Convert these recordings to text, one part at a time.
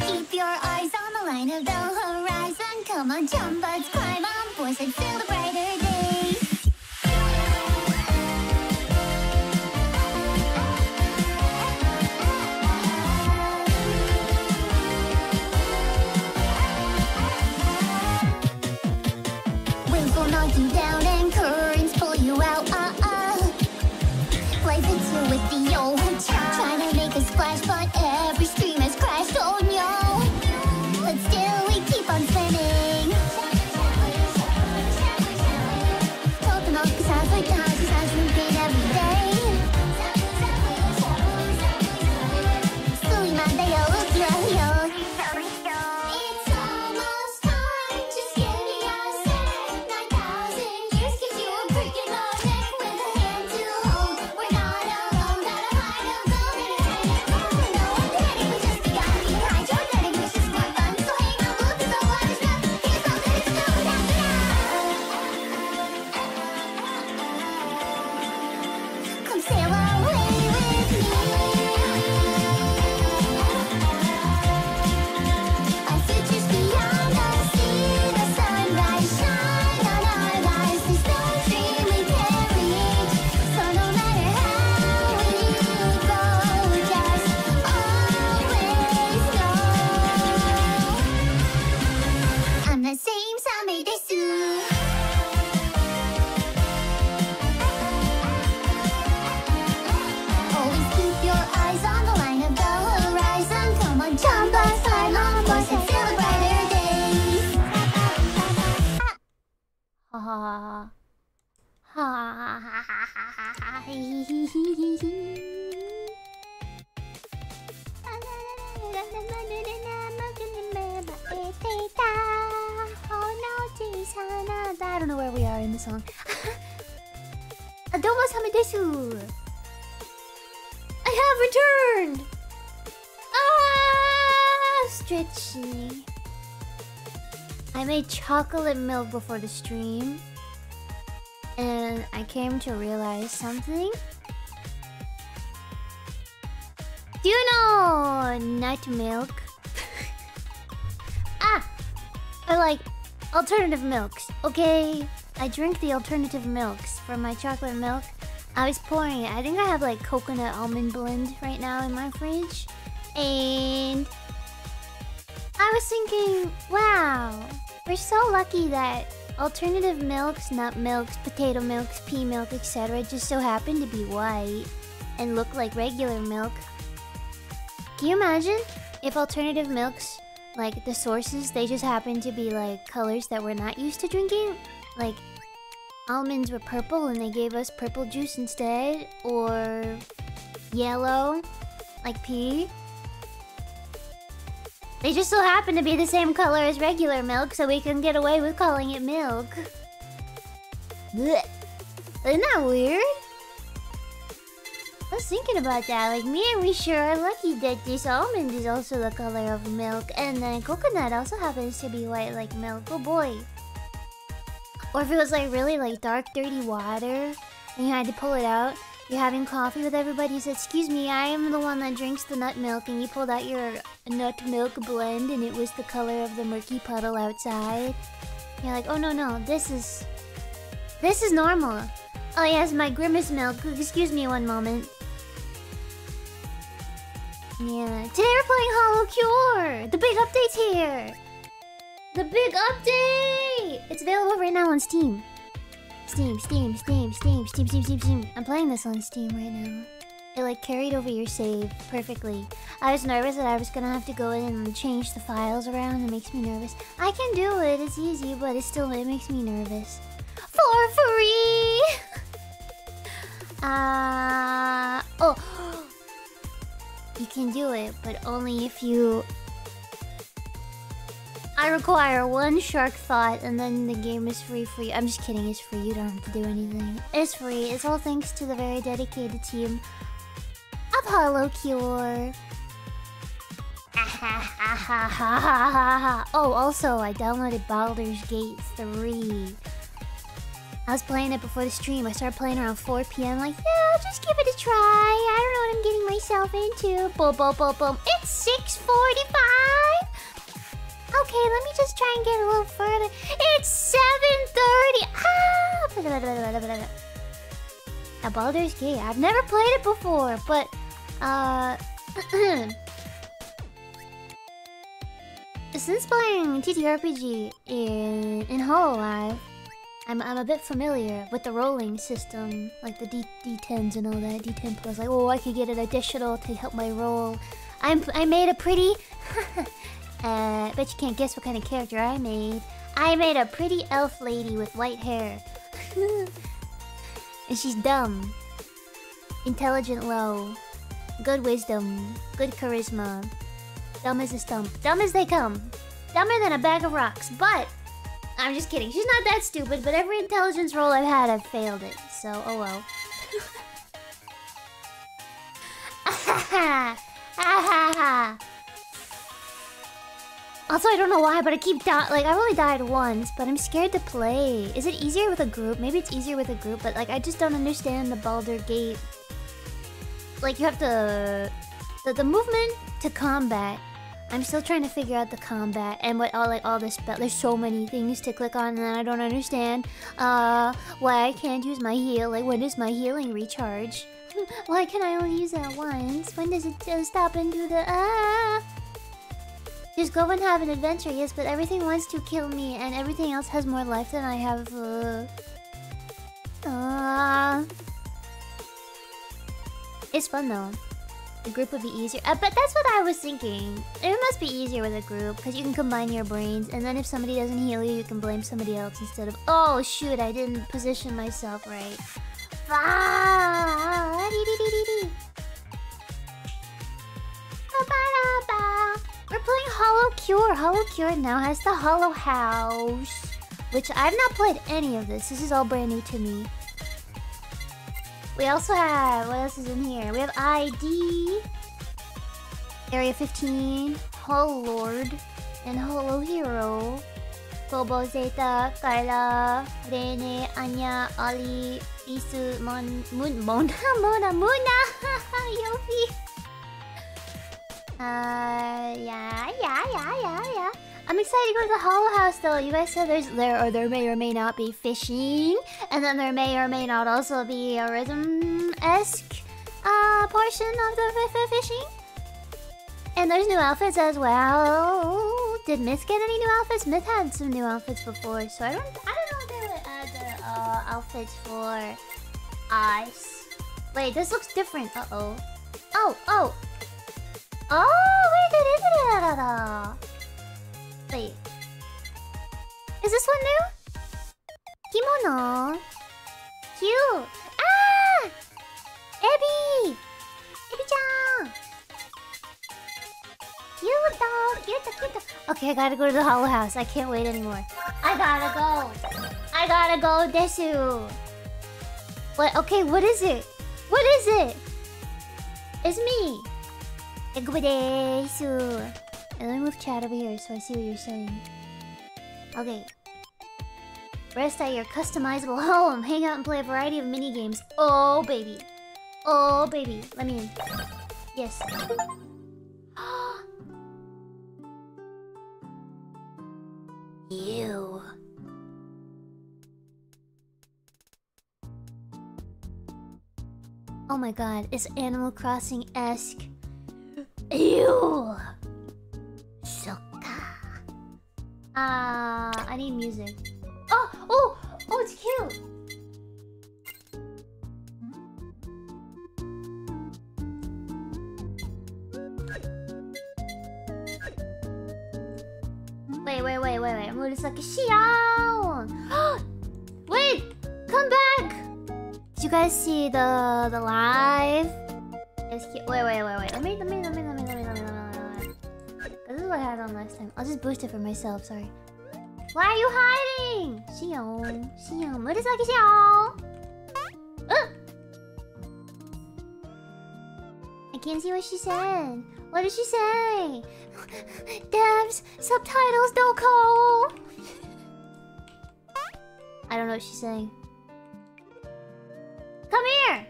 Keep your eyes on the line of the horizon. Come on, jump, buds, climb on, boys, let's feel chocolate milk before the stream. And I came to realize something. Do you know nut milk? ah! Or like alternative milks, okay? I drink the alternative milks for my chocolate milk. I was pouring it. I think I have like coconut almond blend right now in my fridge. And I was thinking, wow, we're so lucky that alternative milks, nut milks, potato milks, pea milk, etc. just so happen to be white and look like regular milk. Can you imagine if alternative milks, like the sources, they just happen to be like colors that we're not used to drinking? Like almonds were purple and they gave us purple juice instead, or yellow, like pea. They just so happen to be the same color as regular milk, so we can get away with calling it milk. Blech. Isn't that weird? I was thinking about that. Like, me and we sure are lucky that this almond is also the color of milk, and then coconut also happens to be white like milk. Oh boy. Or if it was like really like dark, dirty water, and you had to pull it out. You're having coffee with everybody. You said, "Excuse me, I am the one that drinks the nut milk," and you pulled out your nut milk blend, and it was the color of the murky puddle outside. You're like, "Oh no, no, this is, this is normal." Oh yes, my grimace milk. Excuse me one moment. Yeah, today we're playing HoloCure. The big update's here. The big update. It's available right now on Steam. Steam, Steam, Steam, Steam, Steam, Steam, Steam, Steam. I'm playing this on Steam right now. It like carried over your save perfectly. I was nervous that I was gonna have to go in and change the files around. It makes me nervous. I can do it. It's easy, but it still it makes me nervous. For free. Uh oh. You can do it, but only if you I require one shark thought and then the game is free for you. I'm just kidding, it's free. You don't have to do anything. It's free. It's all thanks to the very dedicated team of HoloCure. oh, also, I downloaded Baldur's Gate 3. I was playing it before the stream. I started playing around 4 p.m. Like, yeah, I'll just give it a try. I don't know what I'm getting myself into. Boom, boom, boom, boom. It's 6:45. Okay, let me just try and get a little further. It's 7:30. Ah! Now, Baldur's Gate. I've never played it before, but uh. Since playing TTRPG in in Hololive, I'm I'm a bit familiar with the rolling system, like the D D10s and all that. D10 plus, like oh, I could get an additional to help my roll. I'm I made a pretty. uh, bet you can't guess what kind of character I made. I made a pretty elf lady with white hair, and she's dumb, intelligent, low, good wisdom, good charisma. Dumb as a stump. Dumb as they come. Dumber than a bag of rocks. But I'm just kidding. She's not that stupid, but every intelligence roll I've had, I've failed it. So, oh well. also, I don't know why, but I keep dying. Like, I've only died once, but I'm scared to play. Is it easier with a group? Maybe it's easier with a group, but like, I just don't understand the Baldur Gate. Like, you have to. The, the movement to combat I'm still trying to figure out the combat and what all like all this spell. There's so many things to click on and I don't understand. Uh, why I can't use my heal? Like when does my healing recharge? why can I only use that once? When does it uh, stop and do the ah? Just go and have an adventure, yes, but everything wants to kill me and everything else has more life than I have. Uh, uh, it's fun though. The group would be easier. Uh, but that's what I was thinking. It must be easier with a group because you can combine your brains, and then if somebody doesn't heal you, you can blame somebody else instead of oh shoot, I didn't position myself right. We're playing HoloCure. Hollow Cure now has the Holo House, which I've not played any of this. This is all brand new to me. We also have what else is in here? We have ID, Area 15, Holo Lord, and Holo Hero. Bobo, Zeta, Reine, Anya, Ali, Isu, Mon, Moon, Mona, Mona, Muna, Yofi. Uh, yeah, yeah, yeah, yeah, yeah. I'm excited to go to the Holo House though. You guys said there's there or there may or may not be fishing, and then there may or may not also be a rhythm-esque uh, portion of the fishing. And there's new outfits as well. Did Myth get any new outfits? Myth had some new outfits before, so I don't I don't know if they would add the uh, outfits for ice. Wait, this looks different. Uh oh. Oh oh. Oh wait, it is it. Wait. Is this one new? Kimono. Cute. Ah! Ebi! Ebi-chan! Cute dog. Cute, cute. Okay, I gotta go to the Holo House. I can't wait anymore. I gotta go. I gotta go, Desu. What? Okay, what is it? What is it? It's me. Desu. And me move chat over here so I see what you're saying. Okay. Rest at your customizable home. Hang out and play a variety of mini games. Oh baby. Oh baby. Let me in. Yes. Ew. Oh my god, it's Animal Crossing esque. Ew. uh, I need music. Oh, oh, oh, it's cute. Wait, wait, wait, wait, wait. Murasaki Shion! wait! Come back! Did you guys see the the live? It's cute. Wait, wait, wait, wait. Let me, let me, let me, what I had on last time. I'll just boost it for myself, sorry. Why are you hiding? Shion, Shion, Murasaki Shion! I can't see what she said. What did she say? Devs, subtitles don't call! I don't know what she's saying. Come here!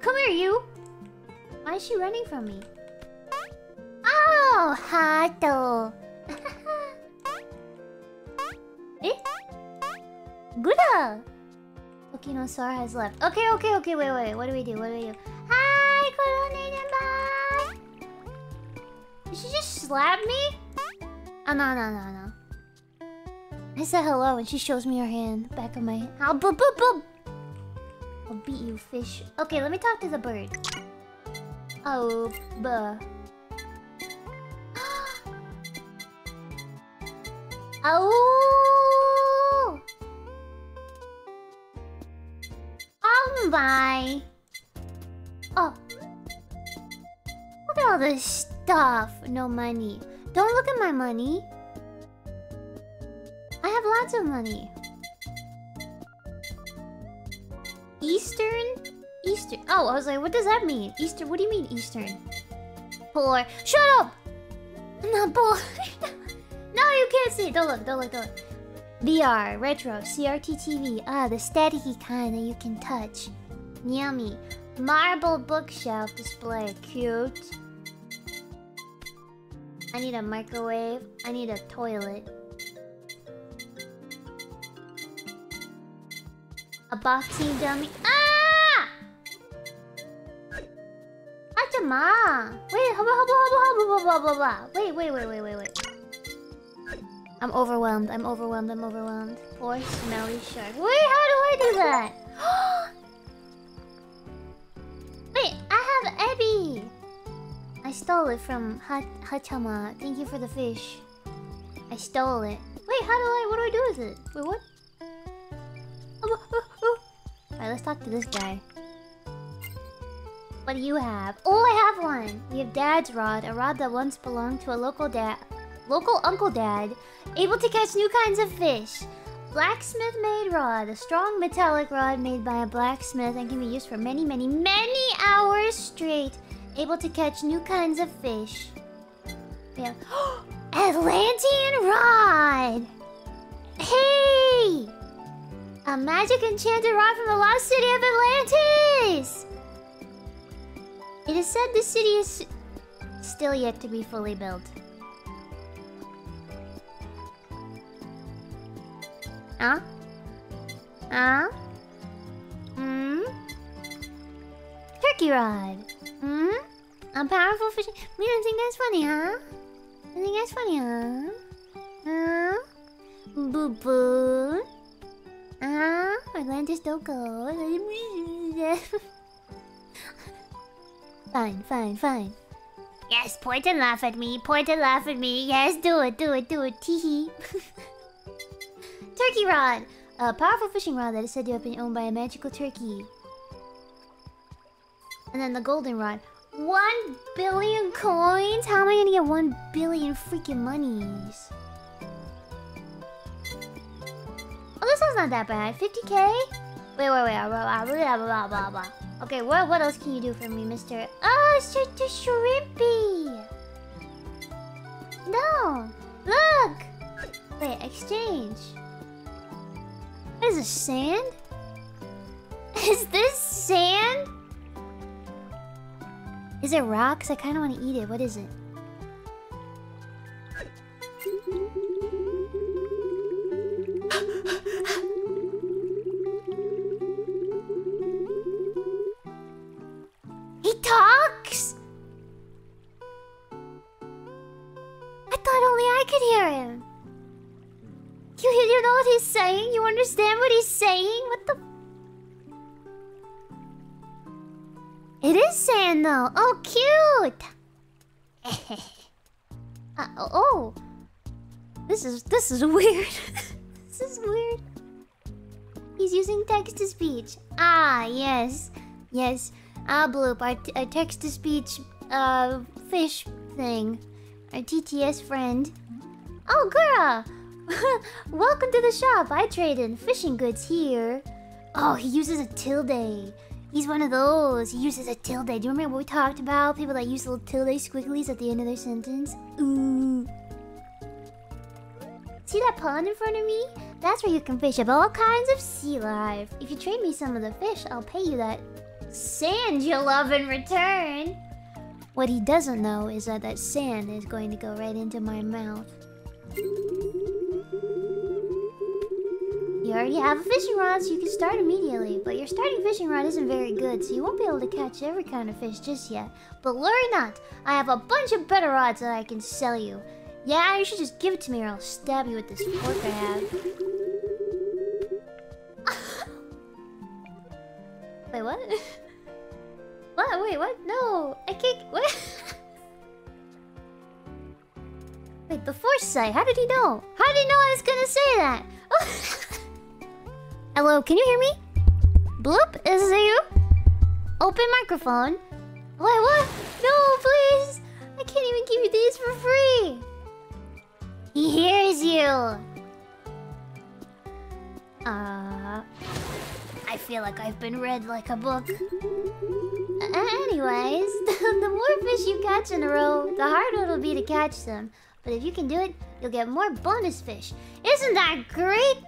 Come here, you! Why is she running from me? Oh, eh? Buddha. Okinosaur has left. Okay, okay, okay. Wait, wait. What do we do? What do we do? Hi, Koronenenbai. Did she just slap me? Oh, no, no, no, no. I said hello and she shows me her hand. Back of my. I'll, boop, boop, boop. I'll beat you, fish. Okay, let me talk to the bird. Oh, buh. Oh! Oh my! Oh. Look at all this stuff. No money. Don't look at my money. I have lots of money. Eastern? Eastern. Oh, I was like, what does that mean? Eastern? What do you mean Eastern? Poor. Shut up! I'm not poor. no, you can't see. Don't look, don't look, don't look. VR, retro, CRT TV. Ah, the staticky kind that you can touch. Yummy. Marble bookshelf display. Cute. I need a microwave. I need a toilet. A boxing dummy. Ah! Achama! Wait, hubba hubba hubba hubba blah blah. Wait, wait, wait, wait, wait, wait. I'm overwhelmed. I'm overwhelmed. I'm overwhelmed. Poor smelly shark. Wait, how do I do that? wait, I have Ebi. I stole it from ha Hachama. Thank you for the fish. I stole it. Wait, how do I? What do I do with it? Wait, what? Oh, oh, oh. Alright, let's talk to this guy. What do you have? Oh, I have one! We have Dad's rod, a rod that once belonged to a local dad... Local Uncle Dad, able to catch new kinds of fish. Blacksmith made rod, a strong metallic rod made by a blacksmith and can be used for many, many, many hours straight. Able to catch new kinds of fish. We have Atlantean rod! Hey! A magic enchanted rod from the lost city of Atlantis! It is said the city is still yet to be fully built. Huh? Huh? Hmm? Turkey rod. Hmm? A powerful fishing. We don't think that's funny, huh? I think that's funny, huh? Huh? Boo boo. Ah, Atlantis don't go. fine, fine, fine. Yes, point and laugh at me. Point and laugh at me. Yes, do it, do it, do it. Teehee. turkey rod. A powerful fishing rod that is said to have been owned by a magical turkey. And then the golden rod. One billion coins? How am I gonna get one billion freaking monies? Oh, this one's not that bad. 50k? Wait, wait, wait. Blah, blah, blah, blah, blah, blah. Okay, what, what else can you do for me, mister? Oh, it's just shrimpy. No. Look. Wait, exchange. Is this, sand? Is this sand? Is it rocks? I kind of want to eat it. What is it? He talks? I thought only I could hear him. You, you know what he's saying? You understand what he's saying? What the... It is sand though. Oh, cute. uh, oh. This is this is weird. this is weird. He's using text to speech. Ah, yes. Yes. Ah, Bloop, our, our text to speech uh fish thing. Our TTS friend. Oh, Gura! Welcome to the shop. I trade in fishing goods here. Oh, he uses a tilde. He's one of those. He uses a tilde. Do you remember what we talked about? People that use little tilde squigglies at the end of their sentence? Ooh. See that pond in front of me? That's where you can fish up all kinds of sea life. If you trade me some of the fish, I'll pay you that sand you'll love in return. What he doesn't know is that that sand is going to go right into my mouth. You already have a fishing rod, so you can start immediately. But your starting fishing rod isn't very good, so you won't be able to catch every kind of fish just yet. But worry not, I have a bunch of better rods that I can sell you. Yeah, you should just give it to me or I'll stab you with this fork I have. Wait, what? what? Wait, what? No, I can't. What? Wait, the foresight. How did he know? How did he know I was gonna say that? Hello, can you hear me? Bloop, is it you? Open microphone. Wait, what? No, please. I can't even give you these for free. He hears you. Uh, I feel like I've been read like a book. Anyways, the more fish you catch in a row, the harder it'll be to catch them. But if you can do it, you'll get more bonus fish. Isn't that great?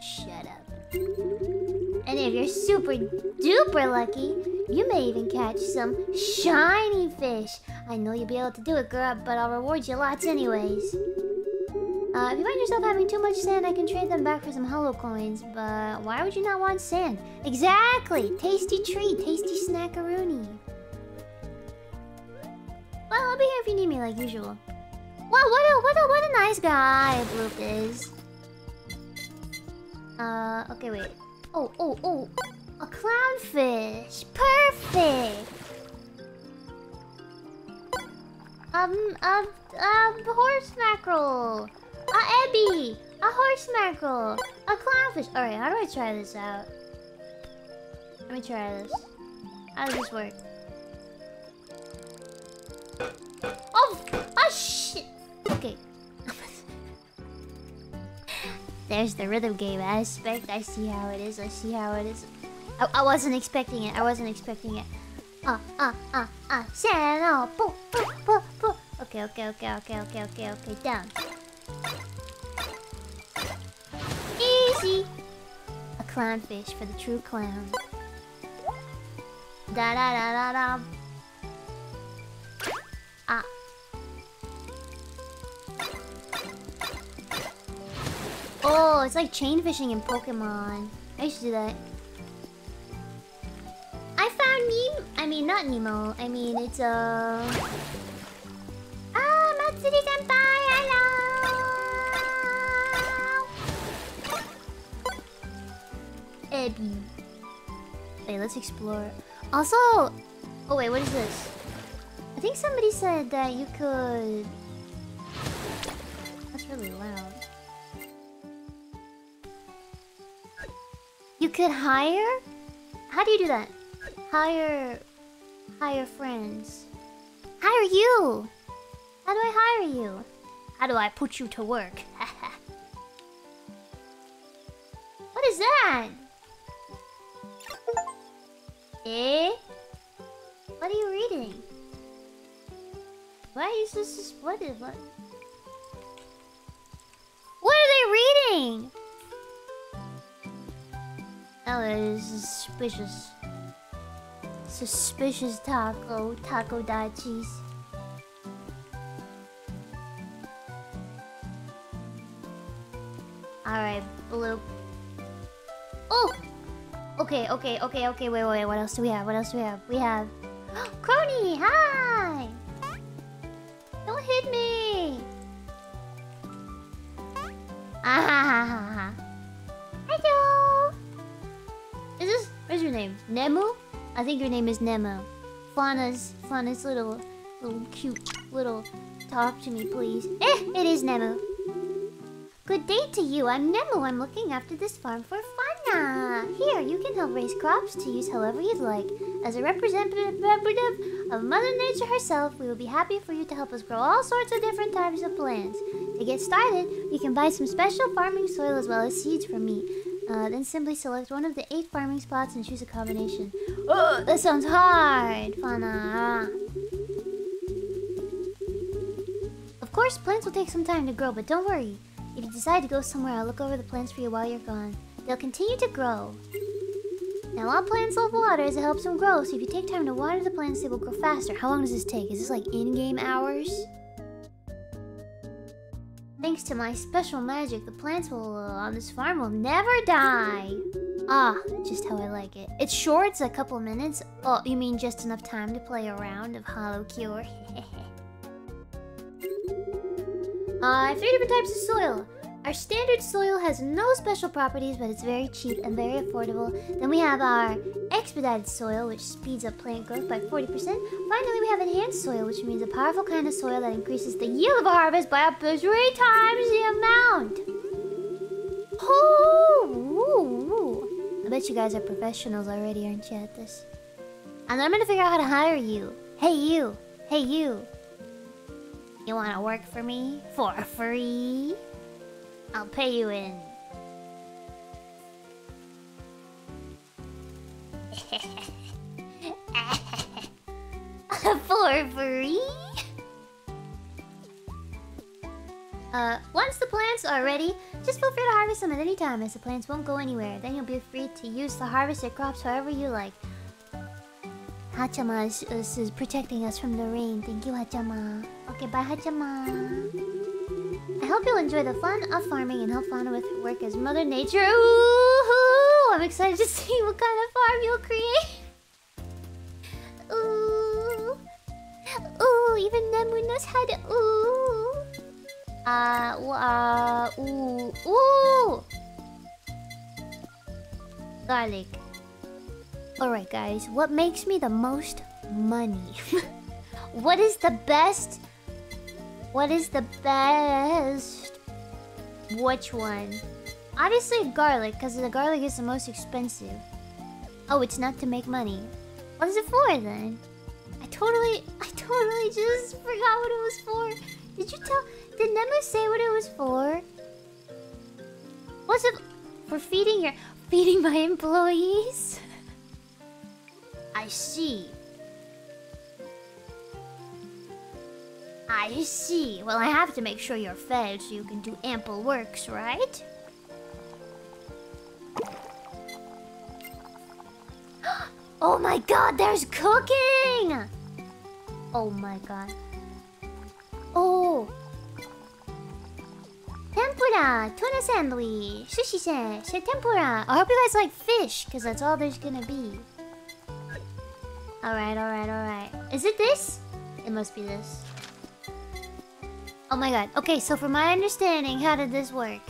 Shut up. And if you're super duper lucky, you may even catch some shiny fish. I know you'll be able to do it, girl, but I'll reward you lots anyways. Uh, if you find yourself having too much sand, I can trade them back for some holo coins, but why would you not want sand? Exactly! Tasty treat, tasty snackaroony. Well, I'll be here if you need me like usual. Wow, what a what a what a nice guy Bloop is. Uh, okay, wait. Oh, oh, oh, a clownfish. Perfect. Um, um, um, horse mackerel. A ebby. A horse mackerel. A clownfish. All right, how do I try this out? Let me try this. How does this work? Oh, oh shit. Okay. There's the rhythm game aspect. I see how it is. I see how it is. I, I wasn't expecting it. I wasn't expecting it. Ah, ah, ah, ah. Sano. Boo, boo, boo, boo. Okay, okay, okay, okay, okay, okay, okay. Down. Easy. A clownfish for the true clown. Da da da da da. Ah. Oh, it's like chain fishing in Pokemon. I used to do that. I found Nemo. I mean, not Nemo. I mean, it's uh. Ah, Matsuri Senpai, hello. Ebi. Wait, let's explore. Also, oh wait, what is this? I think somebody said that you could. That's really loud. Could hire? How do you do that? Hire... Hire friends. Hire you! How do I hire you? How do I put you to work? what is that? Eh? What are you reading? Why is this... What is... What? What are they reading? That is suspicious. Suspicious taco. Takodachis. Alright, blue. Oh! Okay, okay, okay, okay, wait, wait, what else do we have? What else do we have? We have... Kronii, hi! Don't hit me! Ah ha ha ha name? Nemu? I think your name is Nemo. Flana's... Flana's little... Little cute... Little... Talk to me, please. Eh! It is Nemu. Good day to you. I'm Nemo. I'm looking after this farm for Fauna. Here, you can help raise crops to use however you'd like. As a representative of Mother Nature herself, we will be happy for you to help us grow all sorts of different types of plants. To get started, you can buy some special farming soil as well as seeds from me. Uh, then simply select one of the eight farming spots and choose a combination. Oh, that sounds hard, Fauna. Of course, plants will take some time to grow, but don't worry. If you decide to go somewhere, I'll look over the plants for you while you're gone. They'll continue to grow. Now, while plants love water, as it helps them grow, so if you take time to water the plants, they will grow faster. How long does this take? Is this like in-game hours? Thanks to my special magic, the plants will uh, on this farm will never die. Ah, just how I like it. It's short, it's a couple minutes. Oh, you mean just enough time to play a round of HoloCure? uh, three different types of soil. Our standard soil has no special properties, but it's very cheap and very affordable. Then we have our expedited soil, which speeds up plant growth by 40%. Finally, we have enhanced soil, which means a powerful kind of soil that increases the yield of a harvest by up to three times the amount. Ooh, I bet you guys are professionals already, aren't you, at this? And I'm gonna figure out how to hire you. Hey, you. Hey, you. You wanna work for me? For free? I'll pay you in. For free? Uh, once the plants are ready, just feel free to harvest them at any time as the plants won't go anywhere. Then you'll be free to use the harvested crops however you like. Hachama is, is, is protecting us from the rain. Thank you, Hachama. Okay, bye, Hachama. I hope you'll enjoy the fun of farming and help Fauna with work as Mother Nature. Ooh, I'm excited to see what kind of farm you'll create. Ooh, ooh, even Nemu knows how to. Ooh, uh, uh, ooh, ooh. Garlic. Alright, guys, what makes me the most money? what is the best? What is the best? Which one? Obviously, garlic, because the garlic is the most expensive. Oh, it's not to make money. What is it for then? I totally, I totally just forgot what it was for. Did you tell? Did Nemu say what it was for? Was it for feeding your, feeding my employees? I see. I see. Well, I have to make sure you're fed so you can do ample works, right? oh my god, there's cooking! Oh my god. Oh! Tempura! Tuna sandwich! Sushi set! Tempura! I hope you guys like fish, because that's all there's gonna be. Alright, alright, alright. Is it this? It must be this. Oh my god. Okay, so from my understanding, how did this work?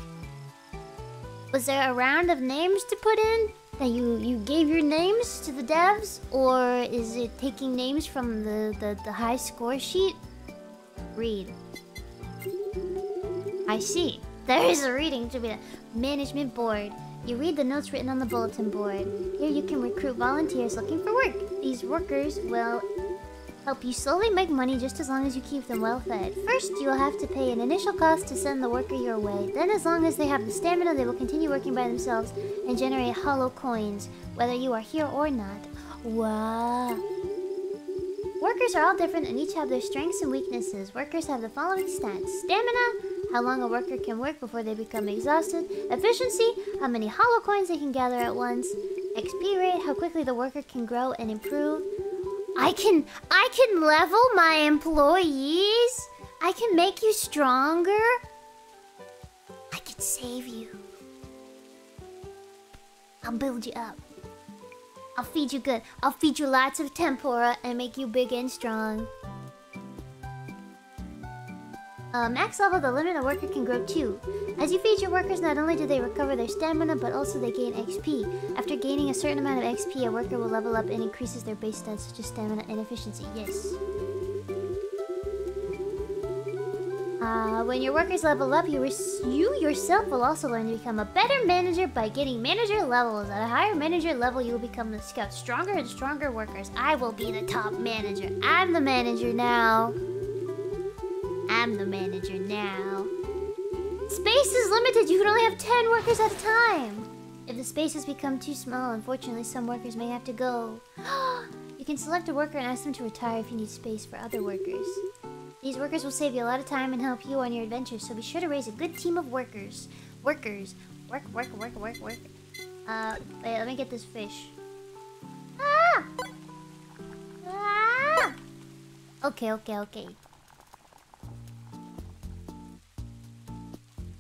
Was there a round of names to put in? That you, you gave your names to the devs? Or is it taking names from the, the, the high score sheet? Read. I see. There is a reading to be a management board. You read the notes written on the bulletin board. Here you can recruit volunteers looking for work. These workers will help you slowly make money just as long as you keep them well fed. First, you will have to pay an initial cost to send the worker your way. Then, as long as they have the stamina, they will continue working by themselves and generate holo coins, whether you are here or not. Wow. Workers are all different and each have their strengths and weaknesses. Workers have the following stats stamina, how long a worker can work before they become exhausted, efficiency, how many holo coins they can gather at once, XP rate, how quickly the worker can grow and improve. I can I can level my employees. I can make you stronger. I can save you. I'll build you up. I'll feed you good. I'll feed you lots of tempura and make you big and strong. Uh, max level, the limit a worker can grow too. As you feed your workers, not only do they recover their stamina, but also they gain XP. After gaining a certain amount of XP, a worker will level up and increases their base stats such as stamina and efficiency. Yes. Uh, when your workers level up, you, you yourself will also learn to become a better manager by getting manager levels. At a higher manager level, you will become the scout. Stronger and stronger workers. I will be the top manager. I'm the manager now. I'm the manager now. Space is limited. You can only have 10 workers at a time. If the space has become too small, unfortunately, some workers may have to go. you can select a worker and ask them to retire if you need space for other workers. These workers will save you a lot of time and help you on your adventures, so be sure to raise a good team of workers. Workers. Work, work, work, work, work. Uh, wait, let me get this fish. Ah! Ah! Okay, okay, okay.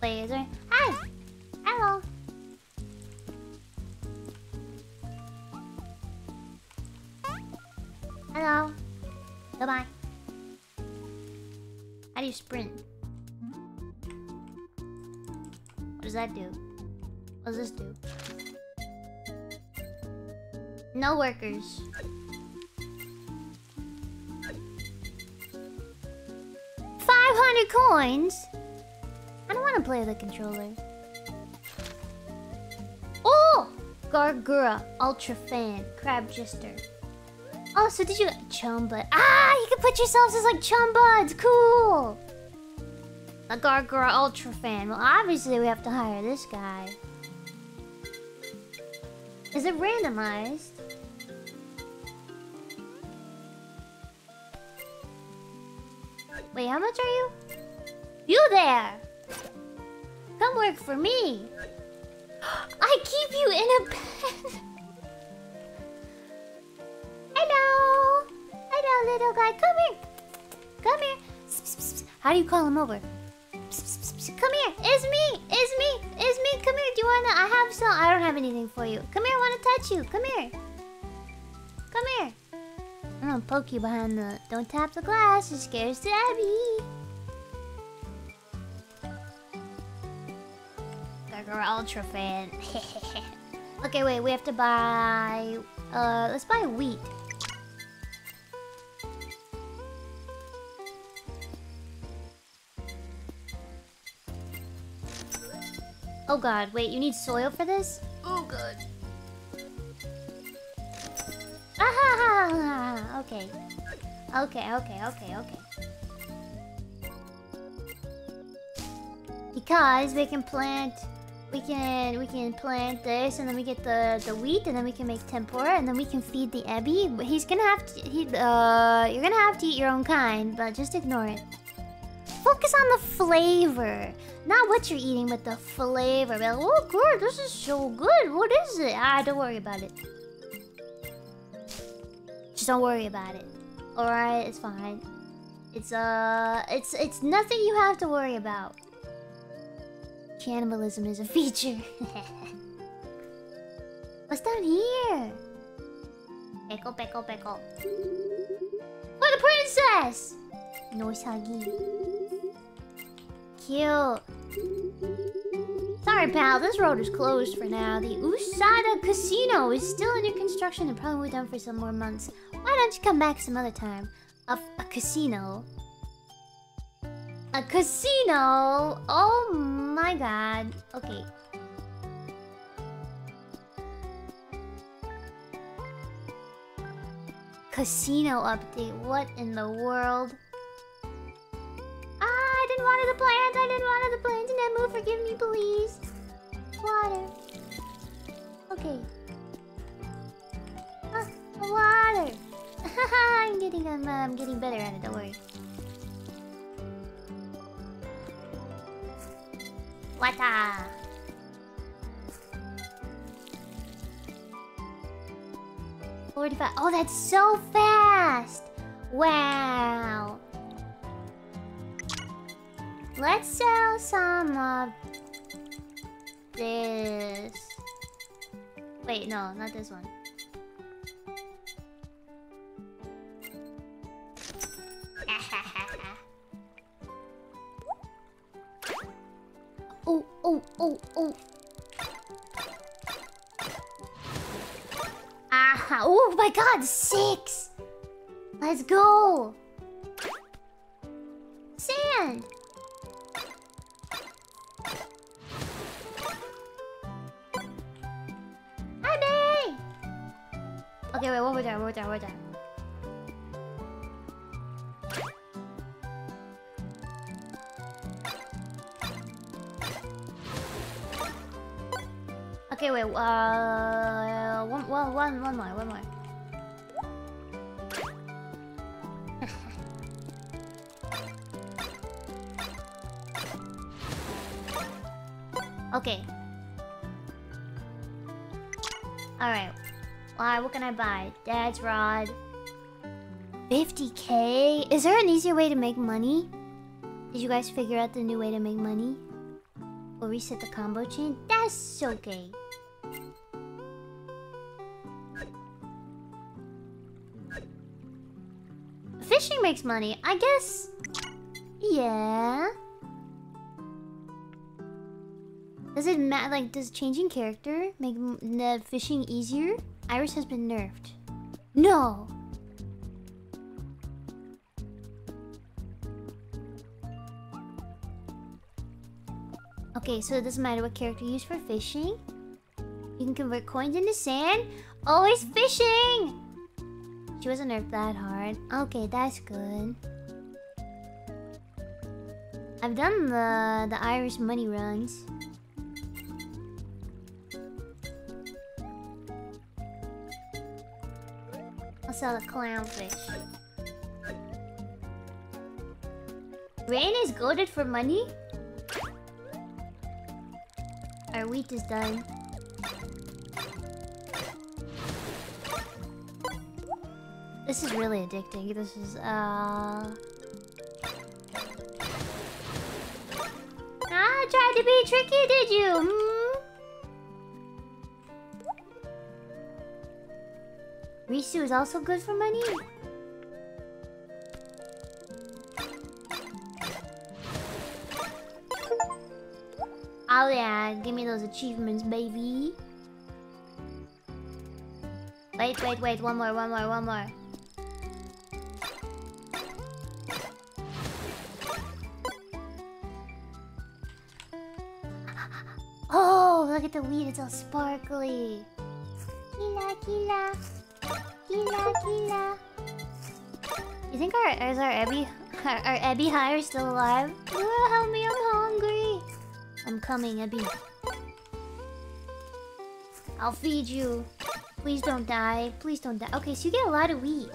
Is. Hi! Hello! Hello. Goodbye. How do you sprint? What does that do? What does this do? No workers. Five hundred coins. I don't want to play with controller. Oh, Gargura Ultra Fan Crab Gister. Oh, so did you Chumba? Ah, you can put yourselves as like Chumba. It's cool. A Gargura Ultra Fan. Well, obviously we have to hire this guy. Is it randomized? Wait, how much are you? You there! Come work for me! I keep you in a pen! Hello! Hello, little guy. Come here! Come here! How do you call him over? Come here! It's me! It's me! It's me! Come here! Do you wanna... I have some... I don't have anything for you. Come here! I wanna touch you! Come here! Come here! I'm gonna poke you behind the... Don't tap the glass. It scares Debbie. Gargara Ultra fan. okay, wait. We have to buy... Uh, let's buy wheat. Oh god, wait, you need soil for this? Oh god. Ah, okay. Okay, okay, okay, okay. Because we can plant we can we can plant this and then we get the the wheat and then we can make tempura and then we can feed the Ebi. He's gonna have to he uh you're gonna have to eat your own kind, but just ignore it. Focus on the flavor. Not what you're eating, but the flavor. Like, oh god, this is so good. What is it? Ah, don't worry about it. Just don't worry about it. Alright, it's fine. It's uh it's it's nothing you have to worry about. Cannibalism is a feature. What's down here? Peckle, peckle, peckle. Oh, the princess! Nousagi. Cute. Sorry, pal. This road is closed for now. The Usada Casino is still under construction and probably won't be done for some more months. Why don't you come back some other time? A, a casino. A casino? Oh my god. Okay. Casino update. What in the world? Ah, I didn't water the plant. I didn't water the plant. Nemu, forgive me, please. Water. Okay. Ah, water. I'm getting, I'm, uh, I'm getting better at it. Don't worry. Water. Forty-five. Oh, that's so fast! Wow. Let's sell some of this. Wait, no, not this one. Oh, oh. Ah, oh my god, six! Let's go! Sand! Hi, Bay! Okay, wait, one more time, one more time, one more time. Okay, wait, uh... One, one, one, one more, one more. okay. Alright. Alright, what can I buy? Dad's rod. 50k? Is there an easier way to make money? Did you guys figure out the new way to make money? We'll reset the combo chain? That's so okay. Makes money, I guess. Yeah. Does it matter? Like, does changing character make the fishing easier? IRyS has been nerfed. No. Okay, so it doesn't matter what character you use for fishing. You can convert coins into sand. Always fishing! She wasn't nerfed that hard. Okay, that's good. I've done the the IRyS money runs. I'll sell the clownfish. Reine is goaded for money? Our wheat is done. This is really addicting. This is, uh... Ah, tried to be tricky, did you? Hmm? Risu is also good for money? Oh yeah, give me those achievements, baby. Wait, wait, wait, one more, one more, one more. The weed, it's all sparkly. Kila, kila. Kila, kila. You think our is our Ebi our, our Ebi hire still alive? Oh, help me, I'm hungry. I'm coming, Ebi. I'll feed you. Please don't die. Please don't die. Okay, so you get a lot of wheat.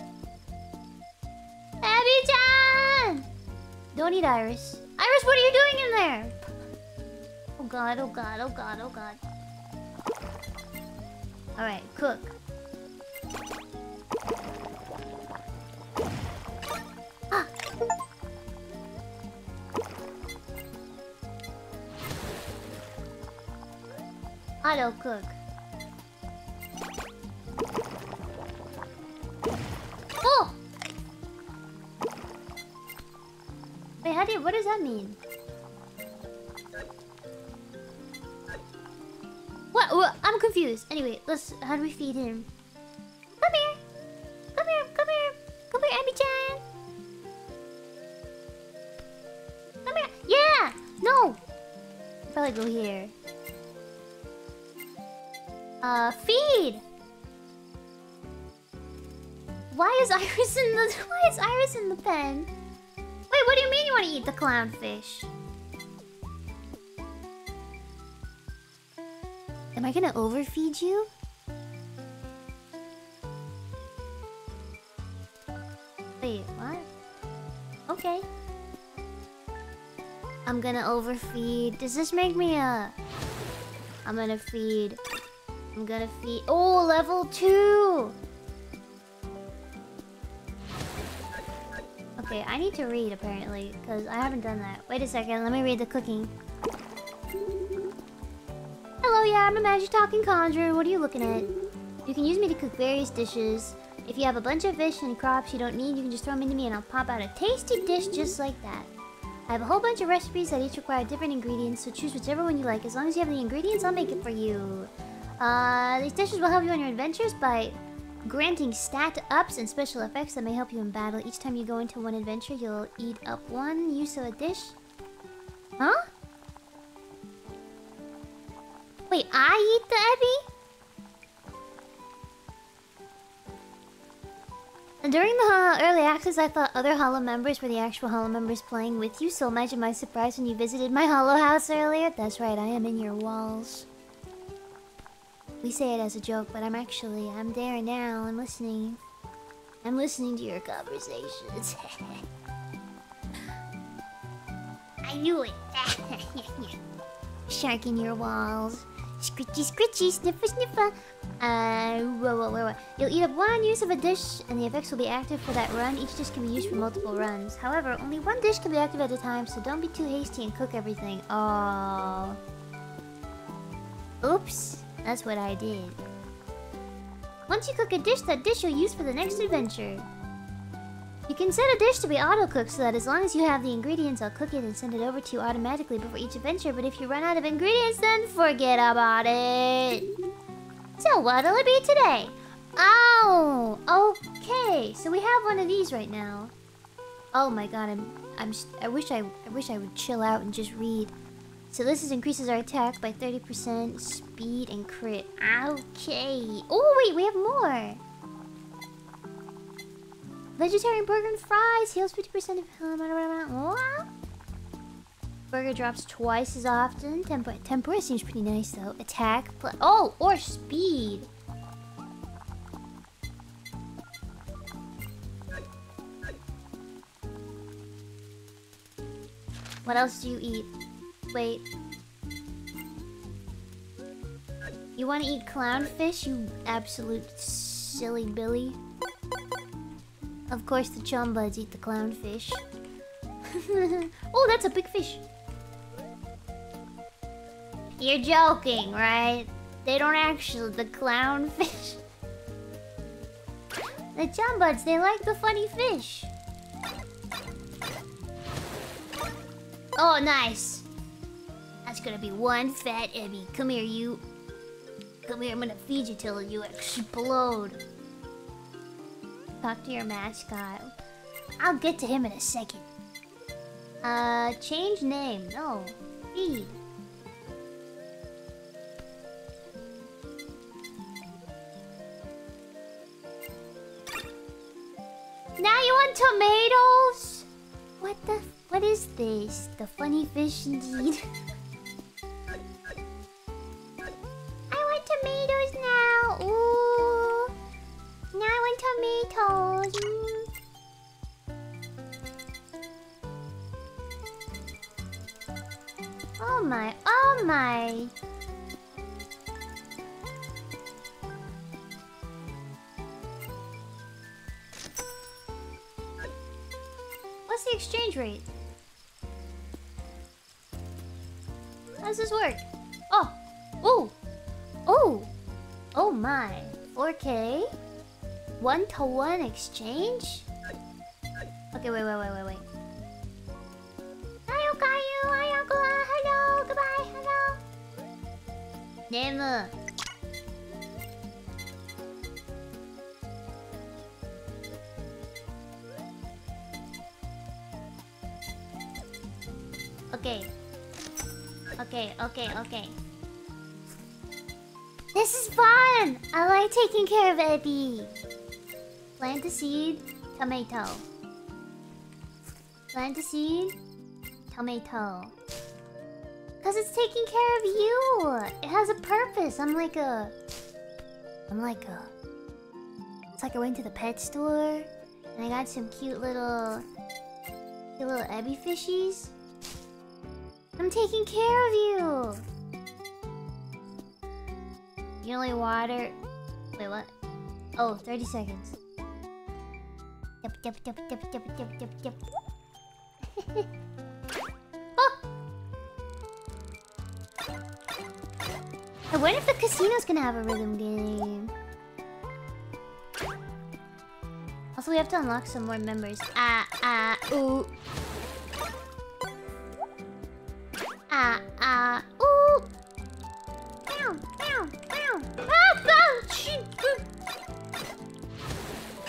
Ebi-chan! Don't eat IRyS. IRyS, what are you doing in there? Oh god, oh god, oh god, oh god. Alright, cook. Auto cook. Oh! Wait, how what does that mean? What? I'm confused. Anyway, let's. How do we feed him? Come here. Come here. Come here. Come here, Ebi-chan. Come here. Yeah. No. Probably go here. Uh, feed. Why is IRyS in the? Why is IRyS in the pen? Wait, what do you mean you want to eat the clownfish? Am I gonna overfeed you? Wait, what? Okay. I'm gonna overfeed. Does this make me a... I'm gonna feed. I'm gonna feed... Oh, level 2! Okay, I need to read apparently, because I haven't done that. Wait a second, let me read the cooking. Yeah, I'm a magic talking conjurer. What are you looking at? You can use me to cook various dishes. If you have a bunch of fish and crops you don't need, you can just throw them into me and I'll pop out a tasty dish just like that. I have a whole bunch of recipes that each require different ingredients, so choose whichever one you like. As long as you have the ingredients, I'll make it for you. Uh, these dishes will help you on your adventures by granting stat ups and special effects that may help you in battle. Each time you go into one adventure, you'll eat up one use of a dish. Huh? Wait, I eat the Ebi? During the uh, early access, I thought other Holo members were the actual Holo members playing with you, so imagine my surprise when you visited my Holo House earlier. That's right, I am in your walls. We say it as a joke, but I'm actually, I'm there now, I'm listening. I'm listening to your conversations. I knew it. Shark in your walls. Scritchy, scritchy, sniffer, sniffer. Uh, whoa, whoa, whoa, whoa. You'll eat up one use of a dish, and the effects will be active for that run. Each dish can be used for multiple runs. However, only one dish can be active at a time, so don't be too hasty and cook everything. Oh. Oops. That's what I did. Once you cook a dish, that dish you'll use for the next adventure. You can set a dish to be auto-cooked so that as long as you have the ingredients, I'll cook it and send it over to you automatically before each adventure. But if you run out of ingredients, then forget about it. So what'll it be today? Oh, okay. So we have one of these right now. Oh my god, I'm, I'm, I wish I, I wish I would chill out and just read. So this is increases our attack by 30%, speed, and crit. Okay. Oh wait, we have more. Vegetarian burger and fries heals 50% of What? Burger drops twice as often. Tempura, seems pretty nice though. Attack, oh, or speed. What else do you eat? Wait. You want to eat clownfish, you absolute silly Billy? Of course, the chumbuds eat the clownfish. oh, that's a big fish. You're joking, right? They don't actually the clownfish. The chumbuds, they like the funny fish. Oh, nice. That's gonna be one fat Ebi. Come here, you. Come here, I'm gonna feed you till you explode. Talk to your mascot. I'll get to him in a second. Uh, change name. No. Feed. Now you want tomatoes? What the? What is this? The funny fish indeed. I want tomatoes now. My, oh my. What's the exchange rate? How does this work? Oh! Oh! Oh! Oh my. 4K? One to one exchange? Okay, wait, wait, wait, wait, wait. Nemu! Okay. Okay, okay, okay. This is fun! I like taking care of Eddie. Plant a seed, tomato. Plant a seed, tomato. Taking care of you. It has a purpose. I'm like a. I'm like a. It's like I went to the pet store and I got some cute little, cute little Ebi fishies. I'm taking care of you. You only water. Wait, what? Oh, 30 seconds. Yep, yep, yep, yep, yep, yep, yep, yep. I wonder if the casino's gonna have a rhythm game. Also, we have to unlock some more members. Ah, ah, ooh. Ah, ah, ooh. Ah.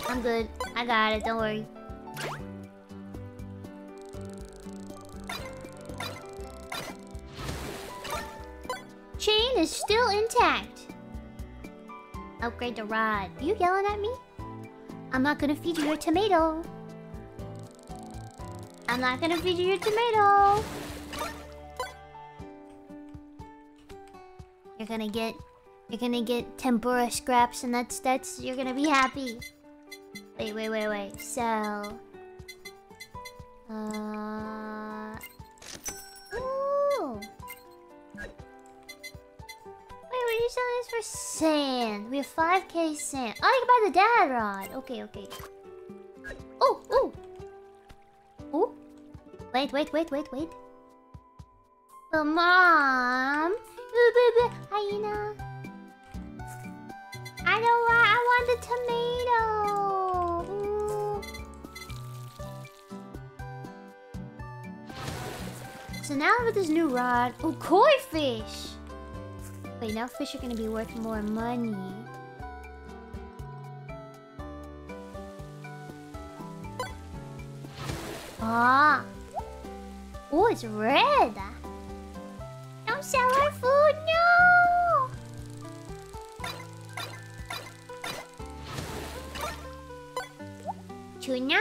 I'm good. I got it. Don't worry. Upgrade the rod. You yelling at me? I'm not gonna feed you your tomato. I'm not gonna feed you your tomato. You're gonna get you're gonna get tempura scraps and that's that's you're gonna be happy. Wait, wait, wait, wait. So, Uh This for? Sand. We have 5k sand. Oh, you can buy the dad rod. Okay, okay. Oh, oh. Oh. Wait, wait, wait, wait, wait. But mom. Hyena. I don't want. I want the tomato. So now with this new rod, oh, koi fish. Wait, now fish are gonna be worth more money. Ah. Oh, it's red. Don't sell our food, no. Tuna?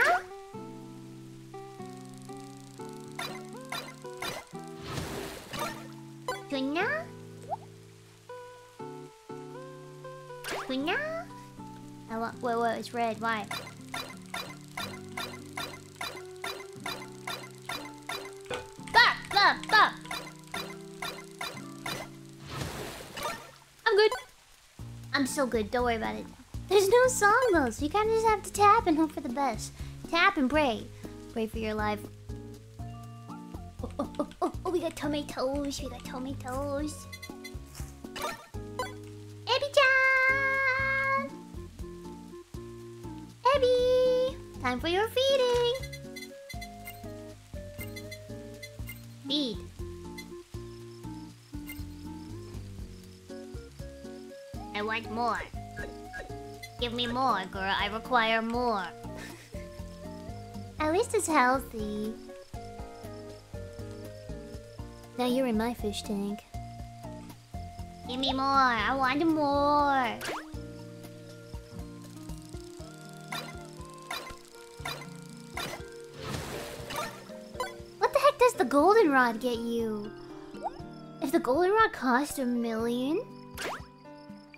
Want. Wait, wait, it's red. Why? Stop! Stop! Stop! I'm good. I'm so good. Don't worry about it. There's no song though, so you kind of just have to tap and hope for the best. Tap and pray. Pray for your life. Oh, oh, oh, oh, oh, we got tomatoes. We got tomatoes. Time for your feeding! Feed. I want more. Give me more, girl. I require more. At least it's healthy. Now you're in my fish tank. Give me more. I want more. The goldenrod get you? If the goldenrod cost a million?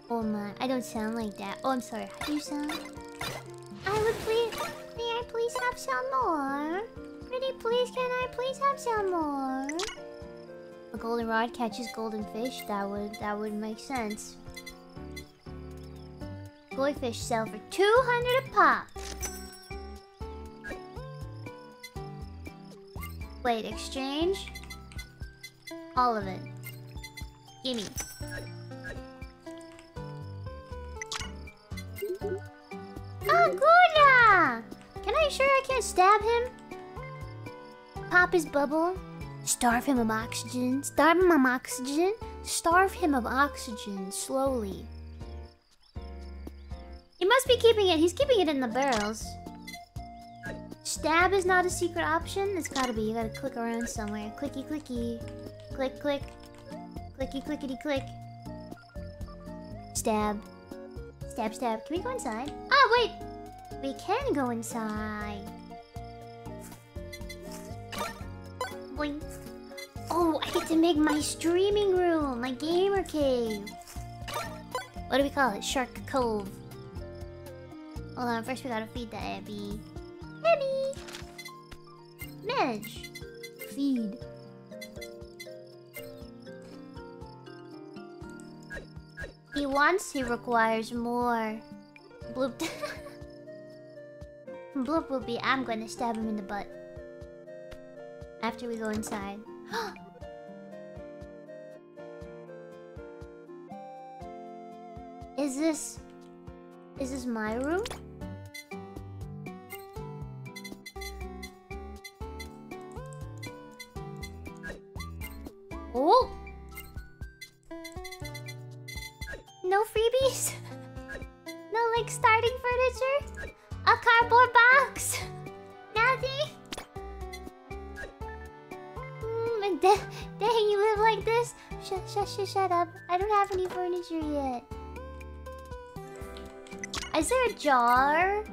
Oh my, I don't sound like that. Oh, I'm sorry. How do you sound? I would please... May I please have some more? Pretty please, can I please have some more? A goldenrod catches golden fish. That would that would make sense. Koi fish sell for 200 a pop. Wait, exchange? All of it. Gimme. Oh, Aguna! Can I sure I can't stab him? Pop his bubble? Starve him of oxygen? Starve him of oxygen? Starve him of oxygen slowly. He must be keeping it. He's keeping it in the barrels. Stab is not a secret option. It's gotta be. You gotta click around somewhere. Clicky clicky. Click click. Clicky clickety click. Stab. Stab stab. Can we go inside? Oh wait! We can go inside. Boing. Oh, I get to make my streaming room, my gamer cave. What do we call it? Shark Cove. Hold on, first we gotta feed the Ebi. Ebi! Manage. Feed. He wants, he requires more. Bloop. Bloop will be, I'm gonna stab him in the butt. After we go inside. Is this... Is this my room? Oh! No freebies? no, like, starting furniture? A cardboard box? Nothing? Mm, dang, you live like this? Shut, shut, shut, shut up. I don't have any furniture yet. Is there a jar?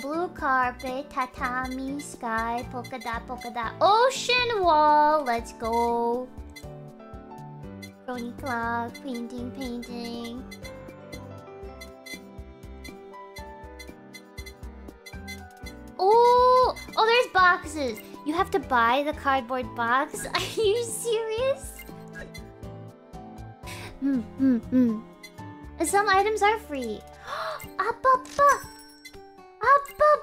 Blue carpet, tatami, sky, polka dot, polka dot, ocean wall. Let's go. Kronii clock, painting, painting. Oh, oh, there's boxes. You have to buy the cardboard box. Are you serious? Hmm, hmm, hmm. Some items are free. up, up, up! Up, up!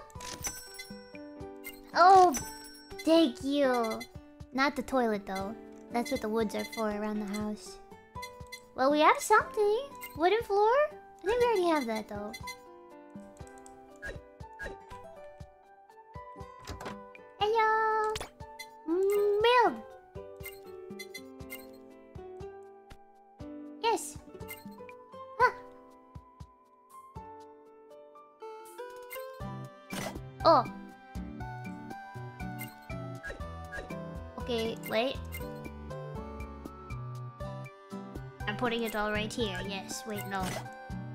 Oh, thank you. Not the toilet, though. That's what the woods are for around the house. Well, we have something. Wooden floor? I think we already have that, though. Hello! Milk! Yes! Oh! Okay, wait. I'm putting it all right here. Yes, wait, no.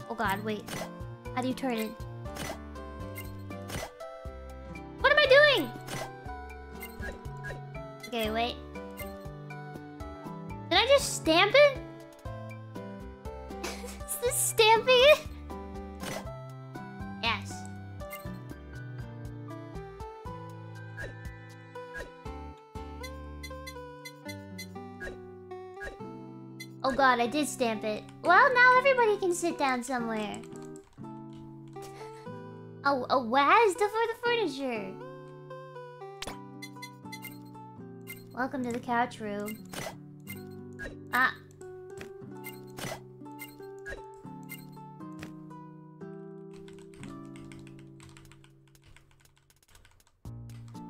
Oh god, wait. How do you turn it? What am I doing? Okay, wait. Did I just stamp it? God, I did stamp it. Well, now everybody can sit down somewhere. Oh, a WASD for the furniture. Welcome to the couch room. Ah.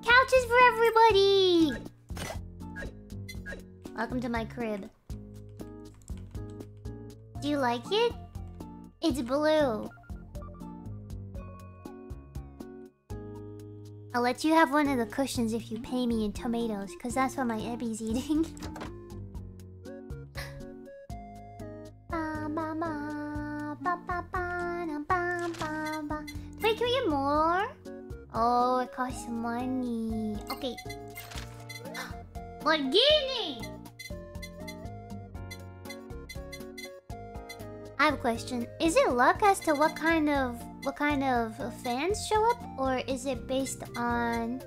Couches for everybody! Welcome to my crib. Do you like it? It's blue. I'll let you have one of the cushions if you pay me in tomatoes, because that's what my Ebi's eating. Wait, can we get more? Oh, it costs money. Okay. Lamborghini! I have a question. Is it luck as to what kind of what kind of fans show up, or is it based on?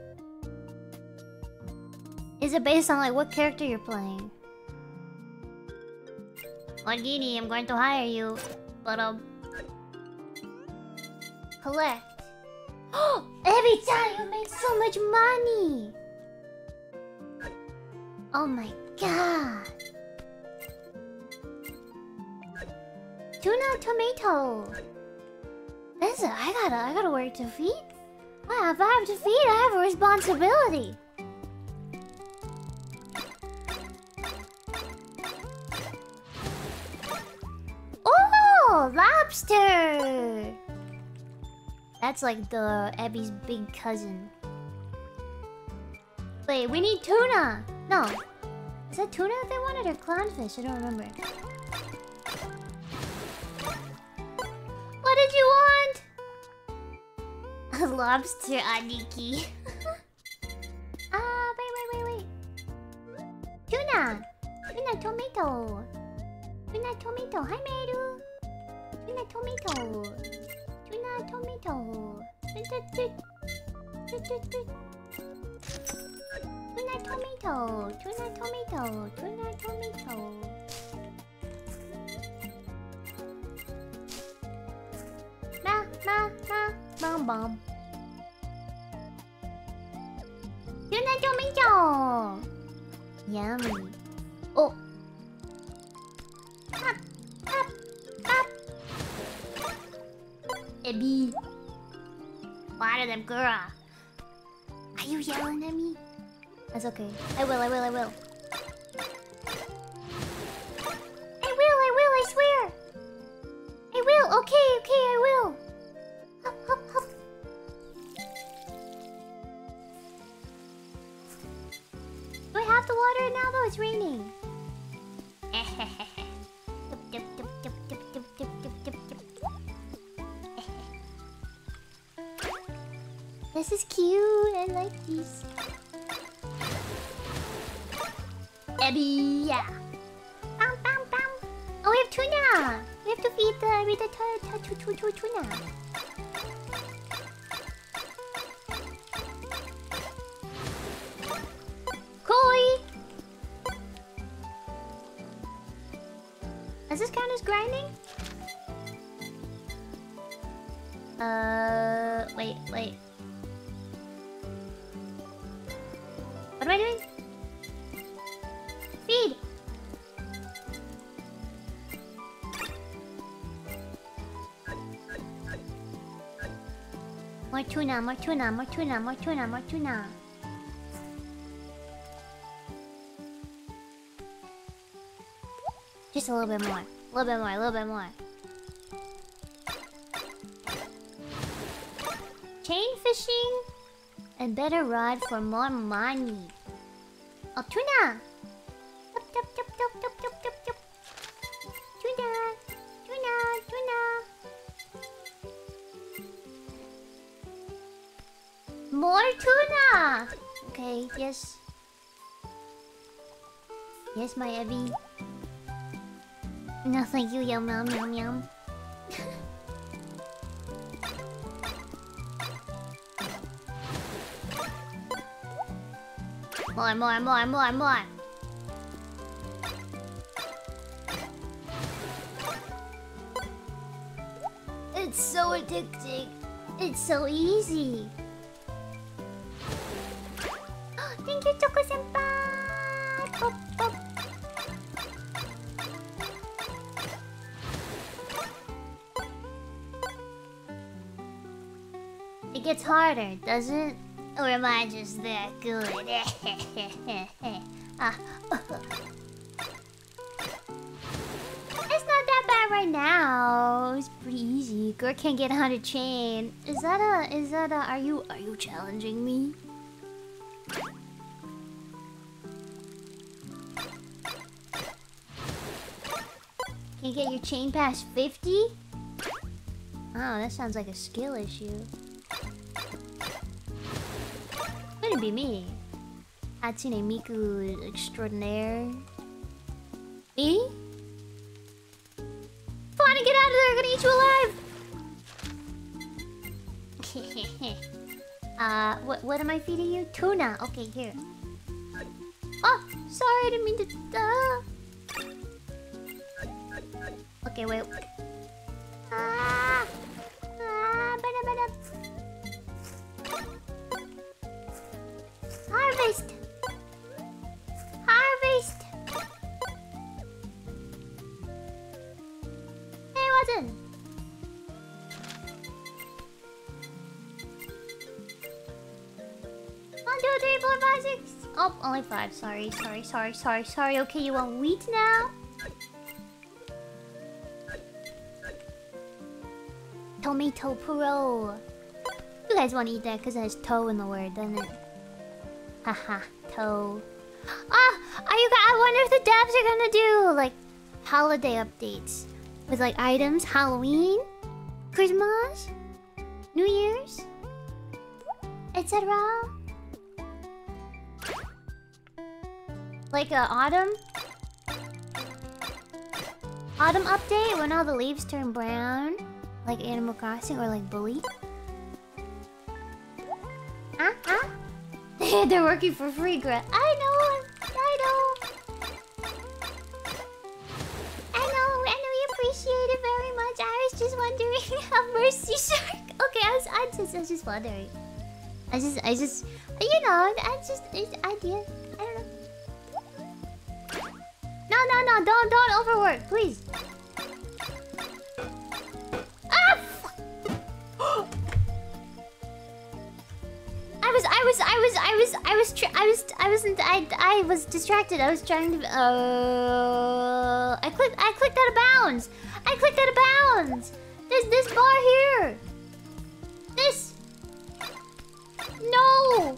Is it based on like what character you're playing? Lamborghini, I'm going to hire you, but um, collect. Oh! Every time you make so much money. Oh my god. Tuna tomato. Listen, I gotta, I gotta work to feed. Well, if I have to feed, I have a responsibility. Oh, lobster! That's like the Ebi's big cousin. Wait, we need tuna. No, is that tuna they wanted or clownfish? I don't remember. Did you want? A lobster, Aniki. Ah, wait, wait, wait, wait. Tuna! Tuna tomato! Tuna tomato! Hi, Meru! Tuna tomato! Tuna tomato! Tut, tut. Tuna tomato! Tuna tomato! Tuna tomato! Ma, ma, bom, bom. Tomato! Yummy. Oh. Up, up, up. Ebi. Why them girl? Are you yelling at me? That's okay. I will, I will, I will. I will, I will, I swear! I will, okay, okay, I will! the water now though? It's raining. this is cute. I like these. Ebi, yeah. Bam, bam, bam. Oh, we have tuna. We have to feed the, the tuna. Tuna, more tuna, more tuna, more tuna, more tuna. Just a little bit more. A little bit more, a little bit more. Chain fishing and better rod for more money. Oh, tuna! My Ebi. No, thank you, yum, yum, yum, yum. more, more, more, more, more. It's so addicting. It's so easy. Harder, does it? Or am I just that good? Ah. It's not that bad right now. It's pretty easy. Girl can't get 100 chain. Is that a... Is that a... Are you... Are you challenging me? Can't get your chain past 50? Oh, that sounds like a skill issue. Couldn't be me. Hatsune Miku extraordinaire. Me? Fauna, get out of there! I'm gonna eat you alive! uh, what, what am I feeding you? Tuna. Okay, here. Oh, sorry, I didn't mean to... Uh... Okay, wait. Sorry, sorry, sorry, sorry, sorry. Okay, you want wheat now? Tomato Pro. You guys want to eat that because it has toe in the word, doesn't it? Haha, toe. Ah, are you? I wonder if the devs are gonna do like holiday updates with like items, Halloween, Christmas, New Year's, etc. Like a autumn, autumn update when all the leaves turn brown, like Animal Crossing or like Bully. Huh? Huh? They're working for free, Gret. I know. I know. I know, and we appreciate it very much. I was just wondering how Mercy Shark. Okay, I was, I just, I was just wondering. I just, I just, you know, I just, it's idea. No! Don't, don't overwork, please. Ah! I was, I was, I was, I was, I was, I was, I wasn't, I, I was distracted. I was trying to, uh, I clicked, I clicked out of bounds. I clicked out of bounds. There's this bar here. This. No.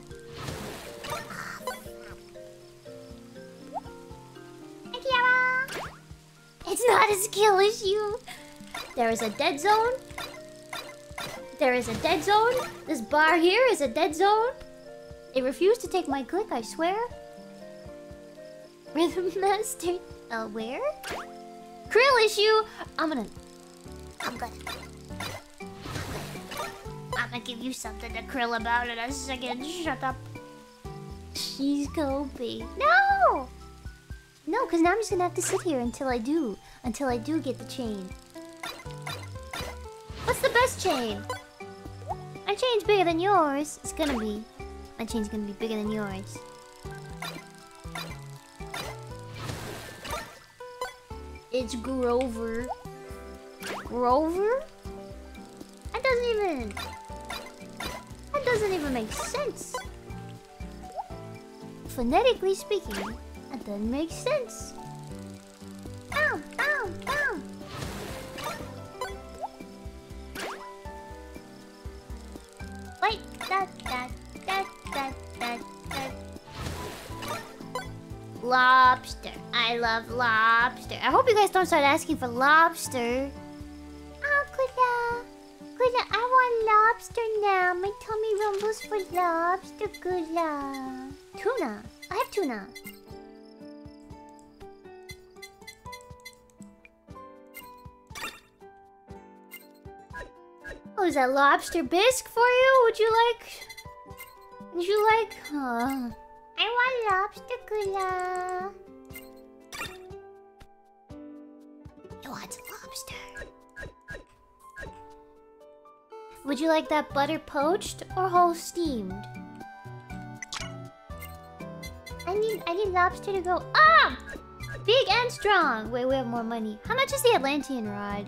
Not a skill issue. There is a dead zone. There is a dead zone. This bar here is a dead zone. It refused to take my click, I swear. Rhythm Master. Uh, where? Krill issue. I'm gonna. I'm gonna. I'm gonna give you something to krill about in a second. Shut up. She's coping. No! No, because now I'm just gonna have to sit here until I do. Until I do get the chain. What's the best chain? My chain's bigger than yours. It's gonna be. My chain's gonna be bigger than yours. It's Grover. Grover? That doesn't even... That doesn't even make sense. Phonetically speaking, that doesn't make sense. Ow, ow, ow. Wait, da, da, da, da, da, da. Lobster. I love lobster. I hope you guys don't start asking for lobster. Oh, Kuda. Kuda, I want lobster now. My tummy rumbles for lobster, Kuda. Tuna. I have tuna. Oh, is that lobster bisque for you? Would you like... Would you like... Uh, I want lobster, Kula. You want lobster? Would you like that butter poached or whole steamed? I need I need lobster to go. Ah! Big and strong. Wait, we have more money. How much is the Atlantean rod?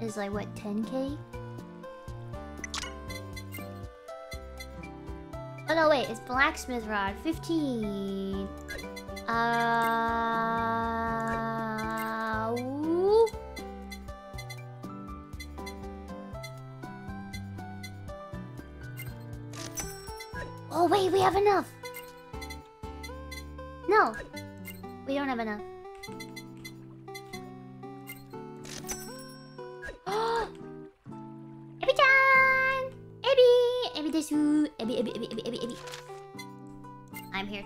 Is like what 10k? Oh no, wait, it's blacksmith rod. 15. Uh. Oh wait, we have enough. No, we don't have enough. Ebi-chan! Ebi! Ebi desu! Ebi, Ebi, Ebi, Ebi,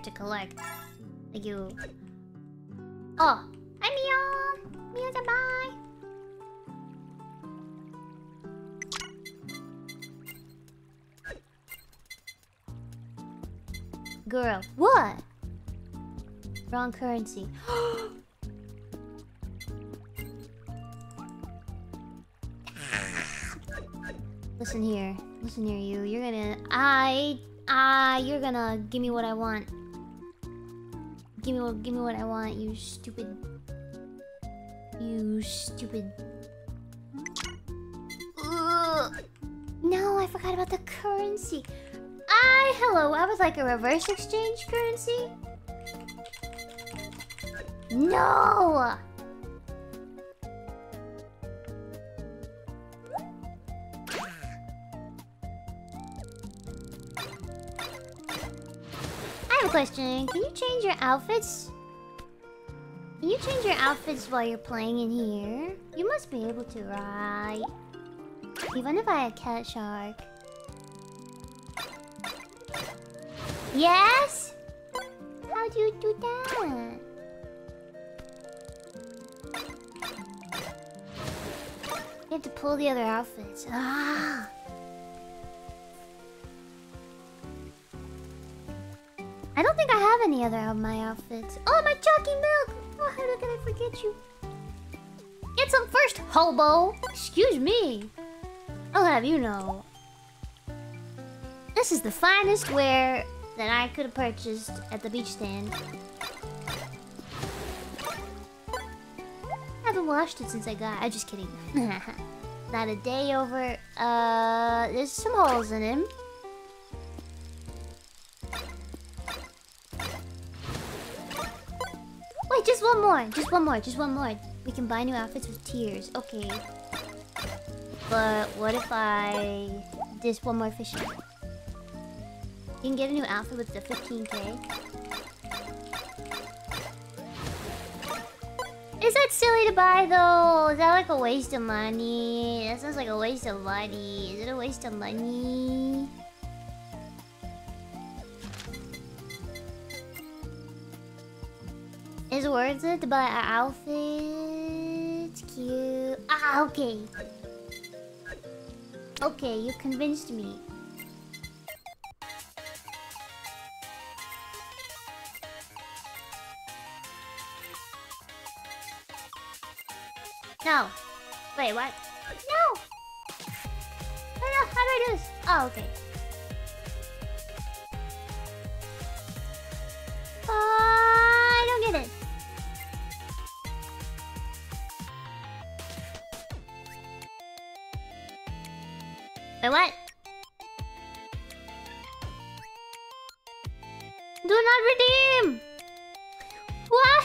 to collect. Thank you. Oh! Hi, Mio! Mio, bye! Girl, what? Wrong currency. Listen here. Listen here, you. You're gonna... I... I... You're gonna give me what I want. Give me what... Give me what I want, you stupid... You stupid... Ugh. No, I forgot about the currency. I... Hello, I would like a reverse exchange currency. No! Question. Can you change your outfits? Can you change your outfits while you're playing in here? You must be able to, right? Even if I had cat shark. Yes? How do you do that? You have to pull the other outfits. Ah. I have any other of my outfits. Oh, my chalky milk! Oh, how can I forget you? Get some first, hobo! Excuse me. I'll have you know. This is the finest wear that I could have purchased at the beach stand. I haven't washed it since I got. I'm just kidding. Not a day over. Uh, there's some holes in him. Wait, just one more. Just one more. Just one more. We can buy new outfits with tears. Okay. But what if I just one more fishing? You can get a new outfit with the 15k. Is that silly to buy though? Is that like a waste of money? That sounds like a waste of money. Is it a waste of money? Is worth it buy an outfit? Cute. Ah, okay. Okay, you convinced me. No. Wait, what? No! No, how do I do this? Oh, okay. Uh, I don't get it. Wait, what? Do not redeem! What?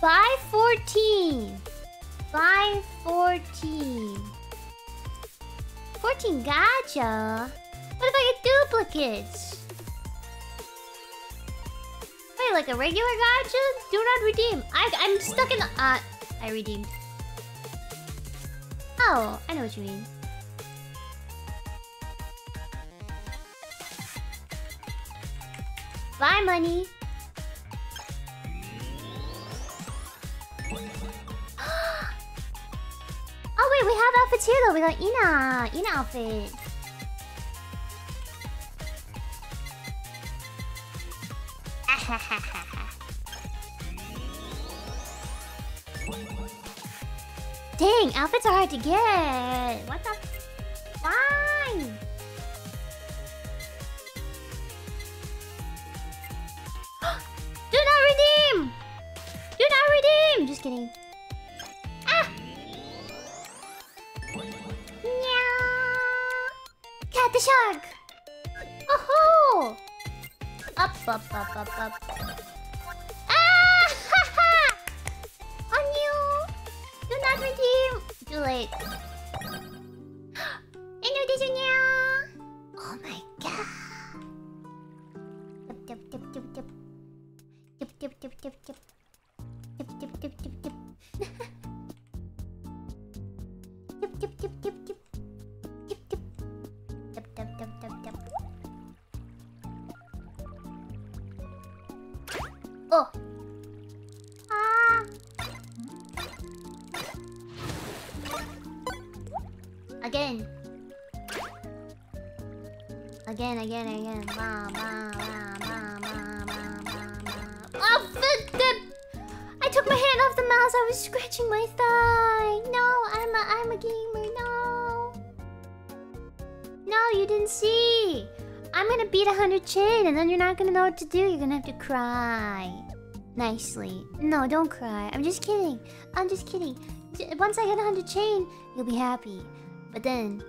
514. 514. 14 gotcha. What if I get duplicates? Wait, like a regular gotcha? Do not redeem. I, I'm stuck in the... Uh, I redeemed. Oh, I know what you mean. Bye, money. oh wait, we have outfits here though. We got Ina, Ina outfit. Dang, outfits are hard to get. What the? Why? Do not redeem! Do not redeem! Just kidding. Ah! Meow. Cat the shark! Oh ho! Up, up, up, up, up. Too late. Invitation Oh my god! Again, again, again. Ba, ba, ba, ba, ba, ba, ba, ba. Oh, the, the... I took my hand off the mouse. I was scratching my thigh. No, I'm a, I'm a gamer. No. No, you didn't see. I'm gonna beat a hundred chin, and then you're not gonna know what to do. You're gonna have to cry. Nicely. No, don't cry. I'm just kidding. I'm just kidding. Once I get a hundred chain, you'll be happy. But then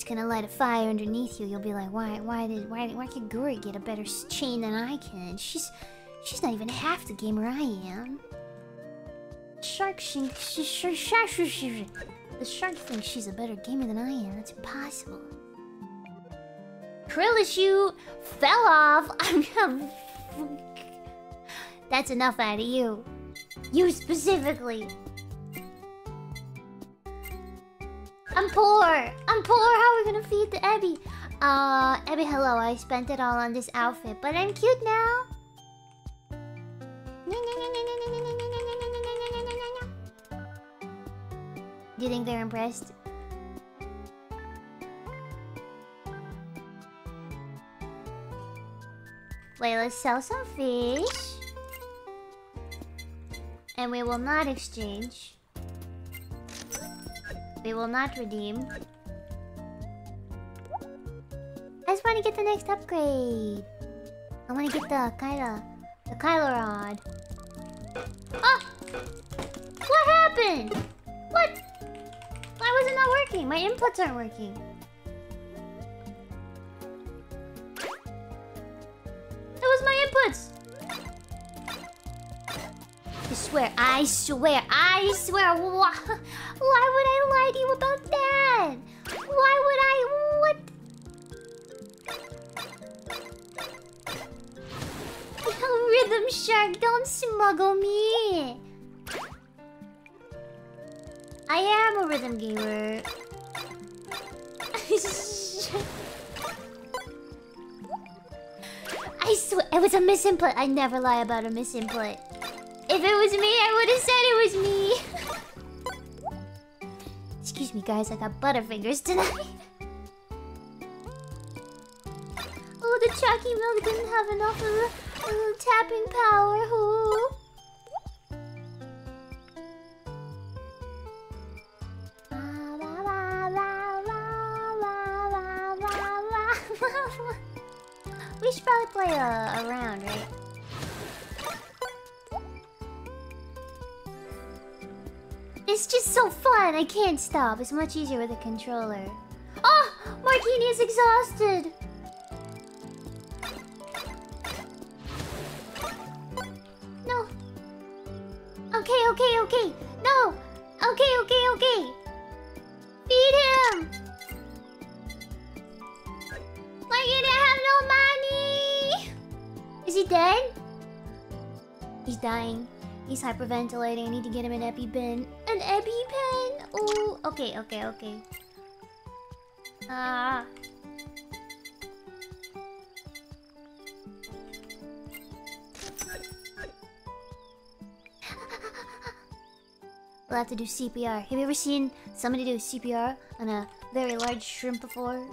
it's gonna light a fire underneath you. You'll be like, why, why did, why, why can Guri get a better chain than I can? She's, she's not even half the gamer I am. Shark, she, she, she, she, she, she, the shark thinks she's a better gamer than I am. That's impossible. Krillishoot fell off. I'm gonna. That's enough out of you. You specifically. I'm poor. I'm poor. How are we gonna feed the Ebi? Uh, Ebi, hello. I spent it all on this outfit, but I'm cute now. Do you think they're impressed? Wait, let's sell some fish. And we will not exchange. We will not redeem. I just want to get the next upgrade. I want to get the Kyla, the Kyla rod. Ah! What happened? What? Why was it not working? My inputs aren't working. That was my inputs. I swear, I swear, I swear. Why, why would I lie to you about that? Why would I? What? Rhythm Shark, don't smuggle me. I am a rhythm gamer. I swear, it was a misinput. I never lie about a misinput. If it was me, I would have said it was me. Excuse me, guys. I got Butterfingers tonight. oh, the Chalky Milk didn't have enough of the, of the tapping power. Ooh. we should probably play uh, a, a round, right? It's just so fun. I can't stop. It's much easier with a controller. Oh, Martini is exhausted. No. Okay, okay, okay. No. Okay, okay, okay. Feed him. You didn't have no money. Is he dead? He's dying. He's hyperventilating. I need to get him an EpiPen. An EpiPen? Oh, okay, okay, okay. Ah. We'll have to do CPR. Have you ever seen somebody do CPR on a very large shrimp before?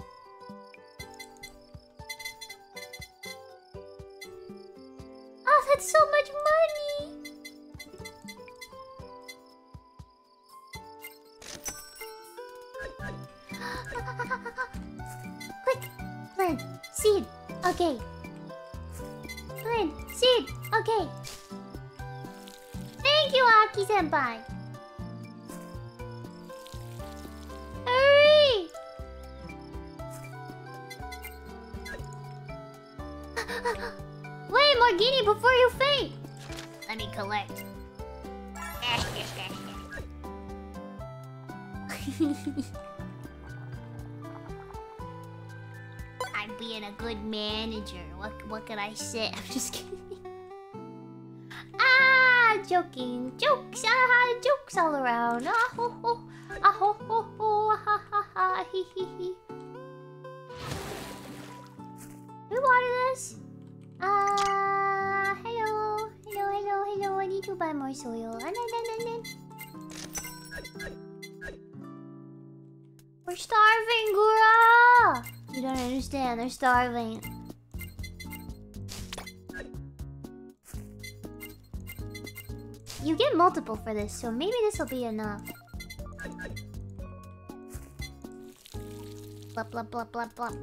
Say? I'm just kidding. Ah, joking. Jokes. Ah, jokes all around. Ah ho ho. Ah ho ho ho. Ha ha ha. Hee hee hee. We water this? Ah, hello. Hello, hello, hello. I need to buy more soil. Ah, nan, nan, nan, nan. We're starving, Gura! You don't understand, they're starving. Multiple for this, so maybe this will be enough. Blup blup blup blup blup.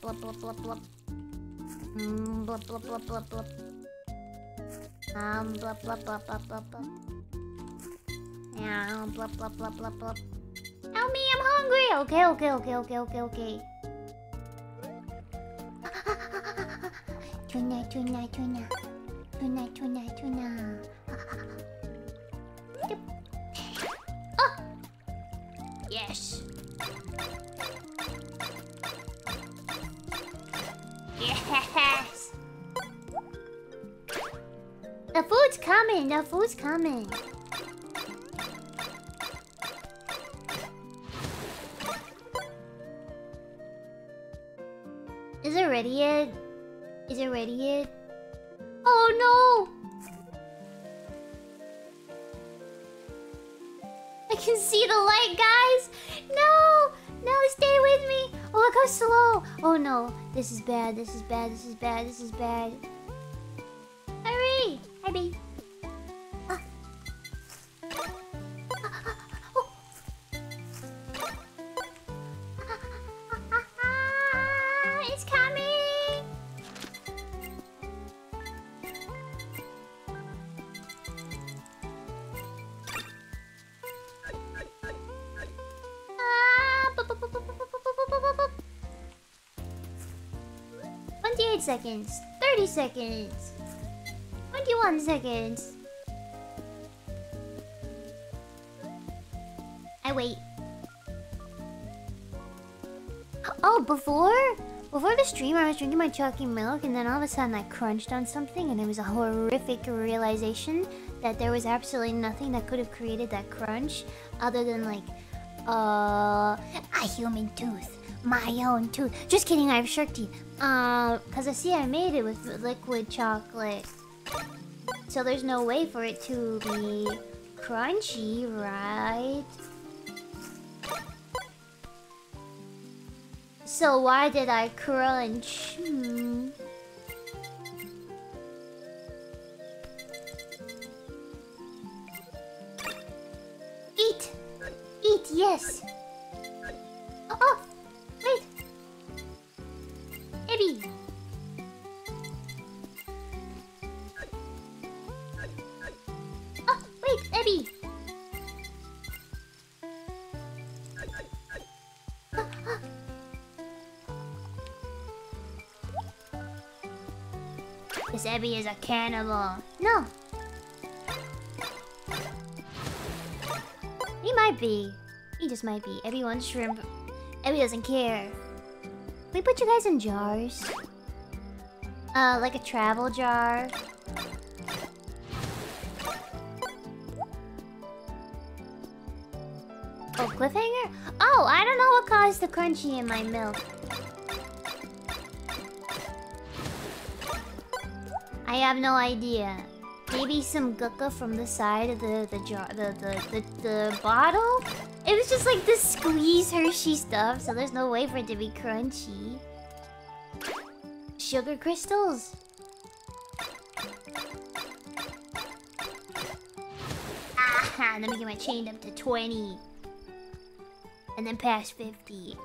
Blup blup blup blup. Mm, blup blup blup blup blup. Um, blup blup blup blup blup blup. Yeah, blup blup blup blup blup. Help me, I'm hungry. Okay, okay, okay, okay, okay, okay. tuna, tuna, tuna. Tuna, tuna, tuna. Oh! Yes. Yes. The food's coming. The food's coming. Is it ready yet? Is it ready yet? Oh no! I can see the light, guys! No! No, stay with me! Oh, look how slow! Oh no, this is bad, this is bad, this is bad, this is bad. Hurry! Hi, babe. Seconds. 30 seconds. 21 seconds. I wait. Oh, before before the stream, I was drinking my chalky milk, and then all of a sudden I crunched on something, and it was a horrific realization that there was absolutely nothing that could have created that crunch, other than like, uh, a human tooth, my own tooth. Just kidding, I have shark teeth. Uh, cause I see I made it with liquid chocolate, so there's no way for it to be crunchy, right? So why did I crunch? Hmm. Ebi is a cannibal. No. He might be. He just might be. Ebi wants shrimp. Ebi doesn't care. We put you guys in jars. Uh, like a travel jar. Oh, cliffhanger? Oh, I don't know what caused the crunchy in my milk. I have no idea. Maybe some gucka from the side of the the jar, the the the, the bottle. It was just like the squeeze Hershey stuff, so there's no way for it to be crunchy. Sugar crystals. Let me get my chain up to 20. And then past 50.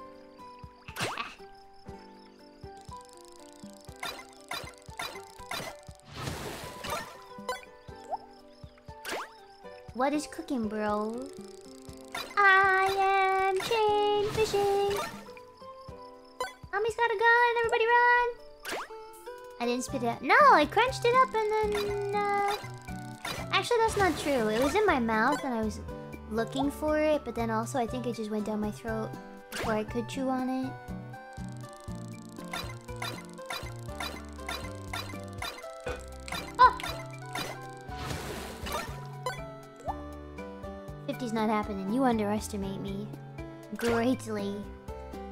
What is cooking, bro? I am chain fishing. Mommy's got a gun. Everybody run. I didn't spit it out. No, I crunched it up and then... Uh... Actually, that's not true. It was in my mouth and I was looking for it, but then also I think it just went down my throat before I could chew on it. 50's not happening. You underestimate me. Greatly.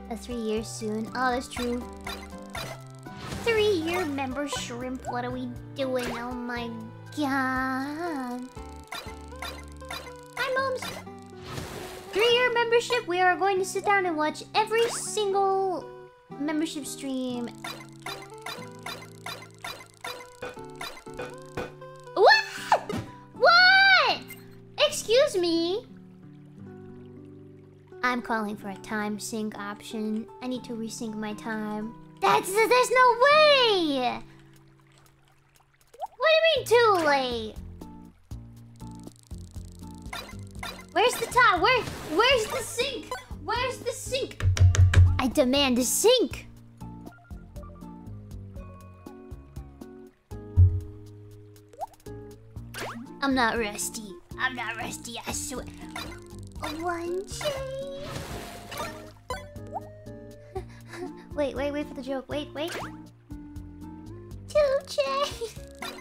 A three years soon. Oh, that's true. Three year member shrimp. What are we doing? Oh my god. Hi, moms. Three year membership. We are going to sit down and watch every single membership stream. Excuse me. I'm calling for a time sync option. I need to resync my time. That's there's no way. What do you mean too late? Where's the top? Where where's the sink? Where's the sink? I demand a sink. I'm not rusty. I'm not rusty, I swear. One chain. wait, wait, wait for the joke. Wait, wait. Two chains.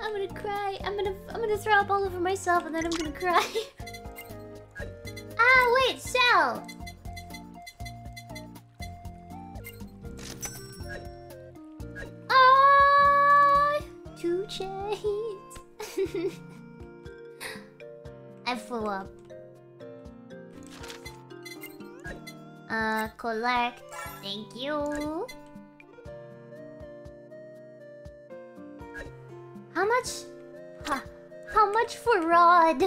I'm gonna cry. I'm gonna I'm gonna throw up all over myself and then I'm gonna cry. ah, wait, Sal. Two chains. I flew up. Uh, collect. Thank you. How much? Huh, how much for Rod?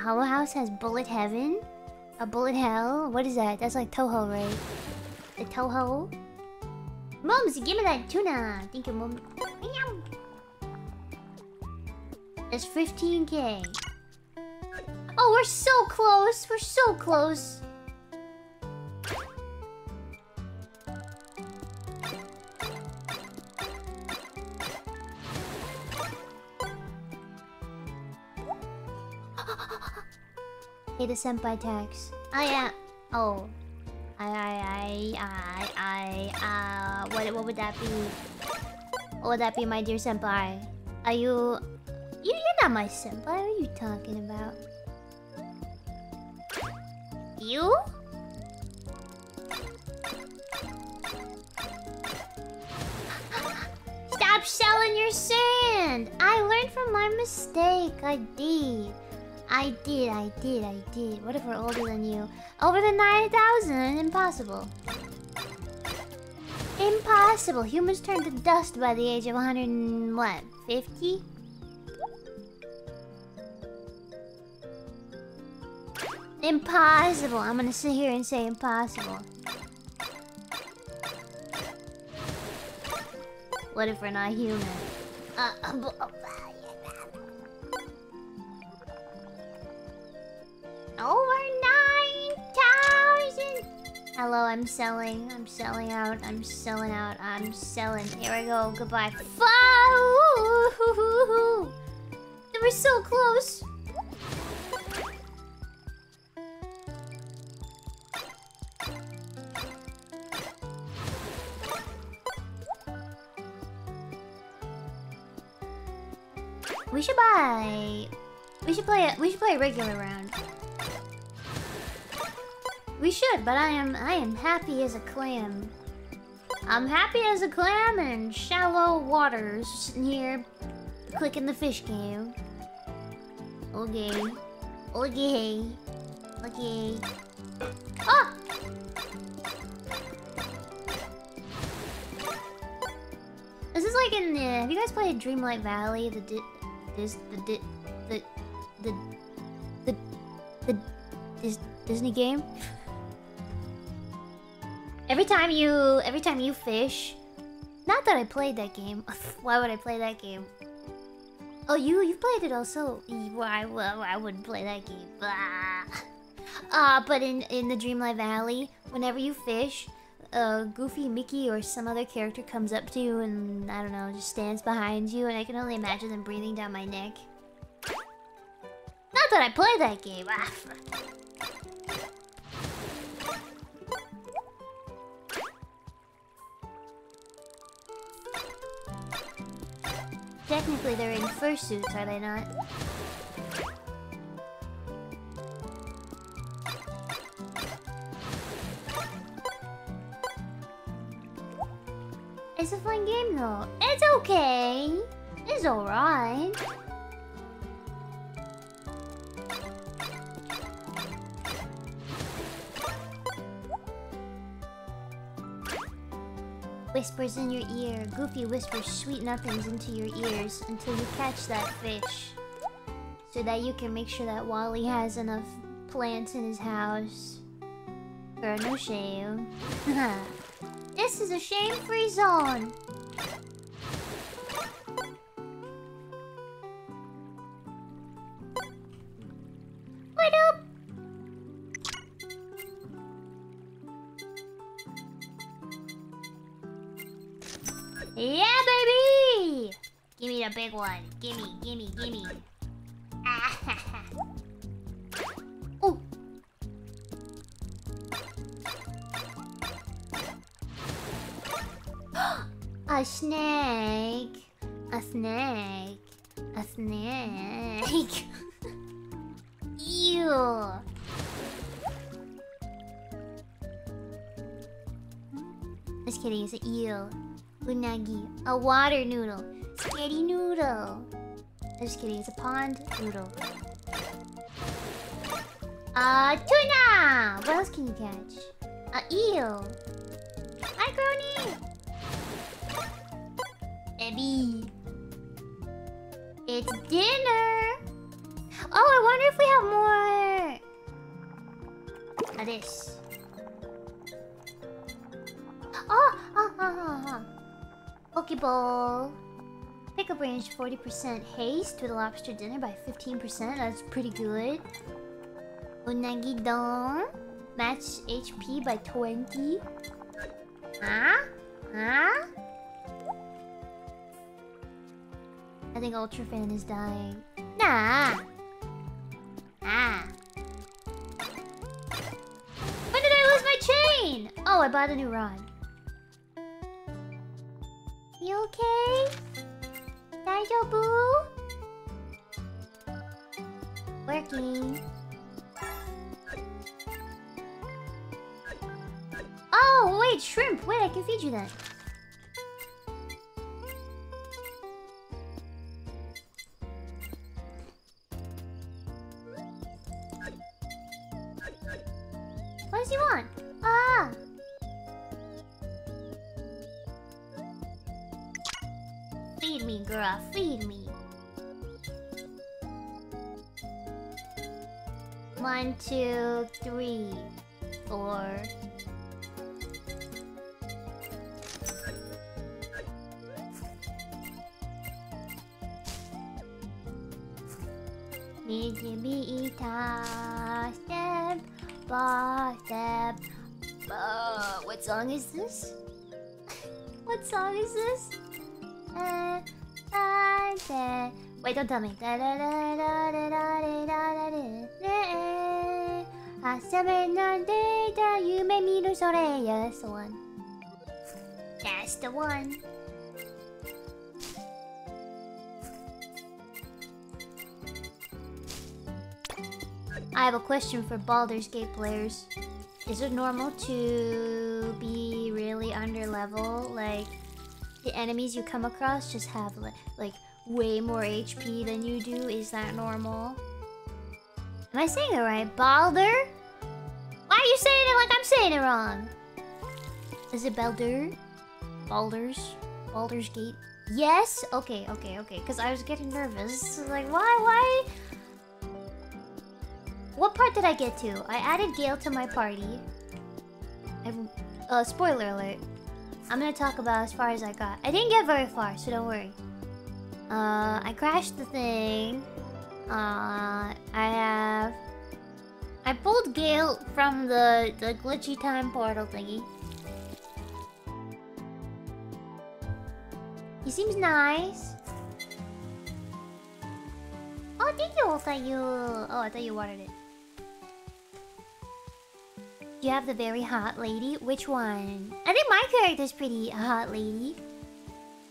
Holo House has Bullet Heaven? A Bullet Hell? What is that? That's like Touhou, right? The Touhou? Mums, give me that tuna! Thank you, Mom. Meow. That's 15k. Oh, we're so close! We're so close! Hey, the senpai tax. Oh yeah. Oh. I I I I I uh what what would that be? What would that be, my dear senpai? Are you you you're not my senpai, what are you talking about? You? Stop selling your sand! I learned from my mistake. I did. I did, I did, I did. What if we're older than you? Over the 9,000? Impossible. Impossible. Humans turn to dust by the age of 100 and what? 50? Impossible. I'm gonna sit here and say impossible. What if we're not human? Uh, Over Hello, I'm selling. I'm selling out. I'm selling out. I'm selling. Here I go. Goodbye. They were so close. We should buy. We should play. A, we should play a regular round. We should, but I am. I am happy as a clam. I'm happy as a clam in shallow waters, sitting here, clicking the fish game. Okay. Okay. Okay. Ah! This is like in the. Have you guys played Dreamlight Valley? The di, this the di, the the the the this Disney game. Every time you every time you fish, not that I played that game. Why would I play that game? Oh, you you played it also. Why well, I wouldn't play that game. Blah. Uh, but in in the Dreamlight Valley, whenever you fish, uh, Goofy, Mickey, or some other character comes up to you and I don't know, just stands behind you, and I can only imagine them breathing down my neck. Not that I play that game. Technically, they're in fursuits, are they not? It's a fun game, though. It's okay. It's alright. Whispers in your ear. Goofy whispers sweet nothings into your ears until you catch that fish. So that you can make sure that Wally has enough plants in his house. For no shame. this is a shame-free zone. What up? Yeah, baby! Give me the big one. Gimme, gimme, gimme. oh. A snake. A snake. A snake. Ew. Just kidding, it's an eel. Unagi. A water noodle. Skitty noodle. I'm just kidding, it's a pond noodle. Uh, tuna! What else can you catch? A eel. Hi, Kronii! Ebi. It's dinner! Oh, I wonder if we have more... Of this. Oh, oh, oh, oh, oh. Pokeball. Pickup range 40% haste with a lobster dinner by 15%. That's pretty good. Unagi don. Match HP by 20. Huh? Huh? I think Ultra Fan is dying. Nah. Ah. When did I lose my chain? Oh, I bought a new rod. You okay? Daijoubu? Working. Oh, wait, shrimp. Wait, I can feed you that. song is this? what song is this? I. Wait, don't tell me. That's the one. That's the one. I have a question for Baldur's Gate players. Is it normal to be really under level? Like, the enemies you come across just have like, way more HP than you do? Is that normal? Am I saying it right? Balder? Why are you saying it like I'm saying it wrong? Is it Balder? Baldur's? Baldur's Gate? Yes? Okay, okay, okay. Because I was getting nervous. Like, why, why? What part did I get to? I added Gale to my party. I, uh, spoiler alert. I'm gonna talk about as far as I got. I didn't get very far, so don't worry. Uh, I crashed the thing. Uh, I have... I pulled Gale from the, the glitchy time portal thingy. He seems nice. Oh, thank you. Thought you... Oh, I thought you watered it. You have the very hot lady? Which one? I think my character's pretty hot lady.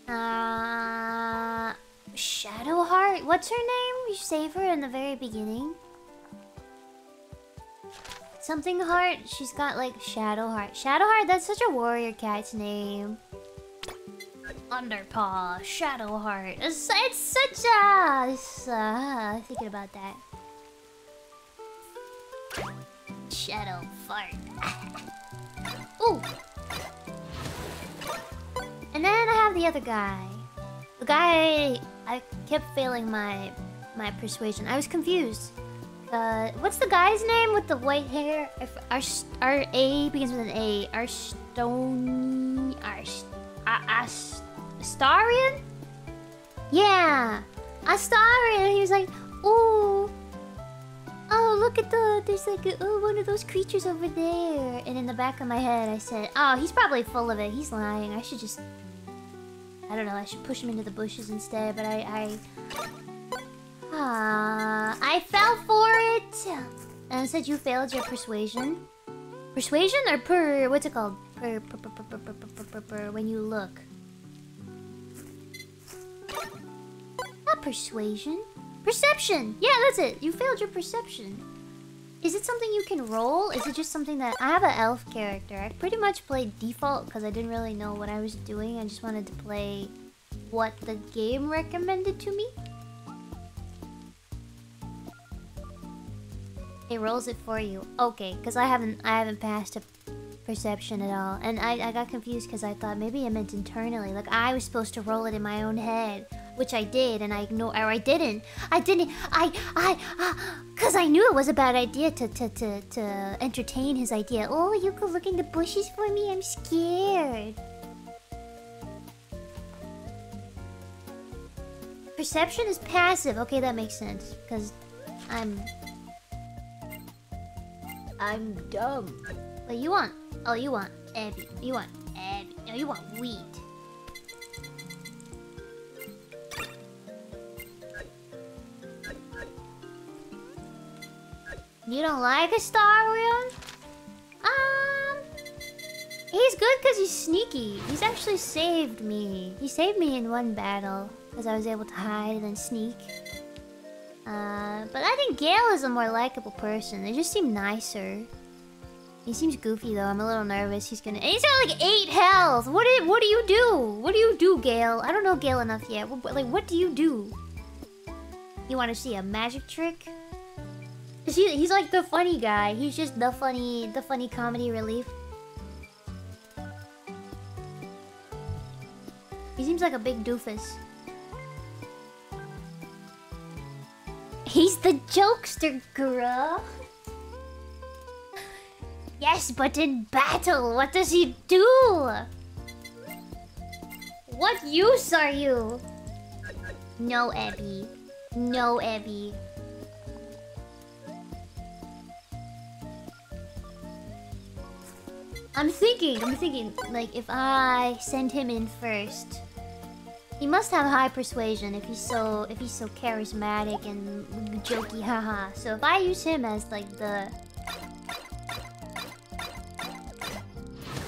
Uh... Shadowheart? What's her name? You save her in the very beginning. Something Heart. She's got like Shadowheart. Shadowheart, that's such a warrior cat's name. Underpaw, Shadowheart. It's, it's such a... It's, uh, thinking about that. Shadow fart. Ooh. And then I have the other guy. The guy I kept failing my my persuasion. I was confused. Uh, what's the guy's name with the white hair? If our our A begins with an A. Our stone. Our Ast Astarion. Yeah, Astarion. He was like, ooh oh, look at the... There's like oh, one of those creatures over there. And in the back of my head, I said, oh, he's probably full of it. He's lying. I should just... I don't know, I should push him into the bushes instead, but I... I... Ah, I fell for it! And said you failed your persuasion. Persuasion or per... What's it called? Per... per, per, per, per, per, per, per when you look. Not persuasion. Perception! Yeah, that's it. You failed your perception. Is it something you can roll? Is it just something that... I have an elf character. I pretty much played default because I didn't really know what I was doing. I just wanted to play what the game recommended to me. It rolls it for you. Okay, because I haven't I haven't passed a perception at all. And I, I got confused because I thought maybe it meant internally. Like I was supposed to roll it in my own head. Which I did, and I ignored, or I didn't. I didn't. I, I, uh, because I knew it was a bad idea to, to, to, to entertain his idea. Oh, you could look in the bushes for me. I'm scared. Perception is passive. Okay, that makes sense. Because I'm... I'm dumb. But you want... Oh, you want Ebi. You want Ebi. No, you want wheat. You don't like a star, Astarion? Um... He's good because he's sneaky. He's actually saved me. He saved me in one battle. Because I was able to hide and then sneak. Uh, but I think Gale is a more likable person. They just seem nicer. He seems goofy though. I'm a little nervous. He's gonna. He's got like eight health. What do What do you do? What do you do, Gale? I don't know Gale enough yet. What, like, what do you do? You want to see a magic trick? He, he's like the funny guy. He's just the funny, the funny comedy relief. He seems like a big doofus. He's the jokester, girl. Yes, but in battle, what does he do? What use are you? No, Ebi. No, Ebi. I'm thinking, I'm thinking, like, if I send him in first, he must have high persuasion if he's so, if he's so charismatic and jokey, haha. So if I use him as like the,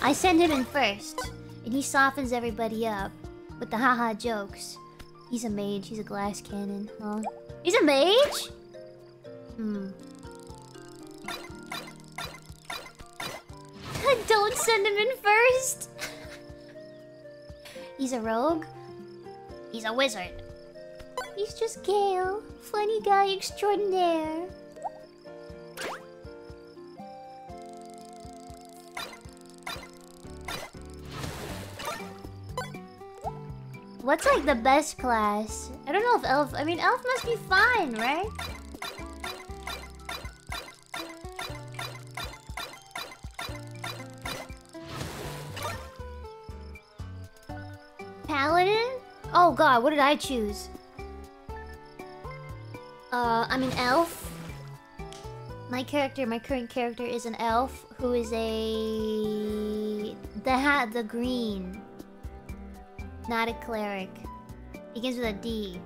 I send him in first, and he softens everybody up with the haha jokes. He's a mage. He's a glass cannon, huh? He's a mage. Hmm. Don't send him in first. He's a rogue. He's a wizard. He's just Gale, funny guy extraordinaire. What's like the best class? I don't know if elf. I mean, elf must be fine, right? Paladin? Oh god, what did I choose? Uh, I'm an elf. My character, my current character is an elf who is a the hat the green. Not a cleric. Begins with a D.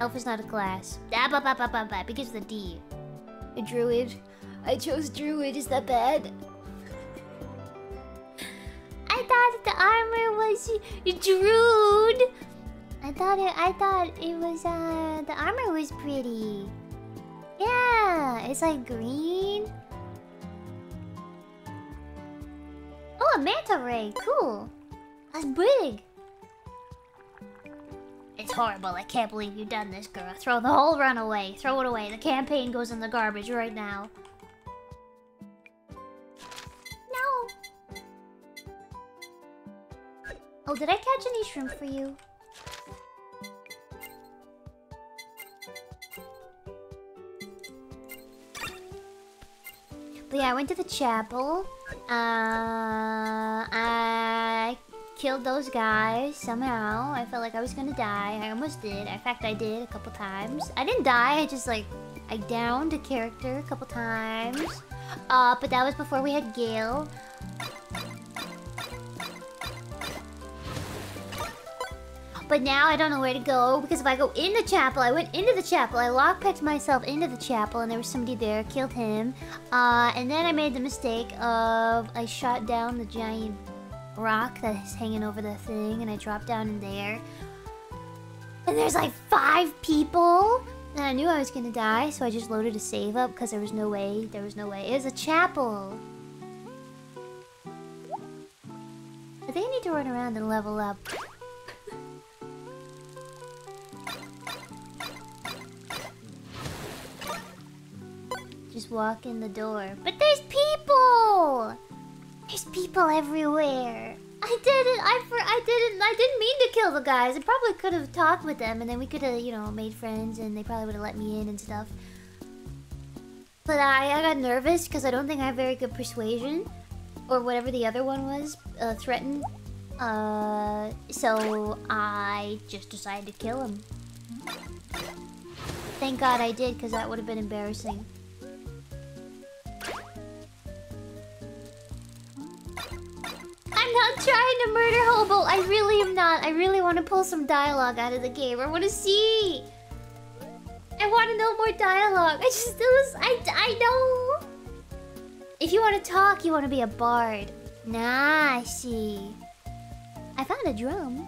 Elf is not a class. Ah. Begins with a D. A druid. I chose druid. Is that bad? I thought the armor was druid. I thought it. I thought it was. Uh, the armor was pretty. Yeah, it's like green. Oh, a manta ray. Cool. That's big. It's horrible. I can't believe you've done this, girl. Throw the whole run away. Throw it away. The campaign goes in the garbage right now. No. Oh, did I catch any shrimp for you? But yeah, I went to the chapel. Uh, I killed those guys somehow. I felt like I was gonna die. I almost did. In fact, I did a couple times. I didn't die. I just like I downed a character a couple times. Uh, but that was before we had Gale. But now I don't know where to go because if I go in the chapel, I went into the chapel, I lockpicked myself into the chapel, and there was somebody there, killed him. Uh, and then I made the mistake of I shot down the giant rock that is hanging over the thing, and I dropped down in there. And there's like five people. And I knew I was gonna die, so I just loaded a save up because there was no way. There was no way. It was a chapel. I think I need to run around and level up. Just walk in the door. But there's people! There's people everywhere. I didn't. I for. I didn't. I didn't mean to kill the guys. I probably could have talked with them, and then we could have, you know, made friends, and they probably would have let me in and stuff. But I, I got nervous because I don't think I have very good persuasion, or whatever the other one was. Uh, threaten. Uh, so I just decided to kill him. Thank God I did, because that would have been embarrassing. I'm not trying to murder Hobo. I really am not. I really want to pull some dialogue out of the game. I want to see. I want to know more dialogue. I just it was I I know. If you want to talk, you want to be a bard. Nah, I see. I found a drum.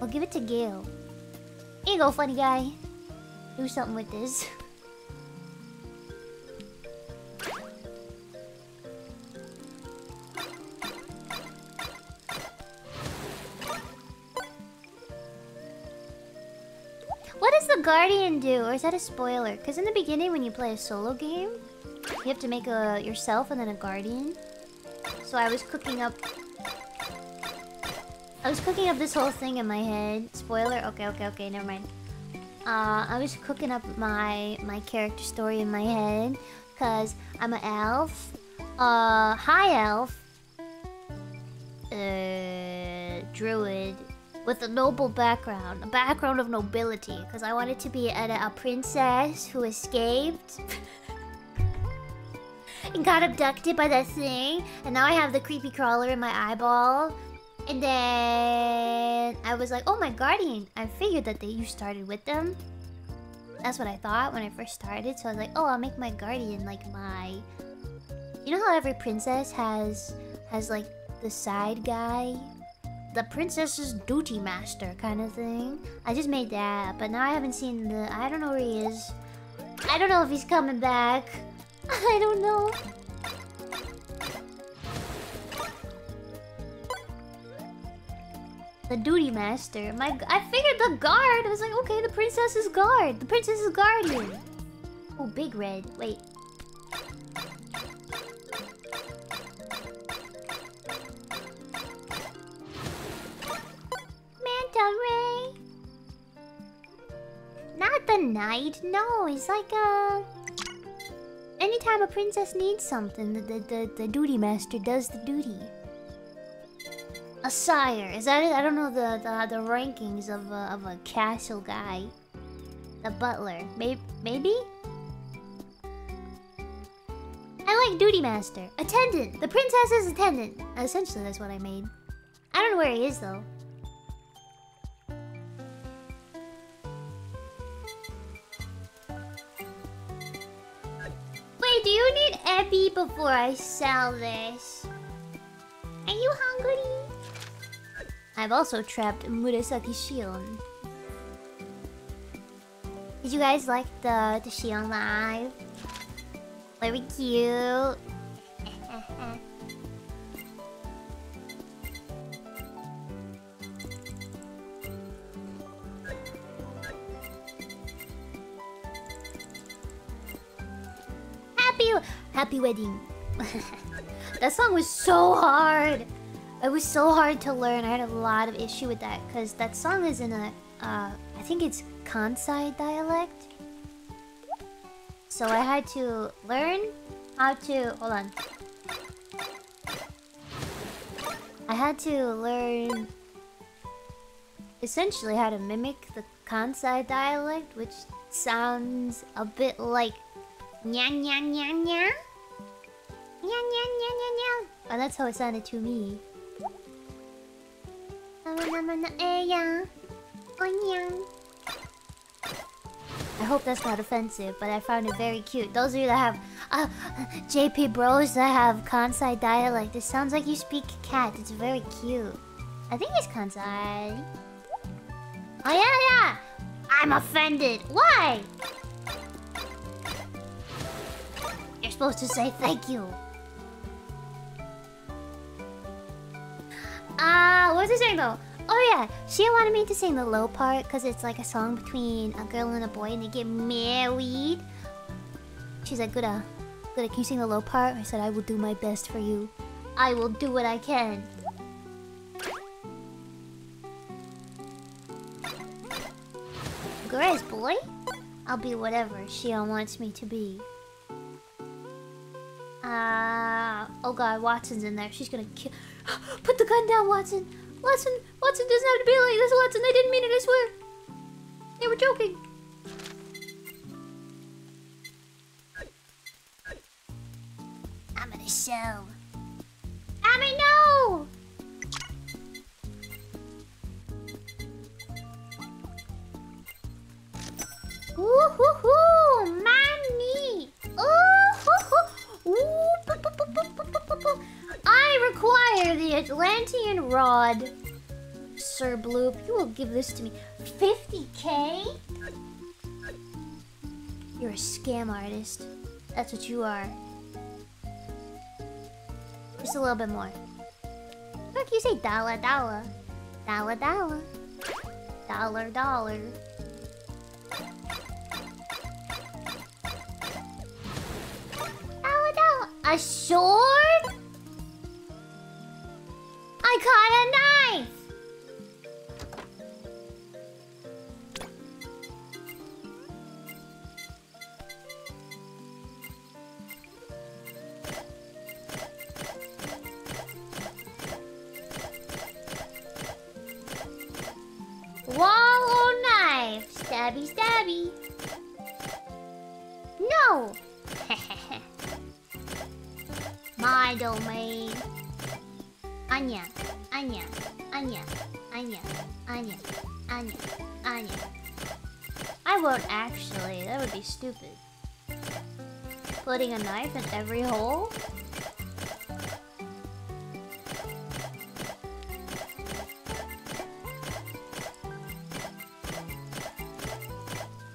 I'll give it to Gale. Here you go, funny guy. Do something with this. What does the Guardian do? Or is that a spoiler? Because in the beginning, when you play a solo game, you have to make a yourself and then a Guardian. So I was cooking up... I was cooking up this whole thing in my head. Spoiler? Okay, okay, okay, never mind. Uh, I was cooking up my my character story in my head. Because I'm an elf. Uh, high elf. Uh, druid with a noble background, a background of nobility, because I wanted to be a, a princess who escaped. and got abducted by that thing. And now I have the creepy crawler in my eyeball. And then I was like, oh my guardian. I figured that they you started with them. That's what I thought when I first started. So I was like, oh, I'll make my guardian like my. You know how every princess has has like the side guy, the princess's duty master kind of thing. I just made that, but now I haven't seen the. I don't know where he is. I don't know if he's coming back. I don't know. The duty master. My, I figured the guard. I was like, okay, the princess's guard. The princess's guardian. Oh, big red. Wait. Manta Ray. Not the knight. No, it's like a. Anytime a princess needs something, the the, the, the duty master does the duty. A sire. Is that it? I don't know the the, the rankings of a, of a castle guy. The butler. Maybe maybe. I like duty master. Attendant. The princess's attendant. Essentially, that's what I made. I don't know where he is though. Wait, do need Ebi before I sell this? Are you hungry? I've also trapped Murasaki Shion. Did you guys like the, the Shion live? Very cute. happy, happy wedding. that song was so hard. It was so hard to learn. I had a lot of issue with that because that song is in a, uh, I think it's Kansai dialect. So I had to learn how to hold on. I had to learn essentially how to mimic the Kansai dialect, which sounds a bit like nya nya nya nya. Nya nya nya nya nya. And that's how it sounded to me. I hope that's not offensive, but I found it very cute. Those of you that have uh, JP bros that have Kansai dialect, it sounds like you speak cat. It's very cute. I think it's Kansai. Oh yeah, yeah. I'm offended. Why? You're supposed to say thank you. Ah, uh, what was I saying though? Oh yeah, she wanted me to sing the low part because it's like a song between a girl and a boy and they get married. She's like, Guda, Guda, can you sing the low part? I said, I will do my best for you. I will do what I can. Grace boy? I'll be whatever she wants me to be. Uh, oh god, Watson's in there. She's gonna kill. Put the gun down, Watson. Watson, Watson doesn't have to be like this, Watson. They didn't mean it. I swear. They were joking. I'm gonna show. I mean, no. Ooh hoo hoo, mommy. Ooh hoo hoo. I require the Atlantean rod. Sir Bloop, you will give this to me. 50k? You're a scam artist. That's what you are. Just a little bit more. How can you say dollar dollar? Dollar dollar. Dollar dollar. Ashore? Every hole?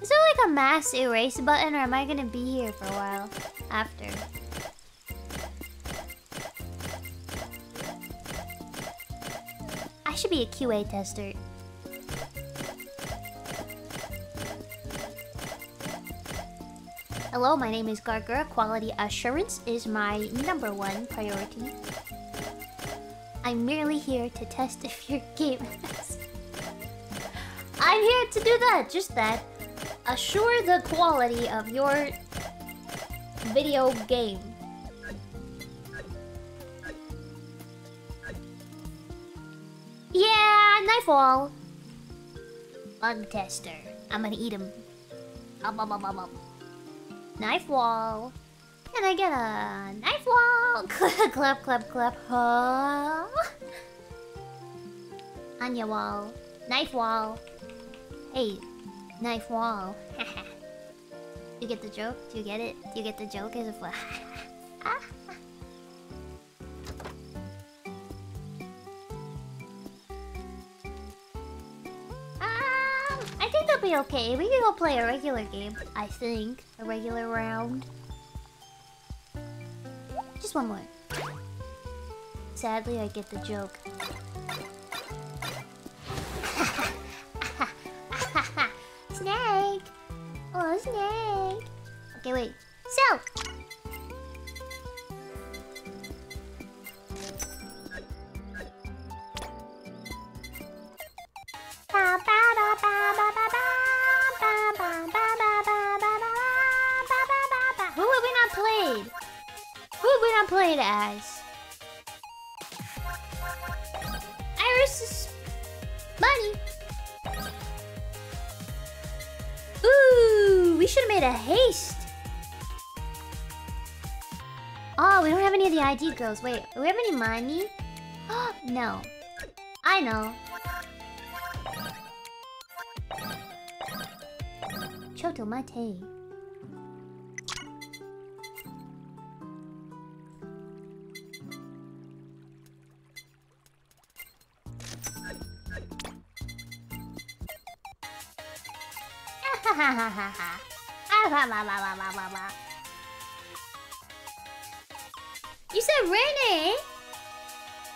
Is there like a mass erase button or am I gonna be here for a while after? I should be a QA tester. Hello, my name is Gawr Gura. Quality assurance is my number one priority. I'm merely here to test if your game has. I'm here to do that, just that. Assure the quality of your video game. Yeah, wall. Bug tester. I'm gonna eat him. Um, um, um. Knife wall. Can I get a knife wall? clap, clap, clap. Huh? Anya wall. Knife wall. Hey, knife wall. you get the joke? Do you get it? Do you get the joke Is it fl- Um, be okay. We can go play a regular game. I think a regular round. Just one more. Sadly, I get the joke. snake! Oh, snake! Okay, wait. So! Who have we not played? Who have we not played as? IRyS is money. Ooh, we should have made a haste. Oh, we don't have any of the ID girls. Wait, do we have any money? Oh, no. I know. Choto Mate. You said Renee?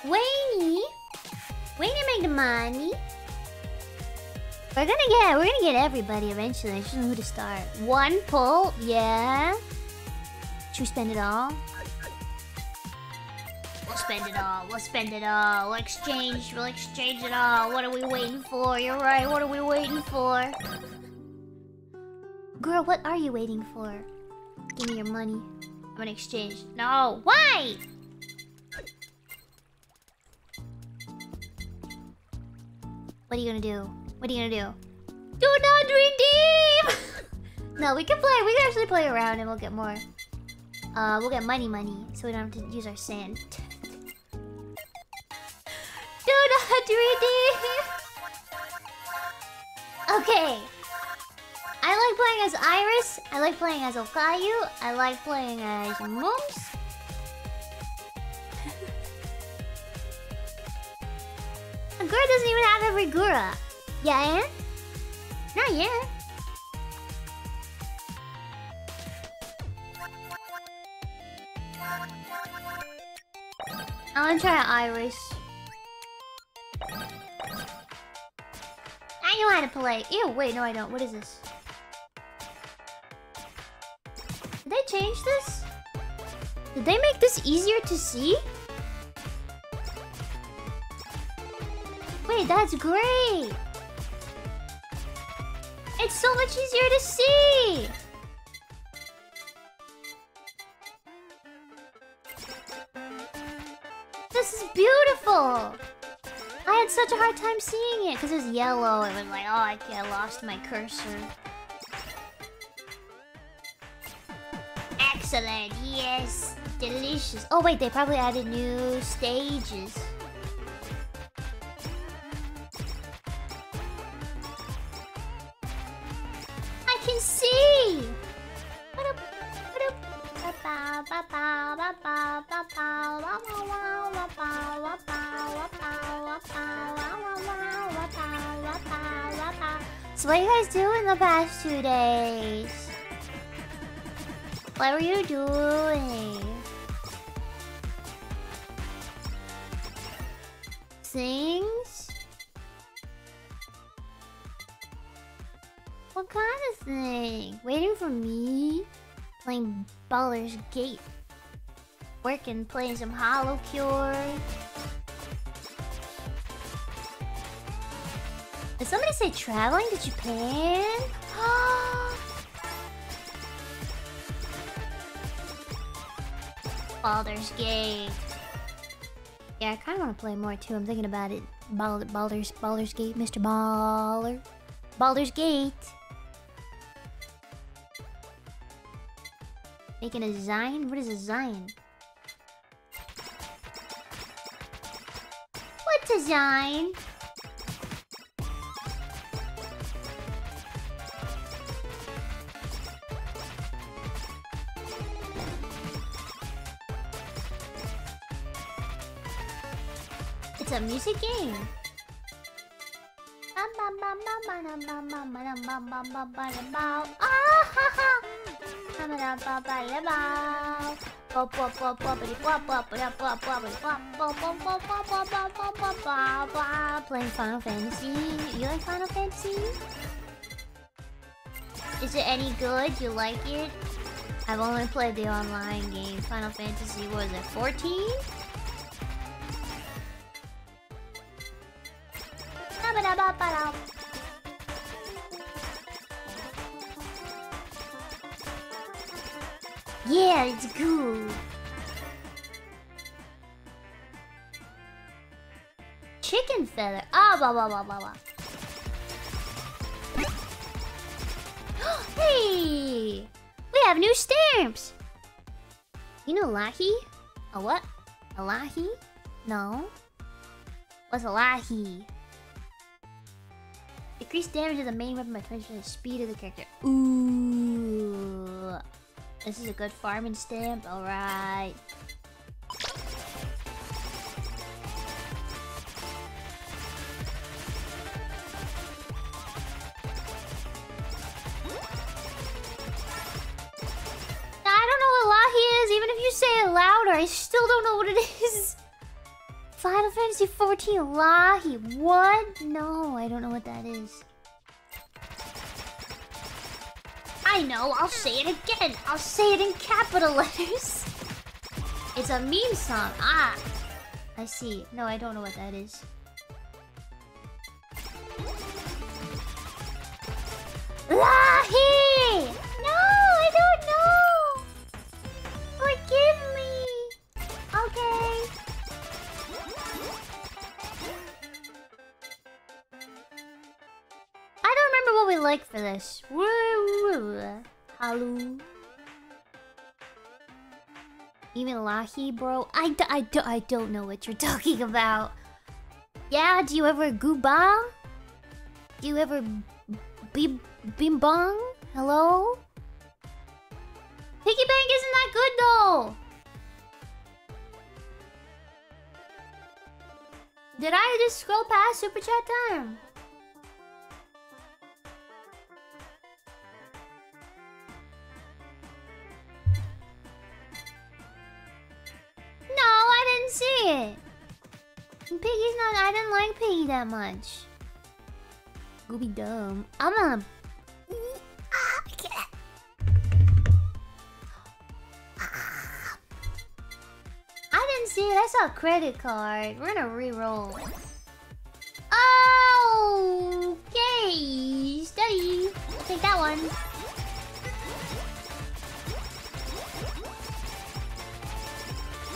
Wayne? Wayne make the money. We're gonna get we're gonna get everybody eventually. I just know who to start. One pull, yeah. Should we spend it all? We'll spend it all. We'll spend it all. We'll exchange. We'll exchange it all. What are we waiting for? You're right. What are we waiting for? Girl, what are you waiting for? Give me your money. I'm gonna exchange. No, why? What are you gonna do? What are you gonna do? Do not redeem! no, we can play. We can actually play around and we'll get more. Uh, we'll get money money, so we don't have to use our sand. do not redeem! Okay. I like playing as IRyS. I like playing as Okayu. I like playing as Moose. Gura doesn't even have every Gura. Yeah? Not yet. I wanna try IRyS. I know how to play. Ew, wait, no I don't. What is this? Did they change this? Did they make this easier to see? Wait, that's great! It's so much easier to see! This is beautiful! I had such a hard time seeing it because it was yellow. It was like, oh, I, I lost my cursor. Excellent, yes. delicious. Oh wait, they probably added new stages. So what you guys doing the past two days? What were you doing? Things? What kind of thing? Waiting for me? Playing Baldur's Gate. Working, playing some Hollow Cure. Did somebody say traveling to Japan? Baldur's Gate. Yeah, I kind of want to play more too. I'm thinking about it. Bald Baldur's Baldur's Gate, Mr. Baller. Baldur's Gate. Making a Zion? What is a Zion? What's a Zion? It's a music game. Playing Final Fantasy. You like Final Fantasy? Is it any good? You like it? I've only played the online game. Final Fantasy, was it, 14? Ba-ba-da-ba-ba-da. Yeah, it's cool. Chicken feather. Ah, blah blah blah blah blah. hey, we have new stamps. You know Lahi? A what? A Lahi? No. What's a Lahi? Decrease damage of the main weapon by 20% the speed of the character. Ooh. This is a good farming stamp. Alright. I don't know what Lahi is. Even if you say it louder, I still don't know what it is. Final Fantasy 14 Lahi. What? No, I don't know what that is. I know, I'll say it again. I'll say it in capital letters. It's a meme song. Ah. I see. No, I don't know what that is. Lahi! No, I don't know. Forgive me. Okay. What we like for this. Hello. Even Lahi, bro? I, d I, d I don't know what you're talking about. Yeah, do you ever gooba? Do you ever bim bong? Hello? Piggy bank isn't that good though. Did I just scroll past super chat time? I didn't see it. Piggy's not. I didn't like Piggy that much. Gooby dumb. I'm gonna. I didn't see it. I saw a credit card. We're gonna re-roll. Oh, okay, steady. Take that one.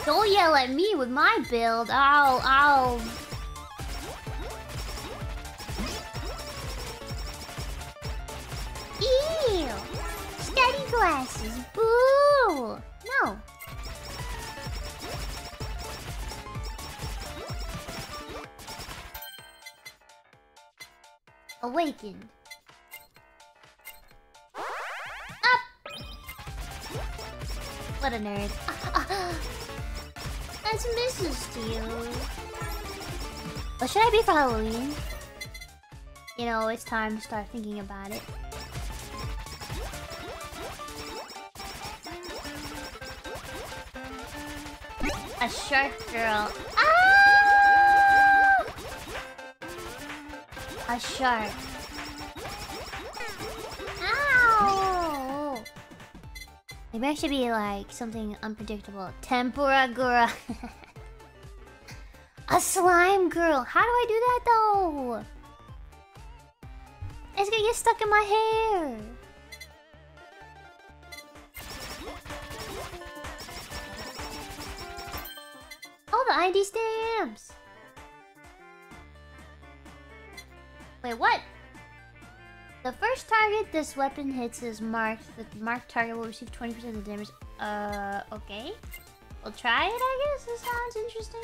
Don't yell at me with my build. I'll... I'll... Ew! Study glasses! Boo! No! Awakened. Up! What a nerd. That's Mrs. Steel. What should I be for Halloween? You know, it's time to start thinking about it. A shark girl. Ah! A shark. Maybe I should be like something unpredictable. Tempura girl. A slime girl. How do I do that though? It's gonna get stuck in my hair. Oh, the ID stamps. Wait, what? The first target this weapon hits is marked. The marked target will receive 20% of the damage. Uh, okay. We'll try it, I guess. This sounds interesting.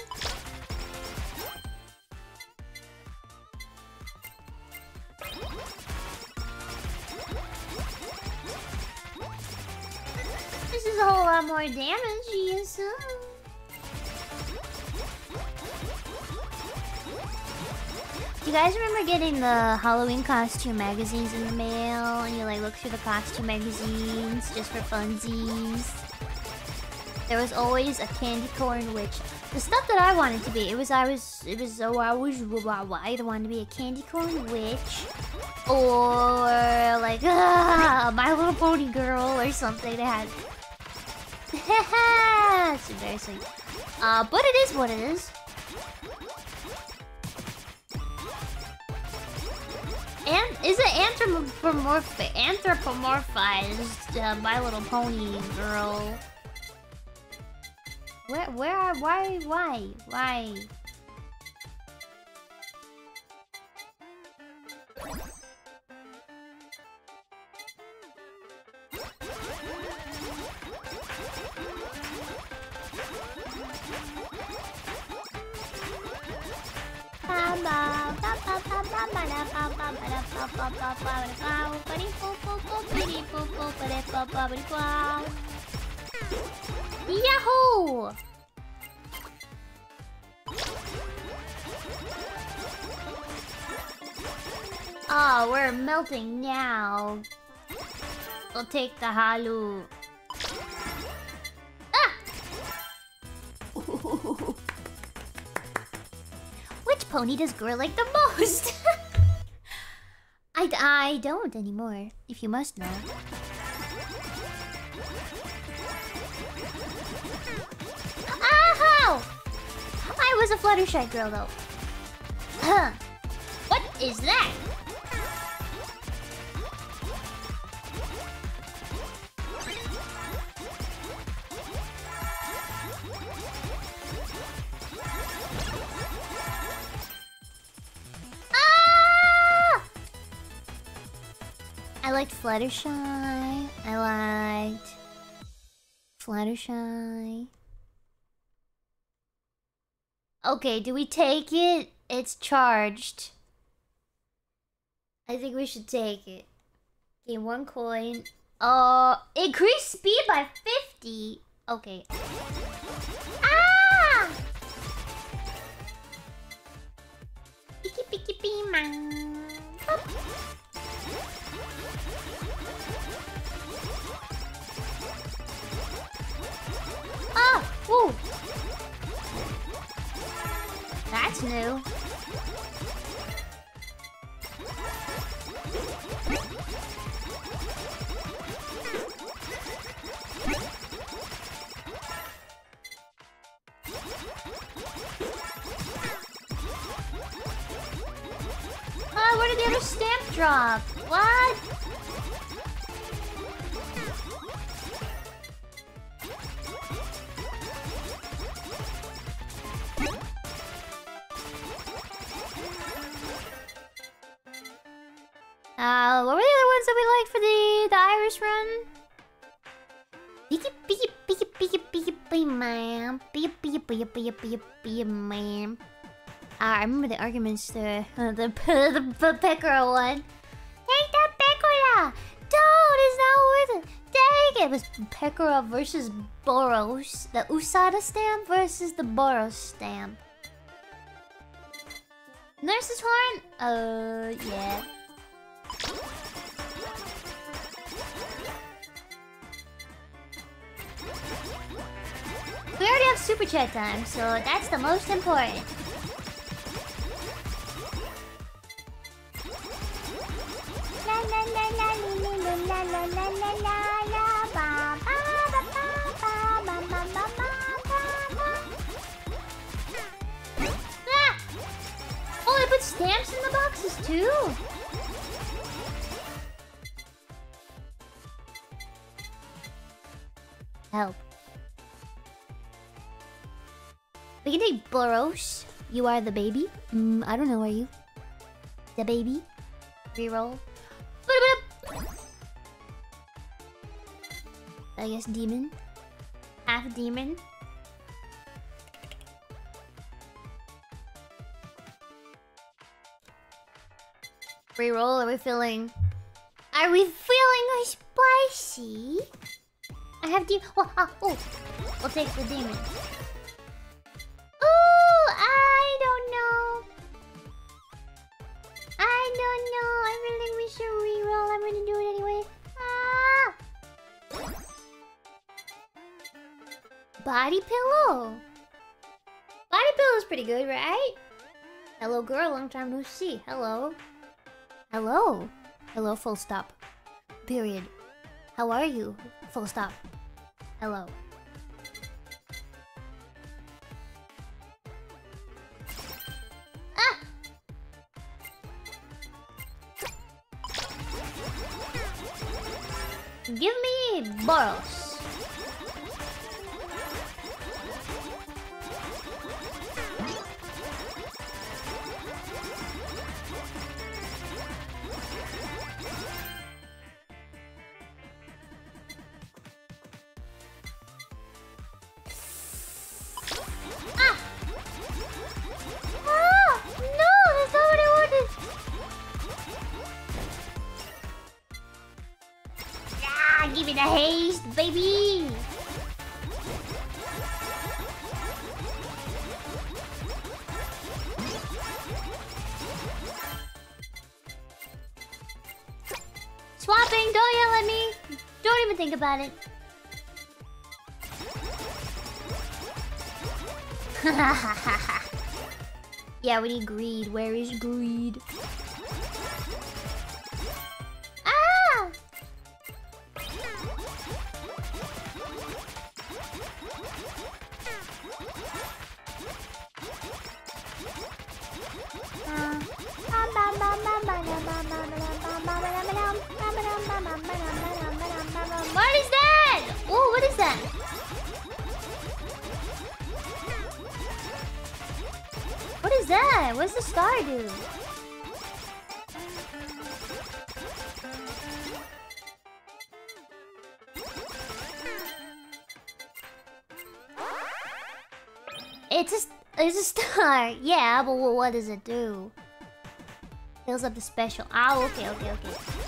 This is a whole lot more damage, you you guys remember getting the Halloween costume magazines in the mail? And you like look through the costume magazines just for funsies? There was always a candy corn witch. The stuff that I wanted to be, it was I was it was oh I was I either wanted to be a candy corn witch or like ah, my little pony girl or something that had it's embarrassing. Uh but it is what it is. Is it anthropomorphized uh, My Little Pony girl? Where, where, are why, why, why? Yahoo! Oh, we're melting now. We'll take the halu. Ah! Pony does Gore like the most? I, I don't anymore, if you must know. Ow! I was a Fluttershy girl though. Huh. What is that? I liked Fluttershy. I liked Fluttershy. Okay, do we take it? It's charged. I think we should take it. Gain one coin. Uh, increase speed by 50. Okay. Ah! Picky picky man. Ah! Woo! That's new. Oh, where did the other stamp drop? What? Uh, what were the other ones that we liked for the the IRyS run? Peeky peeky peeky peeky peeky pee man. Peeky peeky peeky peeky peeky pee man. Ah, I remember the arguments there. Uh, the, the, the Pekora one. Take that Pekora! Don't! It's not worth it! Take it! Was Pekora versus Boros. The Usada stamp versus the Boros stamp. Nurse's Horn? Uh, yeah. We already have super chat time, so that's the most important. Oh, I put stamps in the boxes too! Help. We can take Boros. You are the baby? Mm, I don't know, are you? The baby? Reroll. I guess demon. Half demon. Reroll, are we feeling... Are we feeling spicy? I have demon... Oh, ah, oh! We'll take the demon. Ooh, I don't know. I don't know. I really wish we should reroll. I'm gonna do it anyway. Ah! Body pillow. Body pillow is pretty good, right? Hello, girl. Long time no see. Hello. Hello. Hello. Full stop. Period. How are you? Full stop. Hello. Ah! Give me Boros. About it. yeah, we need greed. Where is greed? Ah! Oh, what is that? What is that? What's the star do? It's a, it's a star. Yeah, but what does it do? Fills up the special. Ah, okay, okay, okay.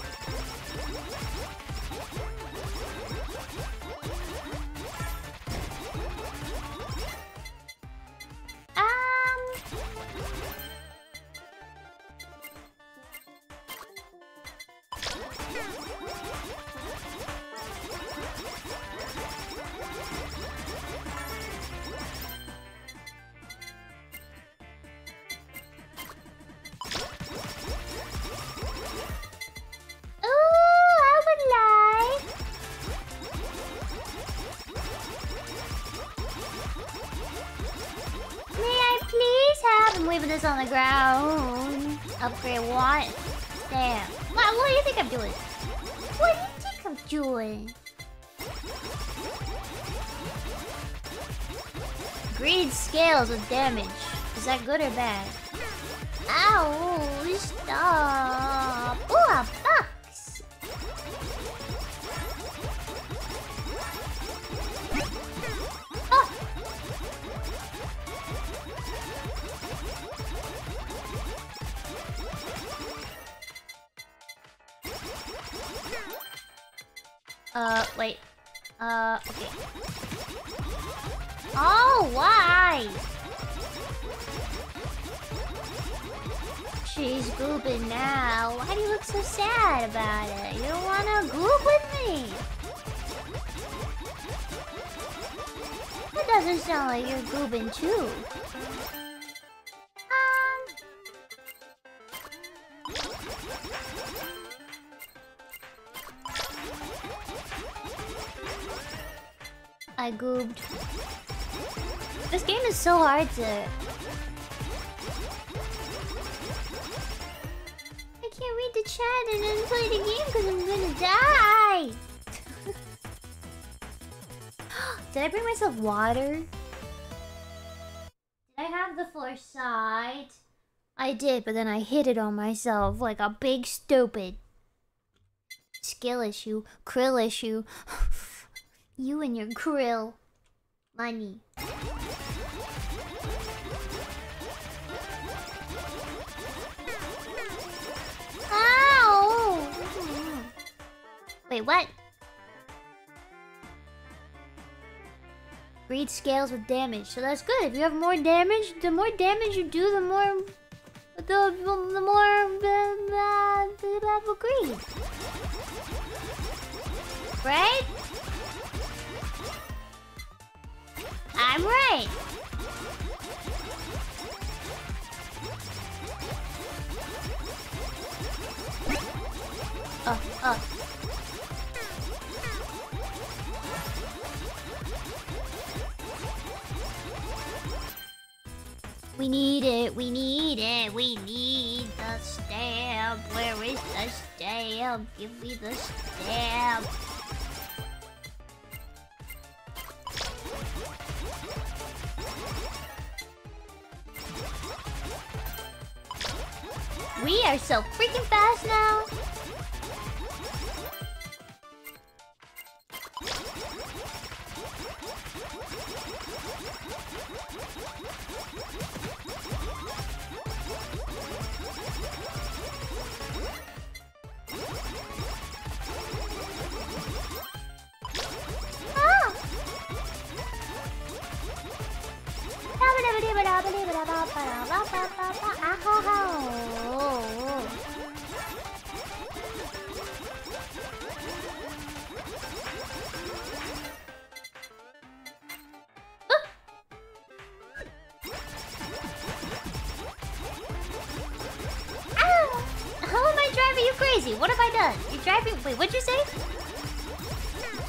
water bag. So. I can't read the chat and then play the game because I'm gonna die. Did I bring myself water? Did I have the foresight? I did, but then I hit it on myself like a big stupid. Skill issue, krill issue. you and your krill. Money. Wait, what? Greed scales with damage, so that's good. If you have more damage, the more damage you do, the more... The, the more... Uh, uh, uh, greed. Right? I'm right. Oh, oh. We need it, we need it, we need the stamp. Where is the stamp? Give me the stamp. We are so freaking fast now. Crazy? What have I done? You're driving. Wait, what'd you say?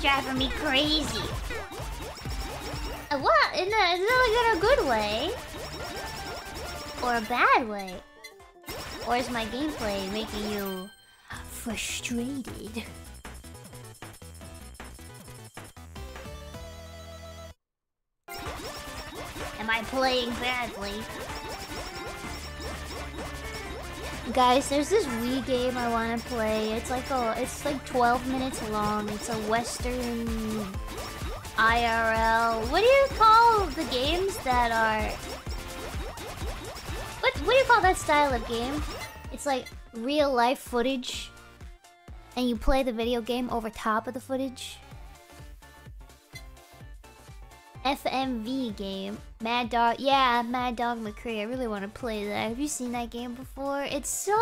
Driving me crazy. Uh, What? In a, it like in a good way? Or a bad way? Or is my gameplay making you frustrated? Am I playing badly? Guys, there's this Wii game I want to play. It's like a, it's like 12 minutes long. It's a Western IRL. What do you call the games that are? What do you call that style of game? It's like real life footage, and you play the video game over top of the footage. FMV game. Mad Dog. Yeah, Mad Dog McCree. I really want to play that. Have you seen that game before? It's so.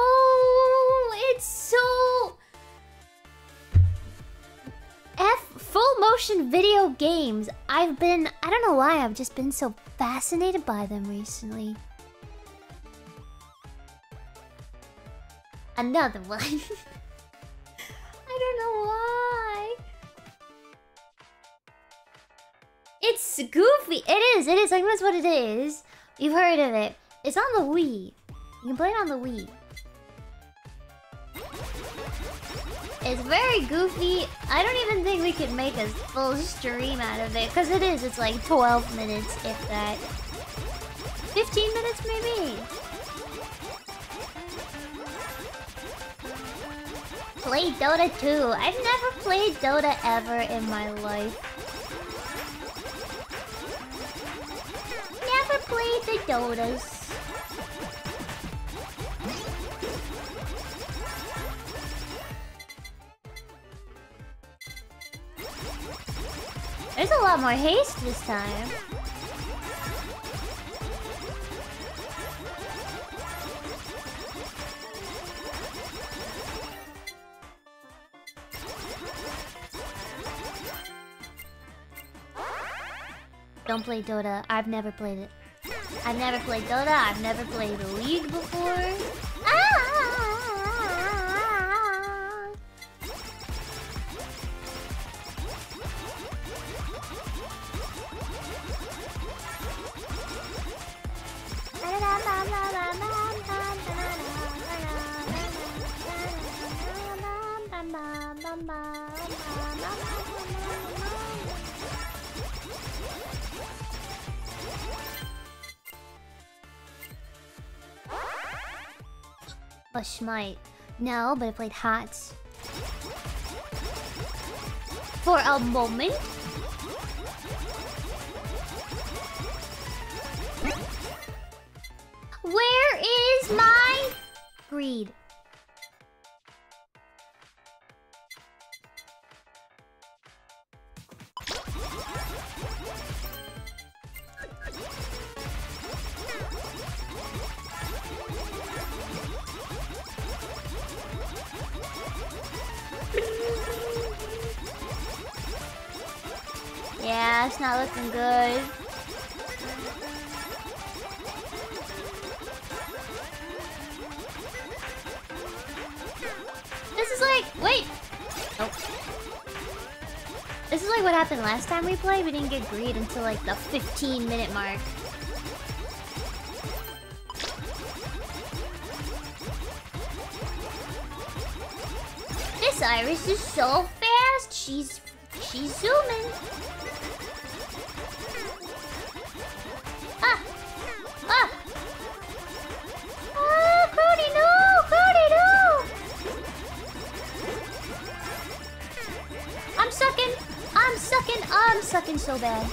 It's so. F full motion video games. I've been. I don't know why. I've just been so fascinated by them recently. Another one. I don't know why. It's goofy. It is. It is. I that's what it is. You've heard of it. It's on the Wii. You can play it on the Wii. It's very goofy. I don't even think we could make a full stream out of it. Because it is. It's like 12 minutes, if that. 15 minutes, maybe? Play Dota 2. I've never played Dota ever in my life. Never played the Dotas. There's a lot more haste this time. Don't play Dota. I've never played it. I've never played Dota. I've never played League before. Ah! A Schmite. No, but I played Hats. For a moment. Where is my greed? Yeah, it's not looking good. This is like, wait. Oh. This is like what happened last time we played. We didn't get greed until like the 15 minute mark. This IRyS is so fast. She's she's zooming. Ah! Ah! Kronii, no! Kronii, no! I'm sucking! I'm sucking! I'm sucking so bad.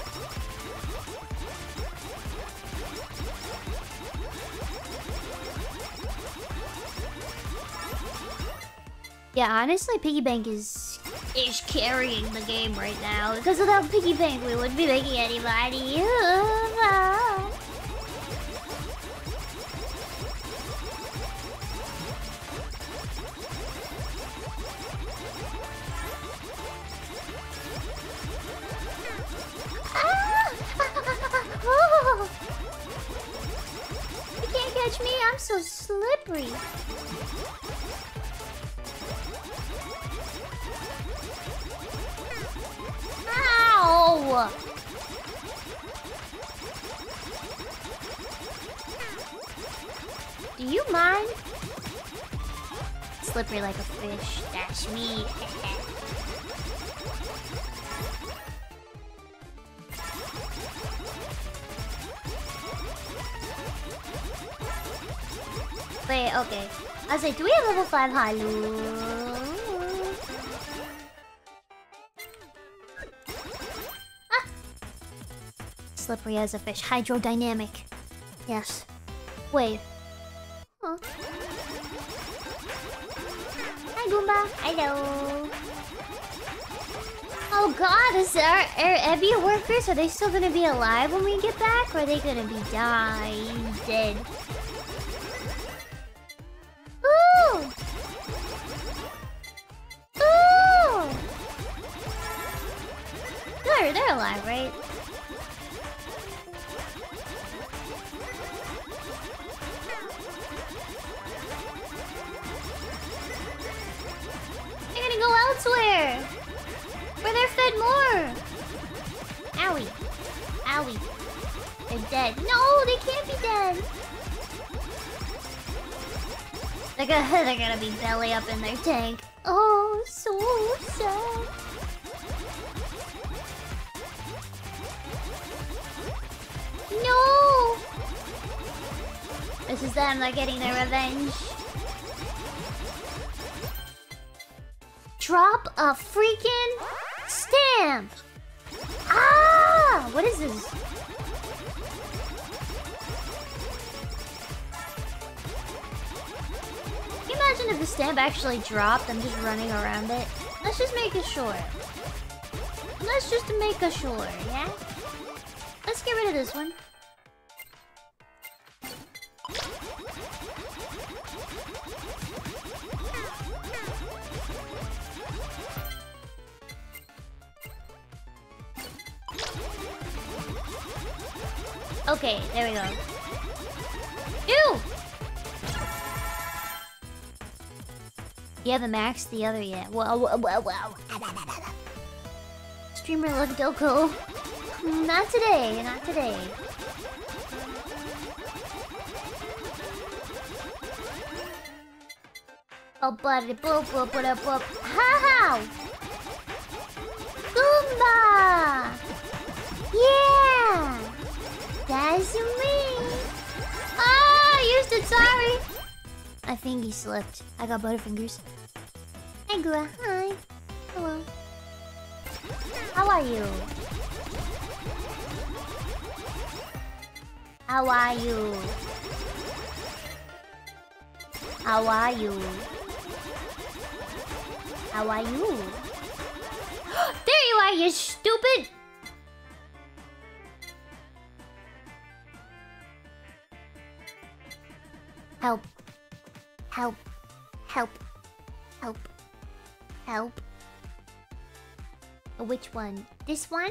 Yeah, honestly, Piggy Bank is is carrying the game right now. Because without Piggy Bank, we wouldn't be making any slippery. Ow! Do you mind? Slippery like a fish. That's me. okay. I was like, do we have level 5 Hailu? Ah! Slippery as a fish. Hydrodynamic. Yes. Wait. Huh. Hi, Goomba. Hello. Oh god, is our, our Ebbia workers, are they still gonna be alive when we get back? Or are they gonna be dying dead? Up in their tank. Oh, so sad. No! This is them, they're getting their revenge. Drop a freaking stamp! Ah! What is this? Stamp actually dropped? I'm just running around it. Let's just make it short. let's just make a sure, yeah? Let's get rid of this one. Okay, there we go. Ew! You haven't maxed the other yet. Whoa, whoa, whoa, whoa. Streamer look Doko. Not today, not today. Oh, buddy, boop, boop, boop, boop. How? Goomba! Yeah! That's me! Ah, I used it, sorry! I think he slipped. I got butterfingers. Hi, Gura. Hi. Hello. How are you? How are you? How are you? How are you? there you are, you stupid! Help. Help. Help. Help. Help. Which one? This one?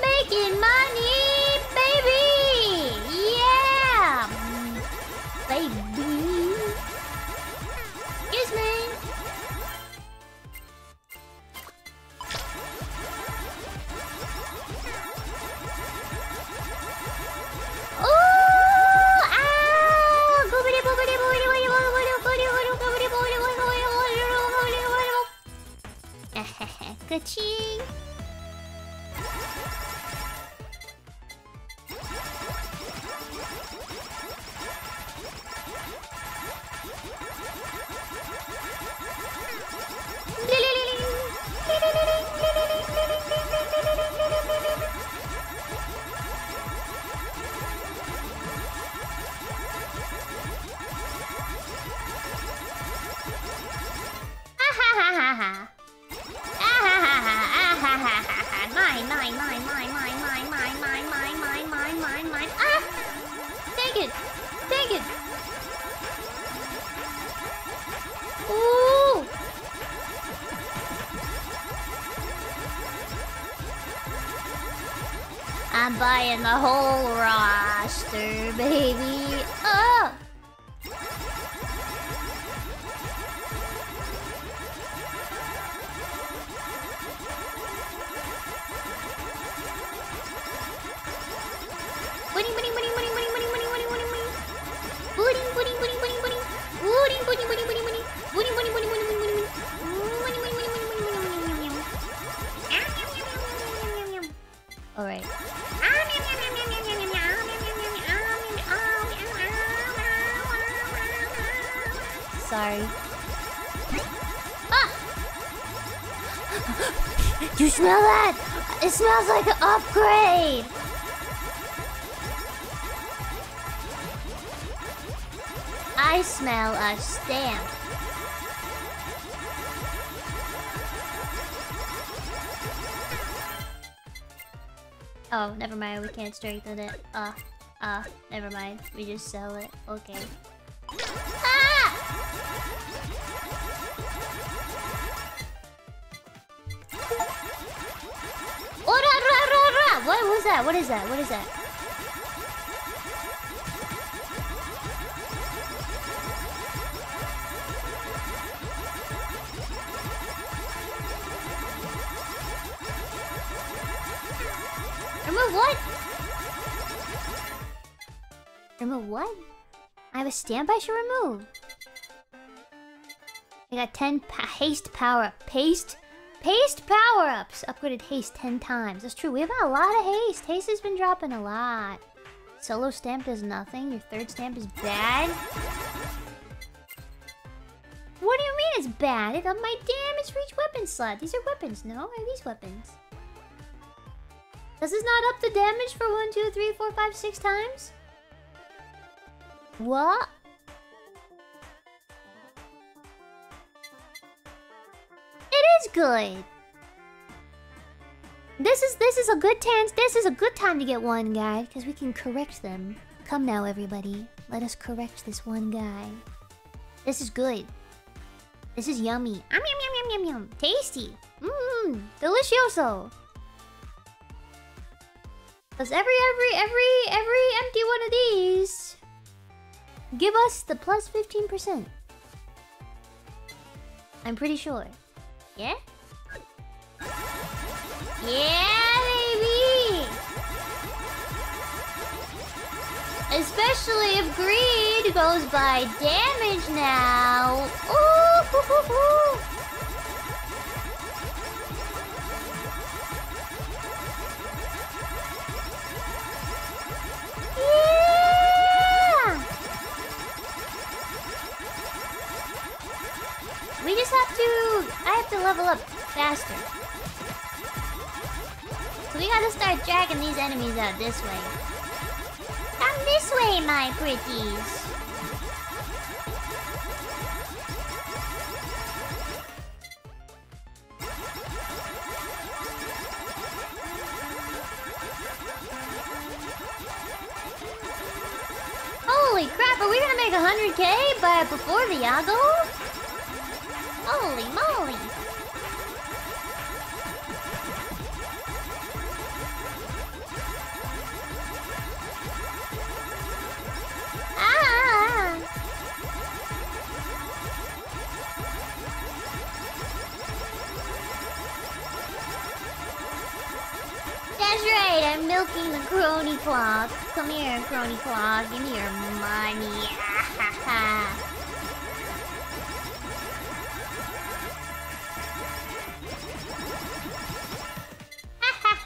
Making money, baby! Yeah! Baby! 听亲。the hole. Smell that? It smells like an upgrade. I smell a stamp. Oh, never mind. We can't strengthen it. Uh, uh, never mind. We just sell it. Okay. Ah! Ra! What was that? What is that? What is that? Remove what? Remove what? I have a stamp I should remove. I got 10 pa haste power. Paste? Paste power ups! Upgraded haste 10 times. That's true. We've had a lot of haste. Haste has been dropping a lot. Solo stamp does nothing. Your third stamp is bad. What do you mean it's bad? It up my damage for each weapon slot. These are weapons, no? Are these weapons? This is not up the damage for one, two, three, four, five, six times? What? Good. This is this is a good chance. This is a good time to get one guy because we can correct them. Come now, everybody. Let us correct this one guy. This is good. This is yummy. Um, yum yum yum yum yum. Tasty. Mmm. Delicioso. Does every every every every empty one of these give us the plus plus fifteen percent? I'm pretty sure. Yeah? Yeah, baby! Especially if greed goes by damage now. Ooh, hoo, hoo, hoo. Yeah! We just have to... I have to level up faster. So we gotta start dragging these enemies out this way. Come this way, my pretties. Holy crap, are we gonna make 100k by before the Yago? Holy moly! Ah! That's right, I'm milking the Kronii clock. Come here, Kronii clock. Give me your money.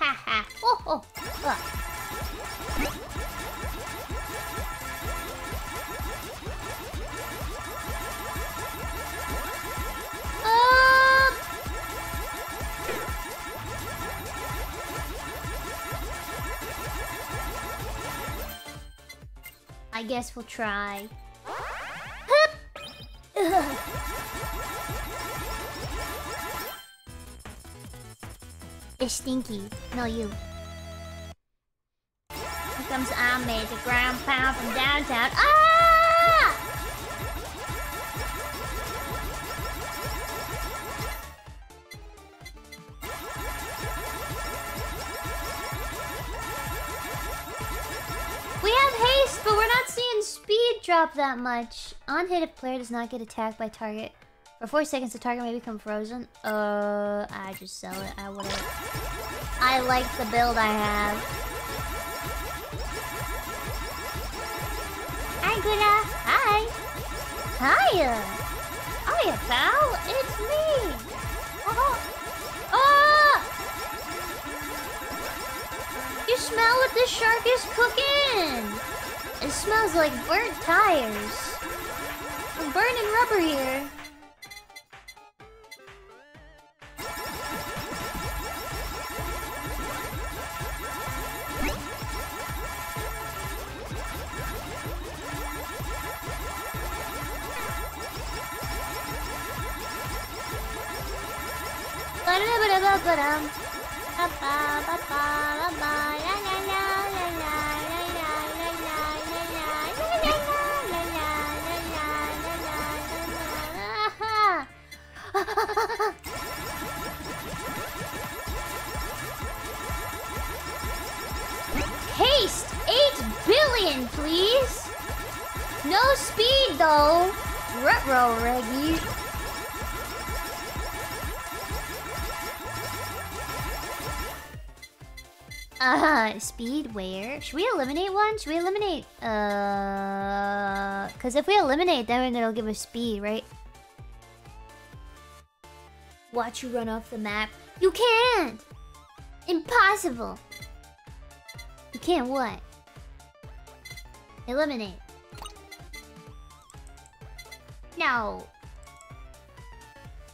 Ha ha. Oh, oh. Uh. I guess we'll try. Hup. It's Stinky, no you. Here comes Ame, the ground pound from downtown. Ah! We have haste, but we're not seeing speed drop that much. On hit, if player does not get attacked by target. For 4 seconds, the target may become frozen. Uh, I just sell it. I would I like the build I have. Hi, Guna. Hi. Hiya. Hiya, pal. It's me. Oh. Oh! You smell what this shark is cooking? It smells like burnt tires. I'm burning rubber here. We eliminate, uh... Because if we eliminate them, it'll give us speed, right? Watch you run off the map. You can't! Impossible! You can't what? Eliminate. No.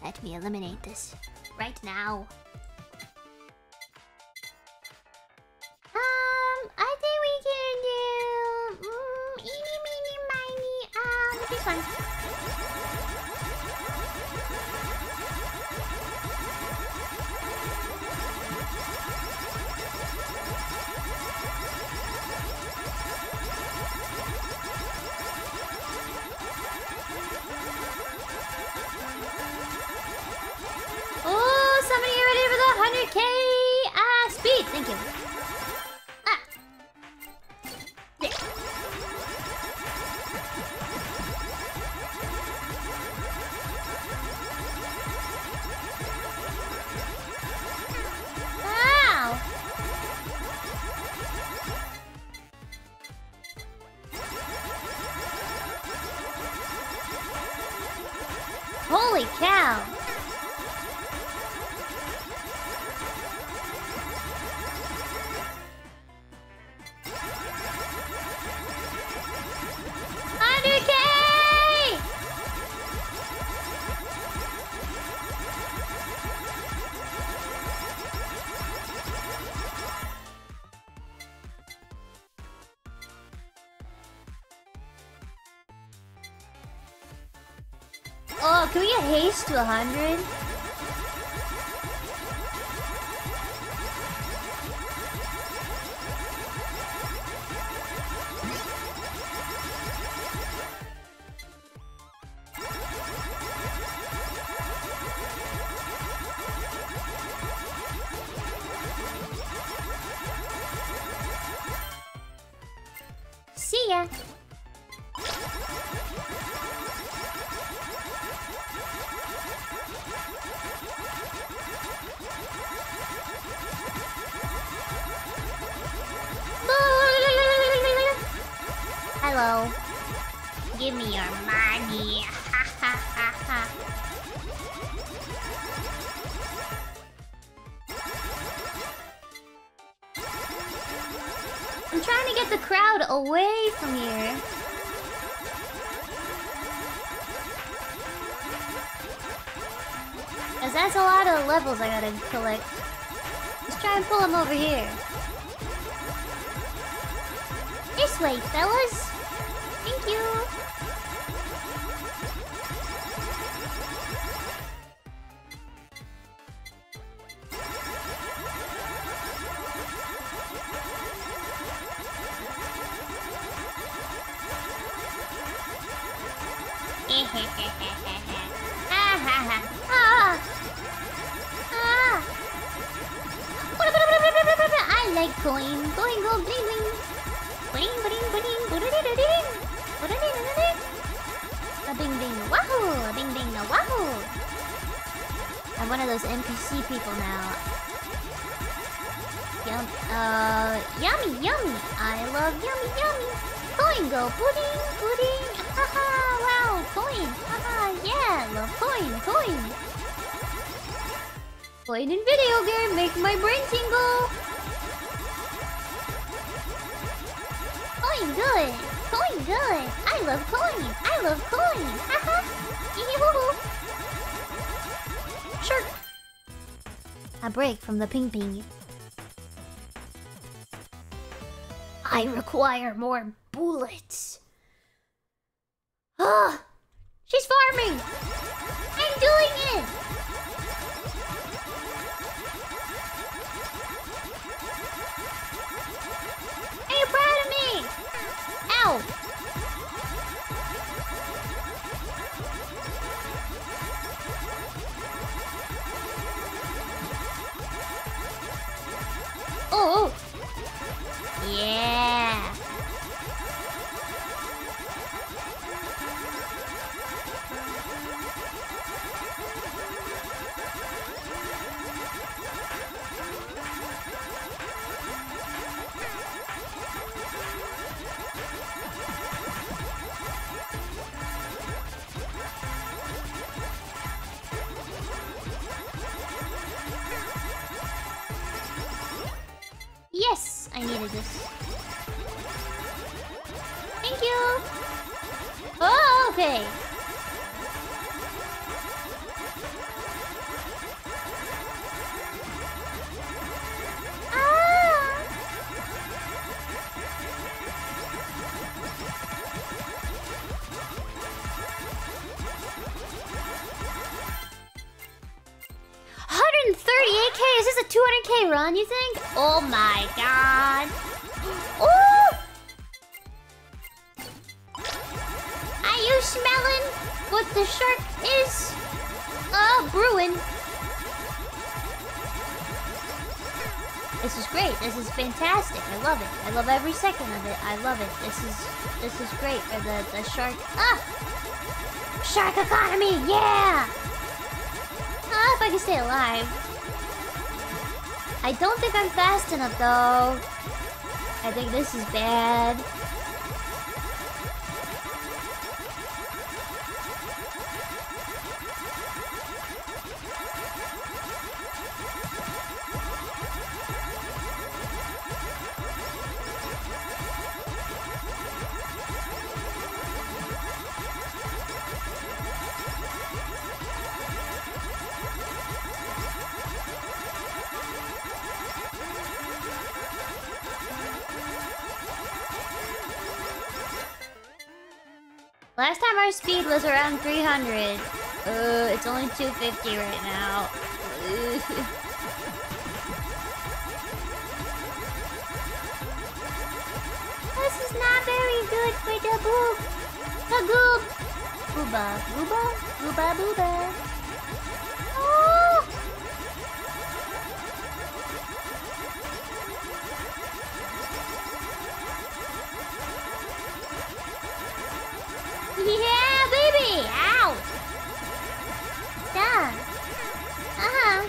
Let me eliminate this right now. Um, I think we can do... Um, eeny, meeny, miny. Um, this one. Oh, somebody get ready for the 100k uh, speed. Thank you. cow. 100? from the ping ping. I require more love every second of it. I love it. This is this is great. Or the the shark. Ah, shark economy. Yeah. Ah, if I can stay alive. I don't think I'm fast enough though. I think this is bad. Our speed was around 300. Uh, it's only 250 right now. this is not very good for the boob. The goob. Booba. Booba? Booba booba. Yeah, baby! Ow! Yeah. Uh-huh.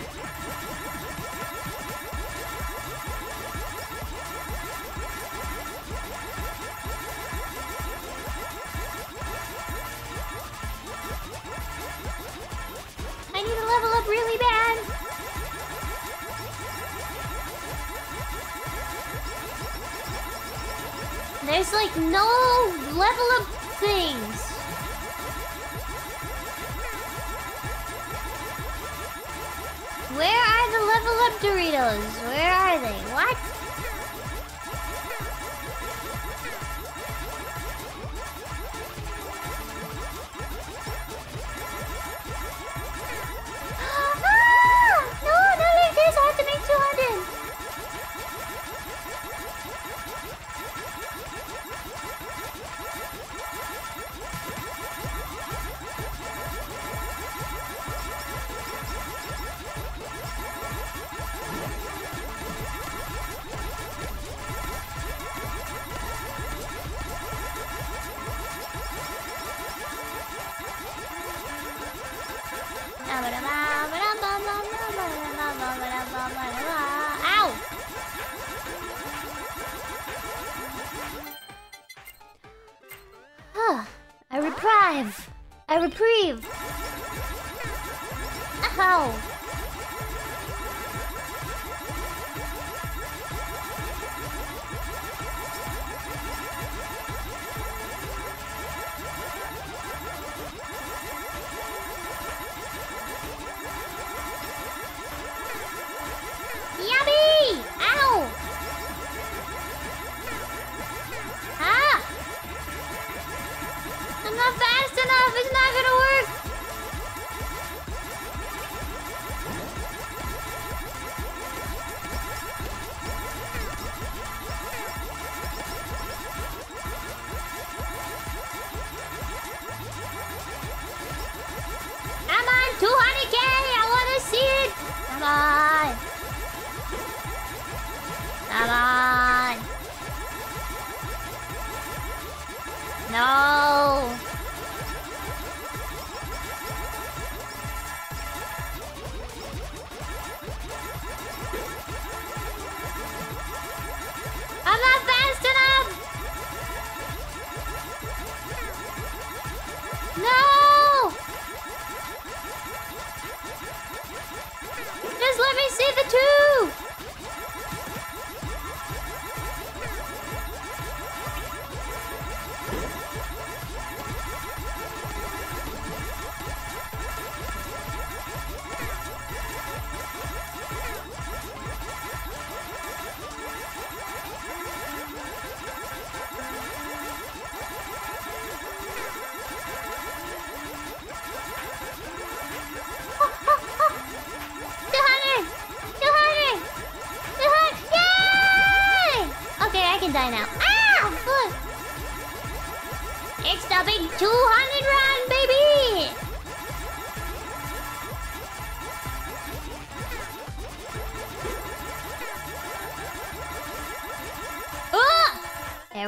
I need to level up really bad. There's like no level up things. Where are the level up Doritos? Where are they? What?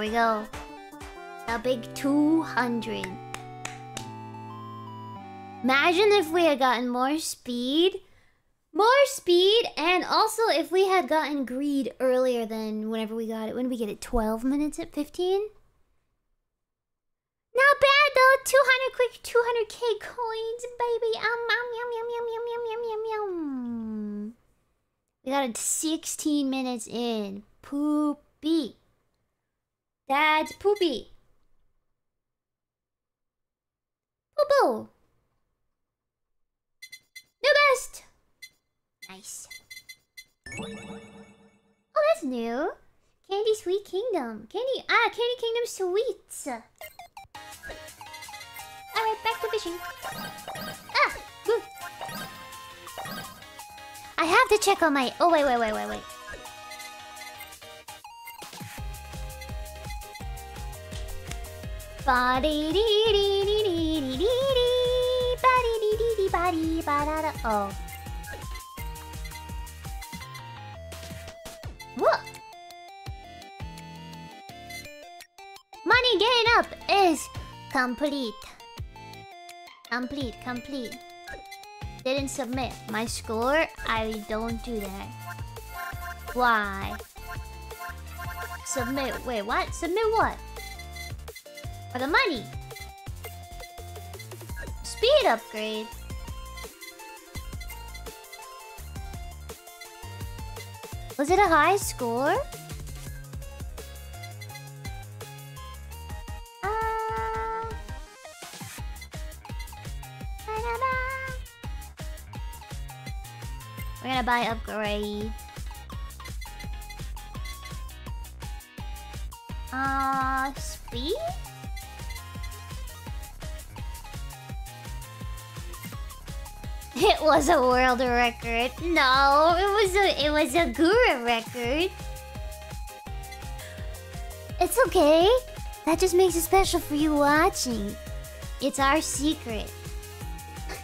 We go. The big 200. Imagine if we had gotten more speed. More speed, and also if we had gotten greed earlier than whenever we got it. When did we get it? 12 minutes at 15? Not bad though. 200 quick 200k coins, baby. Um, um, yum, yum, yum, yum, yum, yum, yum, yum. We got it 16 minutes in. Poopy. That's poopy. Poo poo. New best. Nice. Oh, that's new. Candy Sweet Kingdom. Candy ah, Candy Kingdom Sweets. Alright, back to fishing. Ah! Woo. I have to check on my. Oh wait, wait, wait, wait, wait. Body dee dee dee dee dee dee dee. Body dee dee dee body ba da da. Oh. What? Money gain up is complete. Complete, complete. Didn't submit my score. I don't do that. Why? Submit. Wait, what? Submit what? For the money. Speed upgrade. Was it a high score? Ah. We're gonna buy upgrade. Uh, speed? It was a world record. No, it was a it was a Gura record. It's okay. That just makes it special for you watching. It's our secret.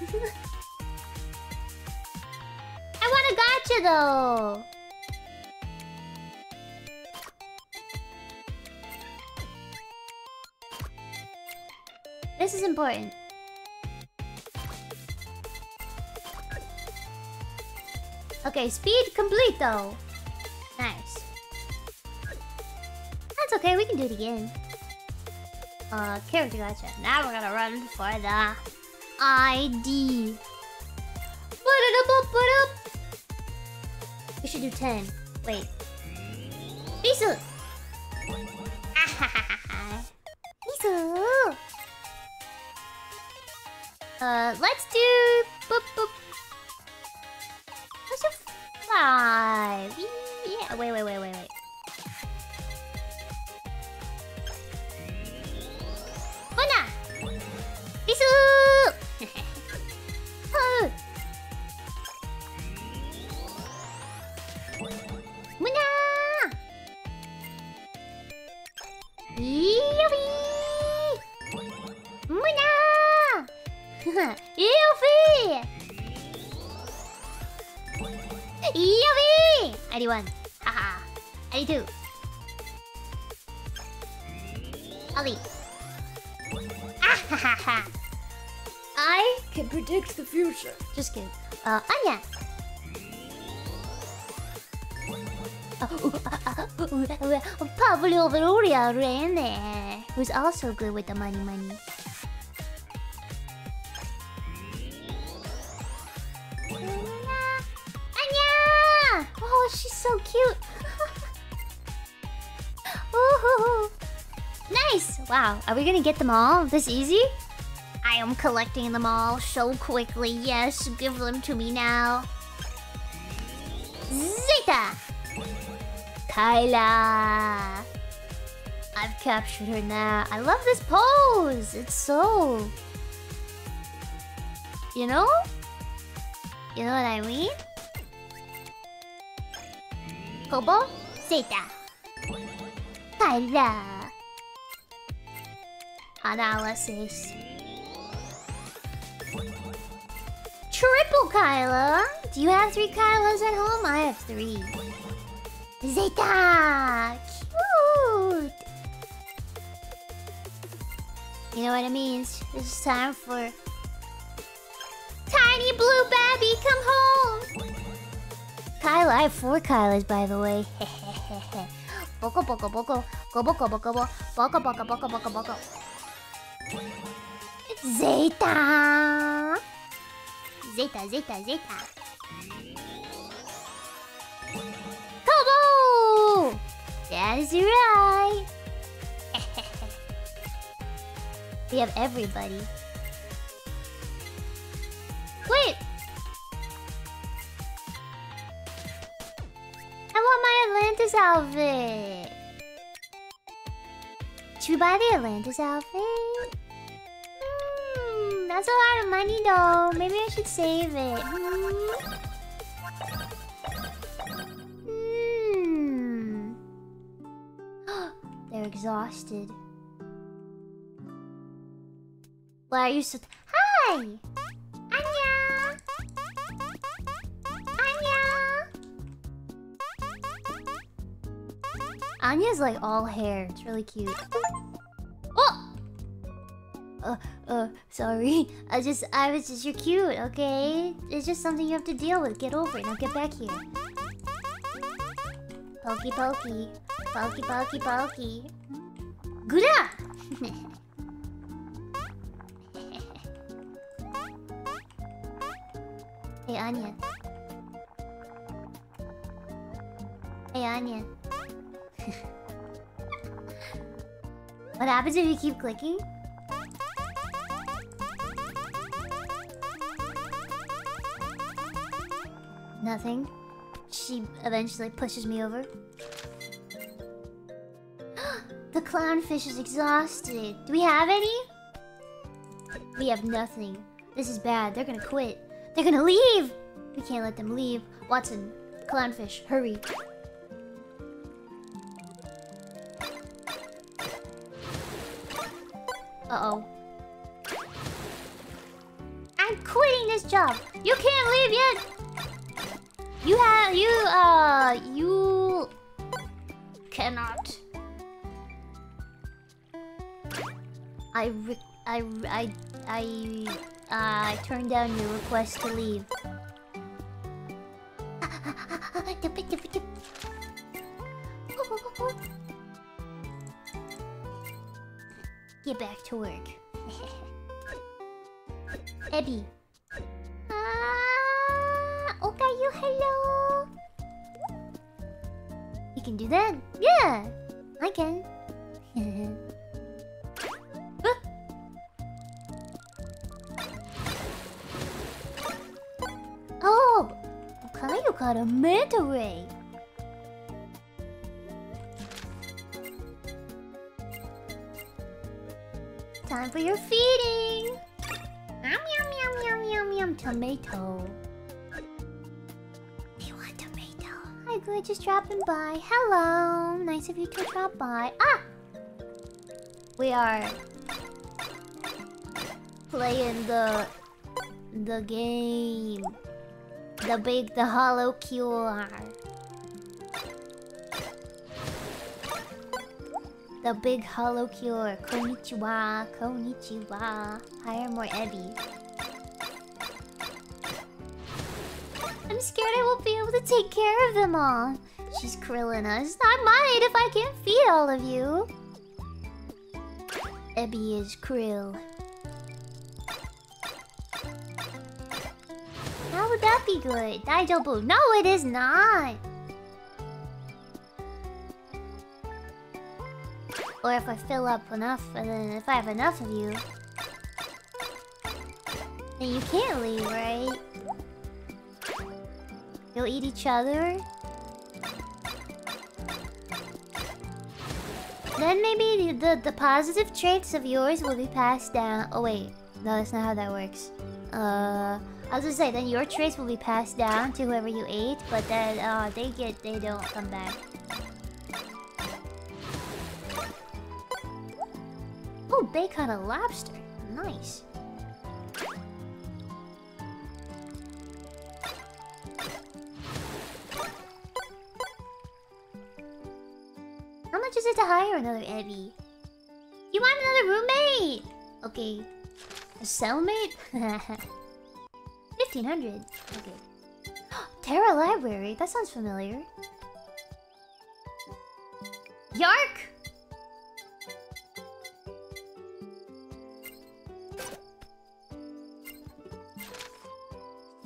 I want a gacha though. This is important. Okay, speed complete though. Nice. That's okay, we can do it again. Uh, character gacha. Now we're gonna run for the ID. We should do 10. Wait. Lisu! Lisu! Uh, let's do... Boop, boop. Five. Yeah. Wait, wait, wait, wait, wait. Moona! Risu! 81. Haha. 82. Ollie. Ah ha ha ha. I can predict the future. Just kidding. Uh, Anya. Pablo Veloria ran there. Who's also good with the money money. Wow, are we gonna get them all this easy? I am collecting them all so quickly. Yes, give them to me now. Zeta! Kaela! I've captured her now. I love this pose! It's so... You know? You know what I mean? Kobo? Zeta. Kaela. Analysis. Triple Kaela. Do you have three Kaelas at home? I have three. Zeta. Cute. You know what it means? It's time for Tiny Blue Baby, come home. Kaela, I have four Kaelas, by the way. Boko boko boko. Gobo gobo gobo. Boko boko boko boko boko. Zeta! Zeta, Zeta, Zeta. Kobo! That's right. we have everybody. Wait! I want my Atlantis outfit. Should we buy the Atlantis outfit? Hmm. That's a lot of money though. Maybe I should save it. Hmm. They're exhausted. Why are you so... Hi! Anya's like all hair. It's really cute. Oh! Uh, uh, sorry. I just, I was just, you're cute, okay? It's just something you have to deal with. Get over it. Now get back here. Pokey, pokey. Pokey, pokey, pokey. Gura! hey, Anya. Hey, Anya. What happens if you keep clicking? Nothing. She eventually pushes me over. the clownfish is exhausted. Do we have any? We have nothing. This is bad. They're gonna quit. They're gonna leave! We can't let them leave. Watson, clownfish, hurry. Uh-oh. I'm quitting this job. You can't leave yet. You have you uh you cannot. I I I I uh, I turned down your request to leave. Get back to work. Ebi. Ah, Okayu, hello. You can do that? Yeah, I can. Oh, Okayu got a manta ray. Time for your feeding. Yum yum yum yum yum yum tomato. You want tomato? Hi, good. Just dropping by. Hello. Nice of you to drop by. Ah. We are playing the the game. The big, the hollow cure. The big HoloCure. Konnichiwa, konnichiwa. Hire more Ebi. I'm scared I won't be able to take care of them all. She's krilling us. I might if I can't feed all of you. Ebi is krill. How would that be good? Daijobu. No, it is not. Or if I fill up enough, and then if I have enough of you, then you can't leave, right? You'll eat each other. Then maybe the, the, positive traits of yours will be passed down. Oh wait, no, that's not how that works. Uh, I was gonna say then your traits will be passed down to whoever you ate, but then uh, they get they don't come back. Oh, they caught a lobster. Nice. How much is it to hire another Ebi? You want another roommate? Okay. A cellmate? 1500. Okay. Terra Library. That sounds familiar. Yark!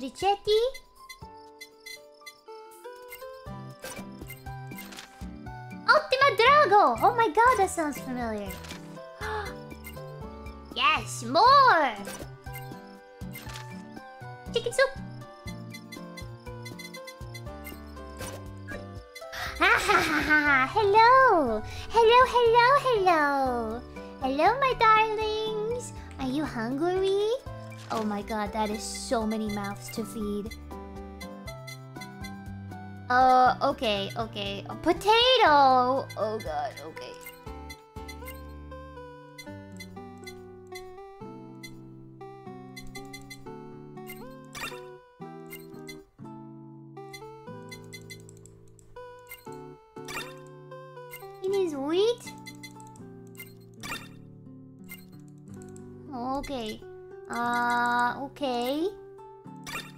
Richetti? Ultima Drago! Oh my god, that sounds familiar. yes, more! Chicken soup! Hello! Hello, hello, hello! Hello, my darlings! Are you hungry? Oh my god, that is so many mouths to feed. Uh, okay, okay. A potato! Oh god, okay. Uh, okay.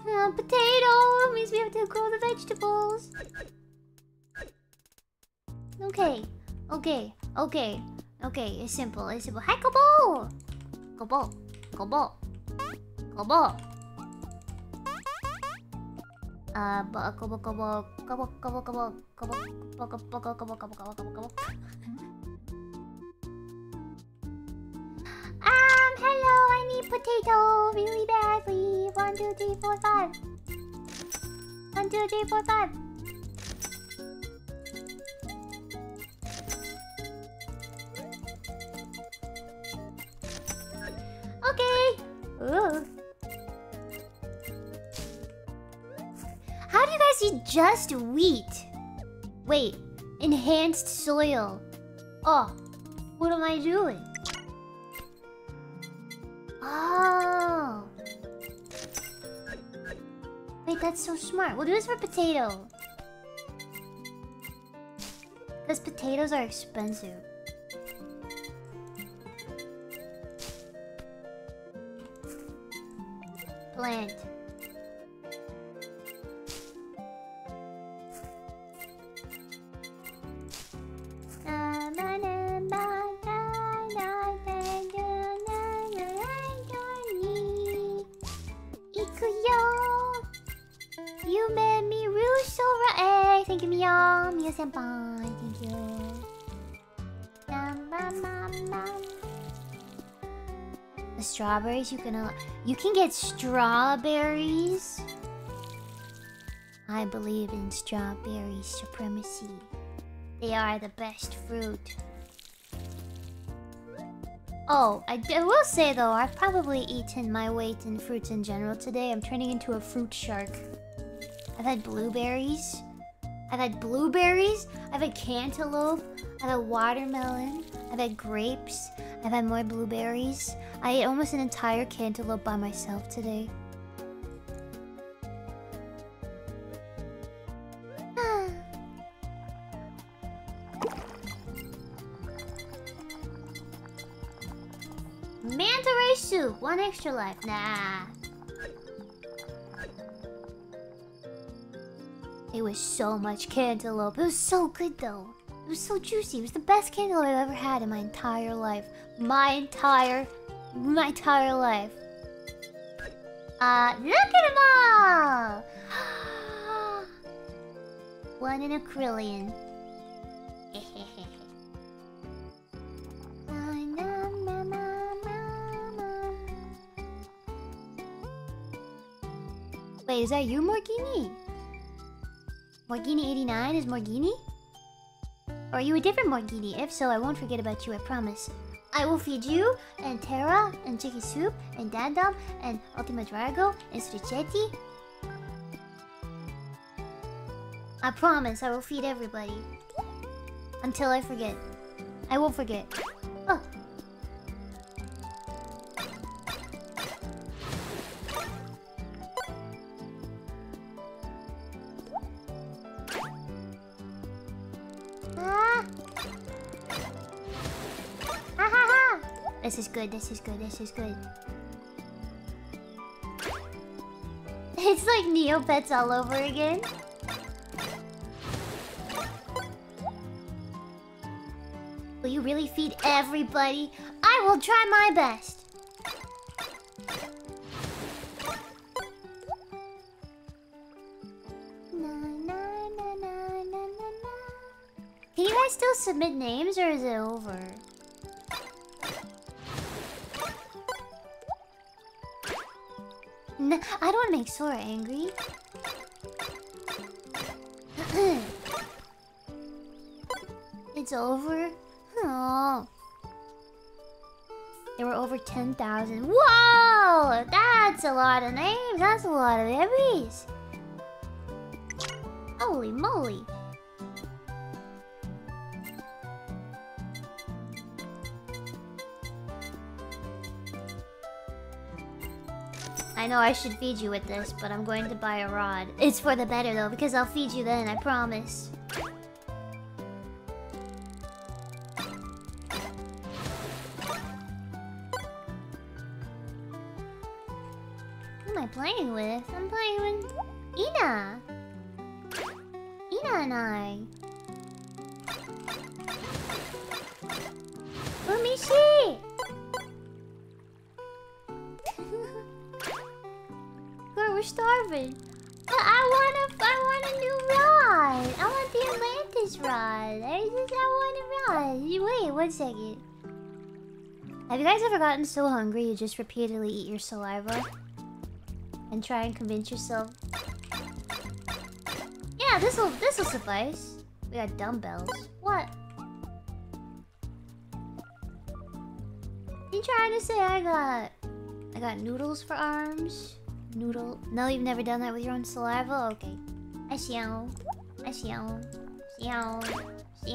Uh, potato means we have to grow the vegetables. Okay, okay, okay, okay. It's simple. It's simple. Hi, Kobo! Kobo, Kobo, Kobo. Uh, Kobo, Kobo, Kobo, Kobo, Kobo, Kobo, Kobo, Kobo, Kobo, Kobo, Kobo, Kobo, Kobo, Kobo. Um, hello, I need potato really badly. One, two, three, four, five. One, two, three, four, five. Okay. Ooh. How do you guys eat just wheat? Wait, enhanced soil. Oh, what am I doing? Oh. Wait, that's so smart. We'll do this for potato. Because potatoes are expensive. Plant. Strawberries you can al- you can get strawberries. I believe in strawberry supremacy. They are the best fruit. Oh, I will say though, I've probably eaten my weight in fruits in general today. I'm turning into a fruit shark. I've had blueberries. I've had blueberries. I've had cantaloupe. I've had watermelon. I've had grapes. I've had more blueberries. I ate almost an entire cantaloupe by myself today. Manta ray soup, one extra life. Nah. It was so much cantaloupe. It was so good though. It was so juicy. It was the best cantaloupe I've ever had in my entire life. My entire, my entire life. Uh, look at them all! One in a trillion. Wait, is that you, Morgini? Morgini89 is Morgini? Or are you a different Morgini? If so, I won't forget about you, I promise. I will feed you, and Terra, and Chicky Soup, and Dandom, and Ultima Drago, and Strichetti. I promise I will feed everybody. Until I forget. I won't forget. Oh. This is good, this is good, this is good. It's like Neopets all over again. Will you really feed everybody? I will try my best. Can you guys still submit names or is it over? I don't want to make Sora angry. it's over? Oh. There were over 10,000. Whoa! That's a lot of names. That's a lot of babies. Holy moly. I know I should feed you with this, but I'm going to buy a rod. It's for the better though, because I'll feed you then, I promise. Guys ever gotten so hungry you just repeatedly eat your saliva? And try and convince yourself. Yeah, this'll this'll suffice. We got dumbbells. What? You trying to say I got I got noodles for arms? Noodle No, you've never done that with your own saliva? Okay. I how. I see how. See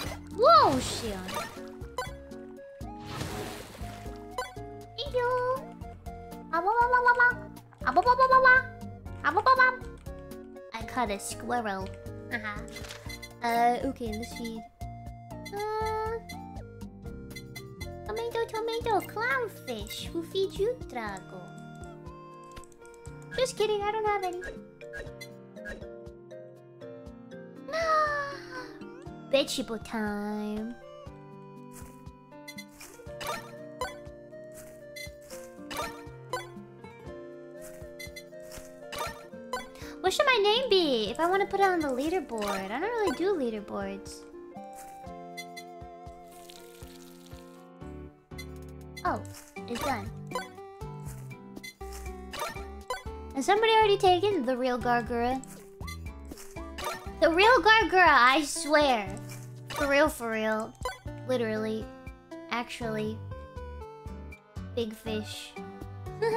See. Whoa, shit. Thank you. I caught a squirrel. Haha. uh, okay, let's feed. Uh, tomato, tomato, clownfish. Who feeds you, Drago? Just kidding, I don't have any. Vegetable time. What should my name be if I want to put it on the leaderboard? I don't really do leaderboards. Oh, it's done. Has somebody already taken the real Gawr Gura? The real Gawr Gura, I swear. For real, for real. Literally. Actually. Big fish.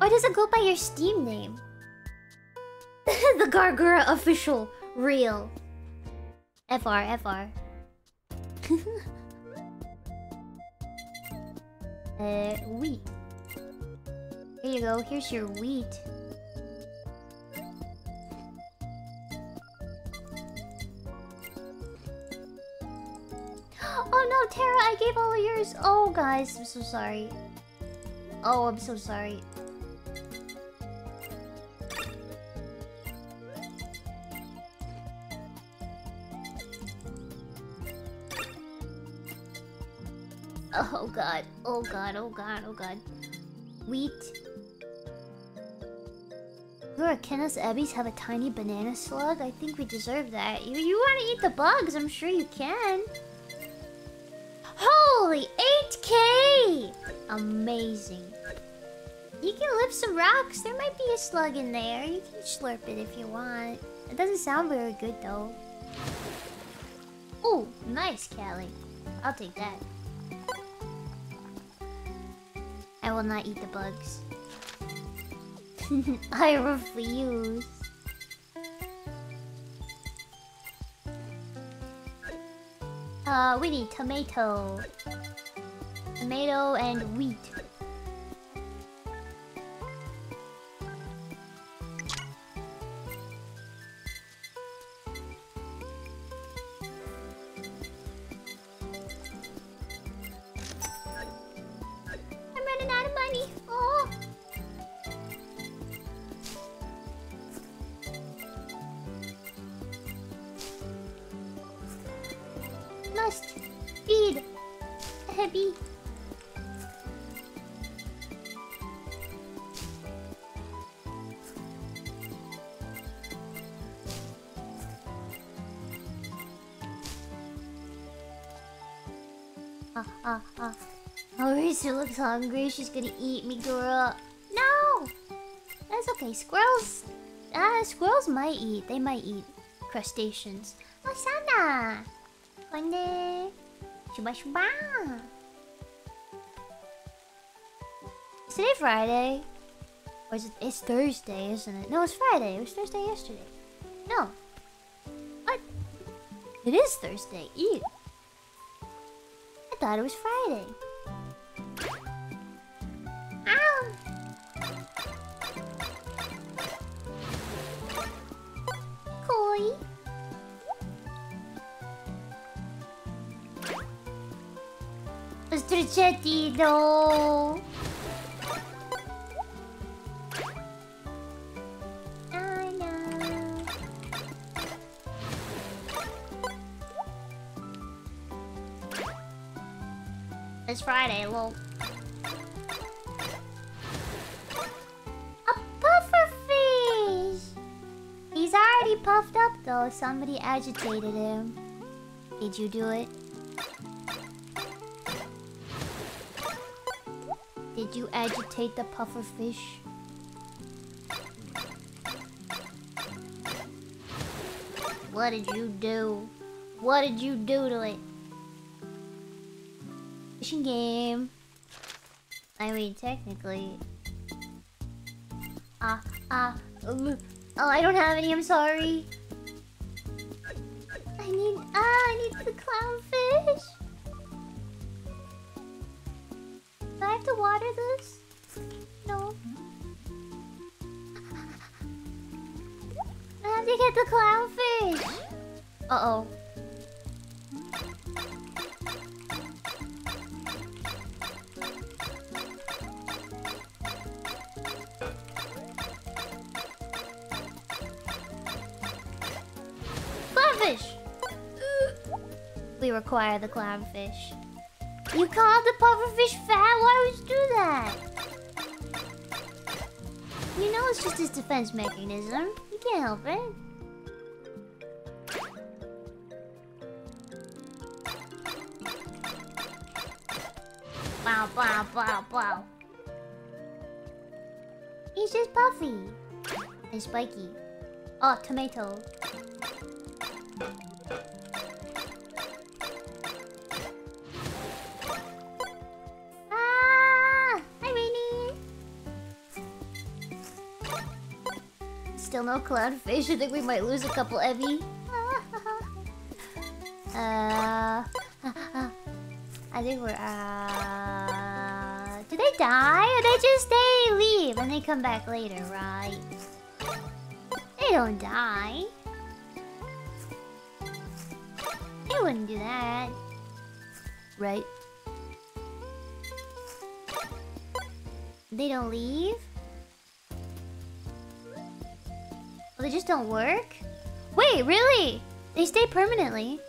Or does it go by your Steam name? the Gawr Gura official. Real. FR, FR. uh, wheat. Here you go, here's your wheat. Oh no, Tara, I gave all yours. Oh, guys, I'm so sorry. Oh, I'm so sorry. Oh god, oh god, oh god, oh god. Wheat. Kenneth Ebis have a tiny banana slug? I think we deserve that. You, you want to eat the bugs? I'm sure you can. Holy 8k! Amazing. You can lift some rocks. There might be a slug in there. You can slurp it if you want. It doesn't sound very good though. Oh, nice, Calli. I'll take that. I will not eat the bugs. I refuse. Uh, we need tomato. Tomato and wheat. Hungry. She's gonna eat me, girl. No! That's okay. Squirrels Ah, squirrels might eat. They might eat crustaceans. Oh, Sana! Konde! Shuba shuba! Is today Friday? Or is it? It's Thursday, isn't it? No, it's Friday. It was Thursday yesterday. No. What? It is Thursday. Ew. I thought it was Friday. I know. It's Friday, lol. A pufferfish! He's already puffed up though. Somebody agitated him. Did you do it? Did you agitate the pufferfish? What did you do? What did you do to it? Fishing game. I mean, technically. Ah, ah. Oh, I don't have any. I'm sorry. I need. Ah, I need the clownfish. This? No. I have to get the clownfish. Uh oh. Clownfish! We require the clownfish. You called the pufferfish fat? Why would you do that? You know it's just his defense mechanism. You can't help it. Wow, wow, wow, wow. He's just puffy. And spiky. Oh, tomato. Still no clownfish. I think we might lose a couple Ebi. uh, I think we're. Uh, do they die or they just stay leave and they come back later, right? They don't die. They wouldn't do that, right? They don't leave? They just don't work? Wait, really? They stay permanently.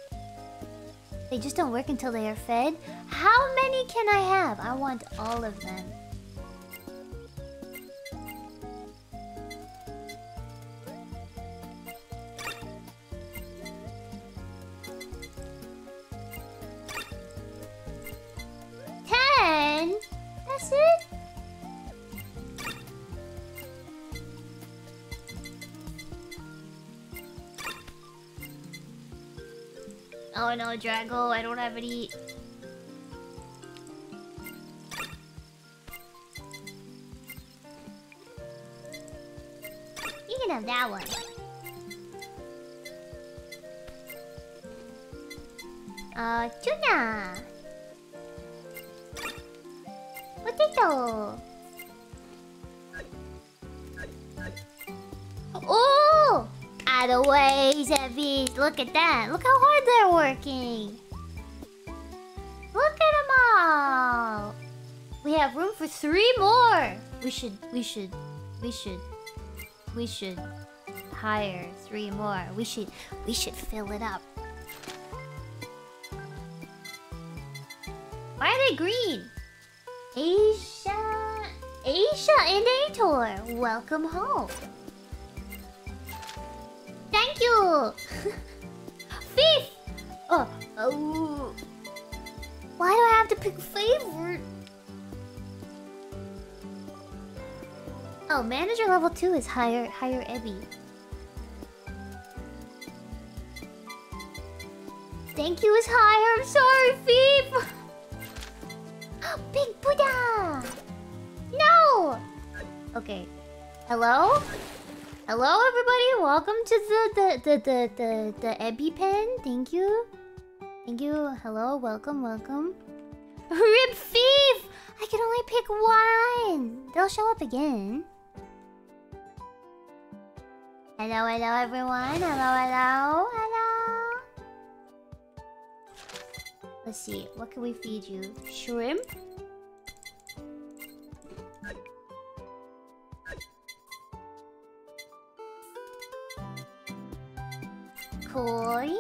They just don't work until they are fed? How many can I have? I want all of them. Oh Drago, I don't have any. You can have that one. Uh, tuna. Potato. Oh! Out of the way, Zevies. Look at that. Look how hard they're working. Look at them all. We have room for three more. We should, we should, we should, we should hire three more. We should, we should fill it up. Why are they green? Aisha, Aisha and Ator, welcome home. Thank you! Oh, oh. Why do I have to pick a favorite? Oh, manager level two is higher, higher Ebi. Thank you is higher. I'm sorry, Phoebe. Big Buddha. No. Okay. Hello. Hello, everybody. Welcome to the the the the the, the Ebi pen. Thank you. Thank you. Hello. Welcome. Welcome. Rip Thief! I can only pick one. They'll show up again. Hello, hello, everyone. Hello, hello, hello. Let's see. What can we feed you? Shrimp? Koi?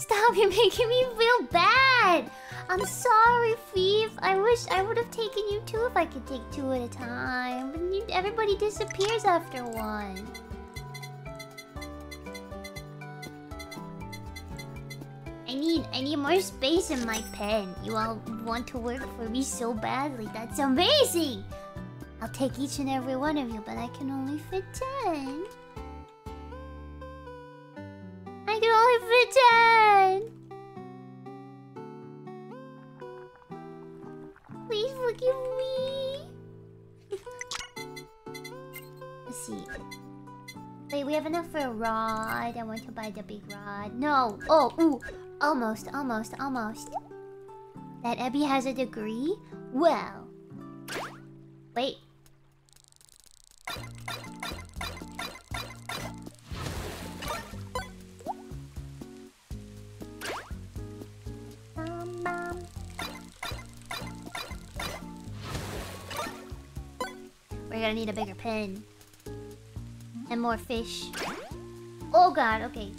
Stop, you're making me feel bad! I'm sorry, Thief. I wish I would have taken you two if I could take two at a time. But you, everybody disappears after one. I need I need more space in my pen. You all want to work for me so badly. That's amazing! I'll take each and every one of you, but I can only fit ten. Only. Please forgive me. Let's see. Wait, we have enough for a rod. I want to buy the big rod. No. Oh, ooh. Almost, almost, almost. That Ebi has a degree? Well. Wait. We're gonna need a bigger pen. And more fish. Oh god, okay.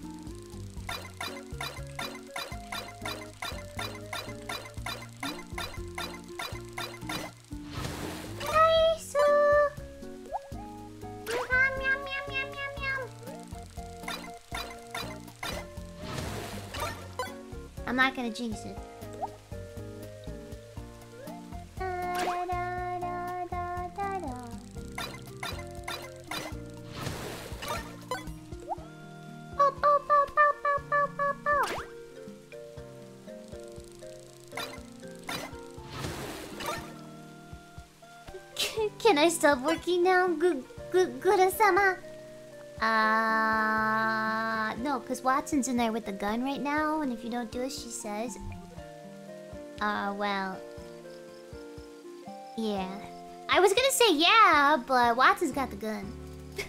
Uh. Yum. I'm not gonna jinx it. Stop working now? Good, good, good-sama. Uh, no, because Watson's in there with the gun right now, and if you don't do as she says, uh, well, yeah. I was gonna say yeah, but Watson's got the gun.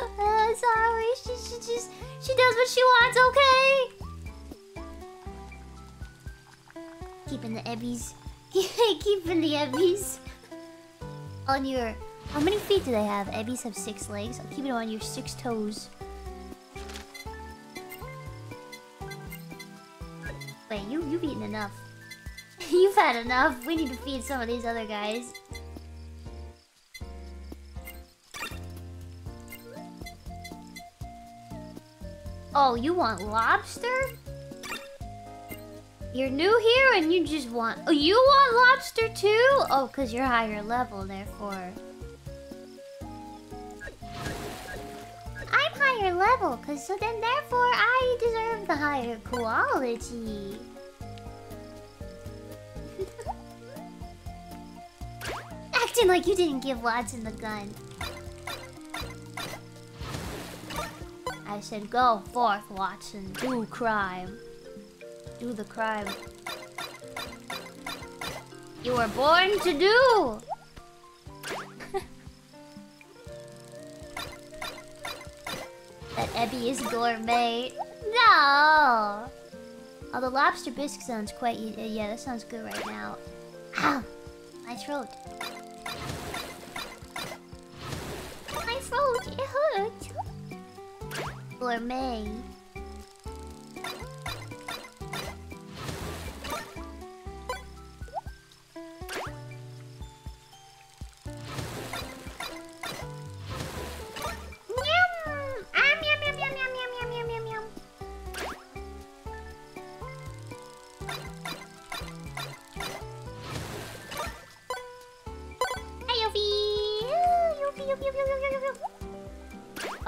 uh, sorry, she, she just, she does what she wants, okay? Keeping the ebis. Keeping the ebis. On your... How many feet do they have? Ebis have six legs. I'll keep it on your six toes. Wait, you, you've eaten enough. you've had enough. We need to feed some of these other guys. Oh, you want lobster? You're new here and you just want... Oh, you want lobster too? Oh, because you're higher level, therefore. I'm higher level, because so then therefore I deserve the higher quality. Acting like you didn't give Watson the gun. I said, go forth, Watson. Do crime. Do the crime. You were born to do! that Ebi is gourmet. No! Oh, the lobster bisque sounds quite... uh, Yeah, that sounds good right now. Ow! My throat. My throat, it hurts. Gourmet.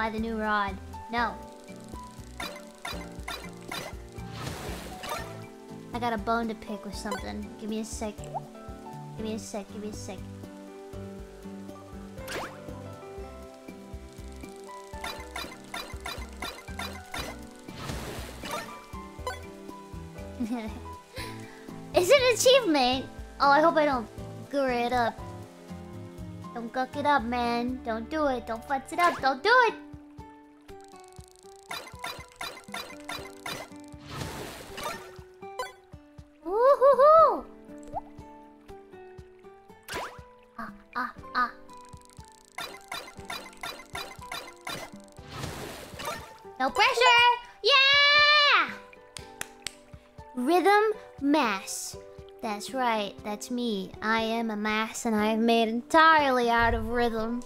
Buy the new rod. No. I got a bone to pick with something. Give me a sec. Give me a sec. Give me a sec. It's an achievement. Oh, I hope I don't gurr it up. Don't guck it up, man. Don't do it. Don't futz it up. Don't do it. Woohoo! Ah, ah, ah. No pressure! Yeah! Rhythm mass. That's right, that's me. I am a mass and I am made entirely out of rhythm.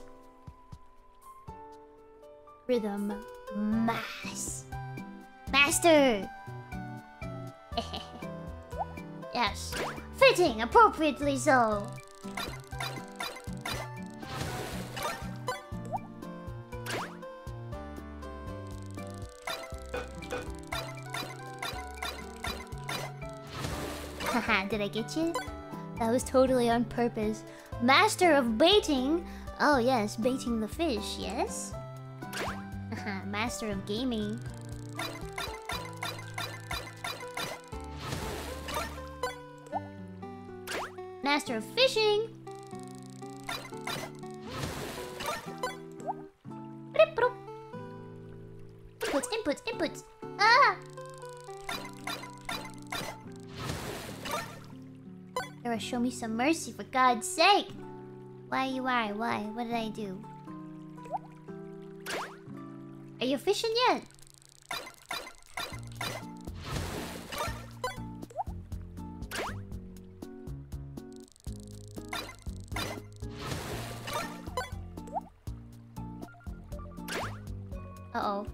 Rhythm mass. Master! yes. Fitting, appropriately so. Haha, did I get you? That was totally on purpose. Master of baiting! Oh yes, baiting the fish, yes? Haha, Master of gaming. Master of fishing! Inputs, inputs, inputs! Ah! Sarah, show me some mercy for God's sake! Why you are? Why? What did I do? Are you fishing yet? Uh-oh.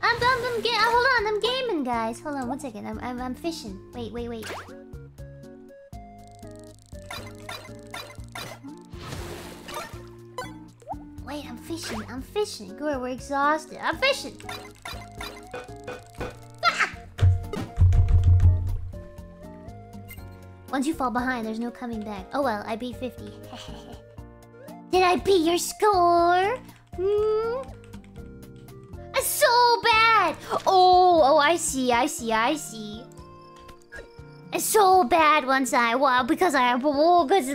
I'm, I'm, I'm, ga- hold on, I'm gaming, guys. Hold on, one second. I'm, I'm, I'm fishing. Wait, wait, wait. Wait, I'm fishing. I'm fishing. Good, we're exhausted. I'm fishing. Ah! Once you fall behind, there's no coming back. Oh well, I beat 50. Did I beat your score? Hmm? It's so bad! Oh, oh, I see, I see, I see. It's so bad once I well because I oh, because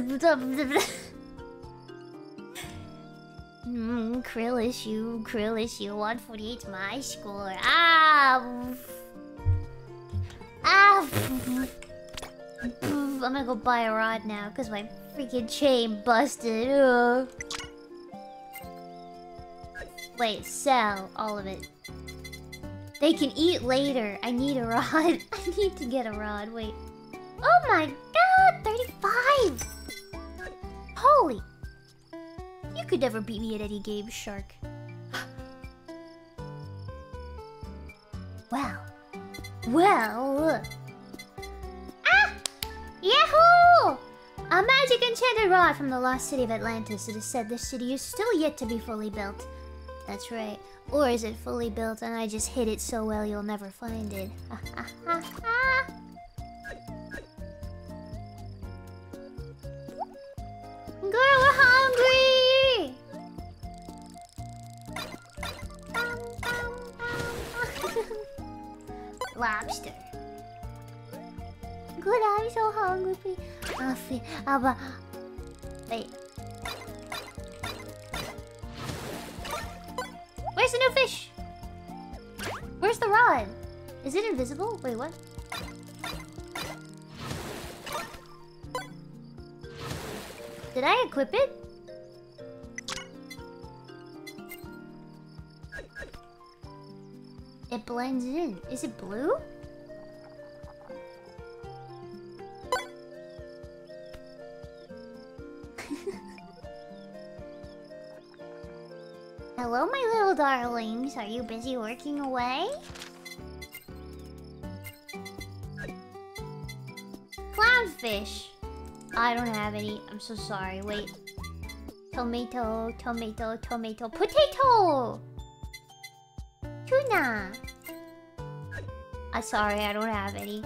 mm, krill issue, krill issue, 148 's my score. Ah, ah. I'm gonna go buy a rod now because my freaking chain busted. Ugh. Wait, sell all of it. They can eat later. I need a rod. I need to get a rod. Wait. Oh my god, 35! Holy. You could never beat me at any game, Shark. Well. Well. Ah! Yahoo! A magic enchanted rod from the lost city of Atlantis. It is said this city is still yet to be fully built. That's right. Or is it fully built and I just hid it so well you'll never find it? Girl, we're hungry! Lobster. Good, I'm so hungry. Feel, uh, wait. Where's the new fish? Where's the rod? Is it invisible? Wait, what? Did I equip it? It blends in. Is it blue? Darlings. Are you busy working away? Clownfish. I don't have any. I'm so sorry. Wait. Tomato, tomato, tomato, potato! Tuna! I'm sorry, I don't have any.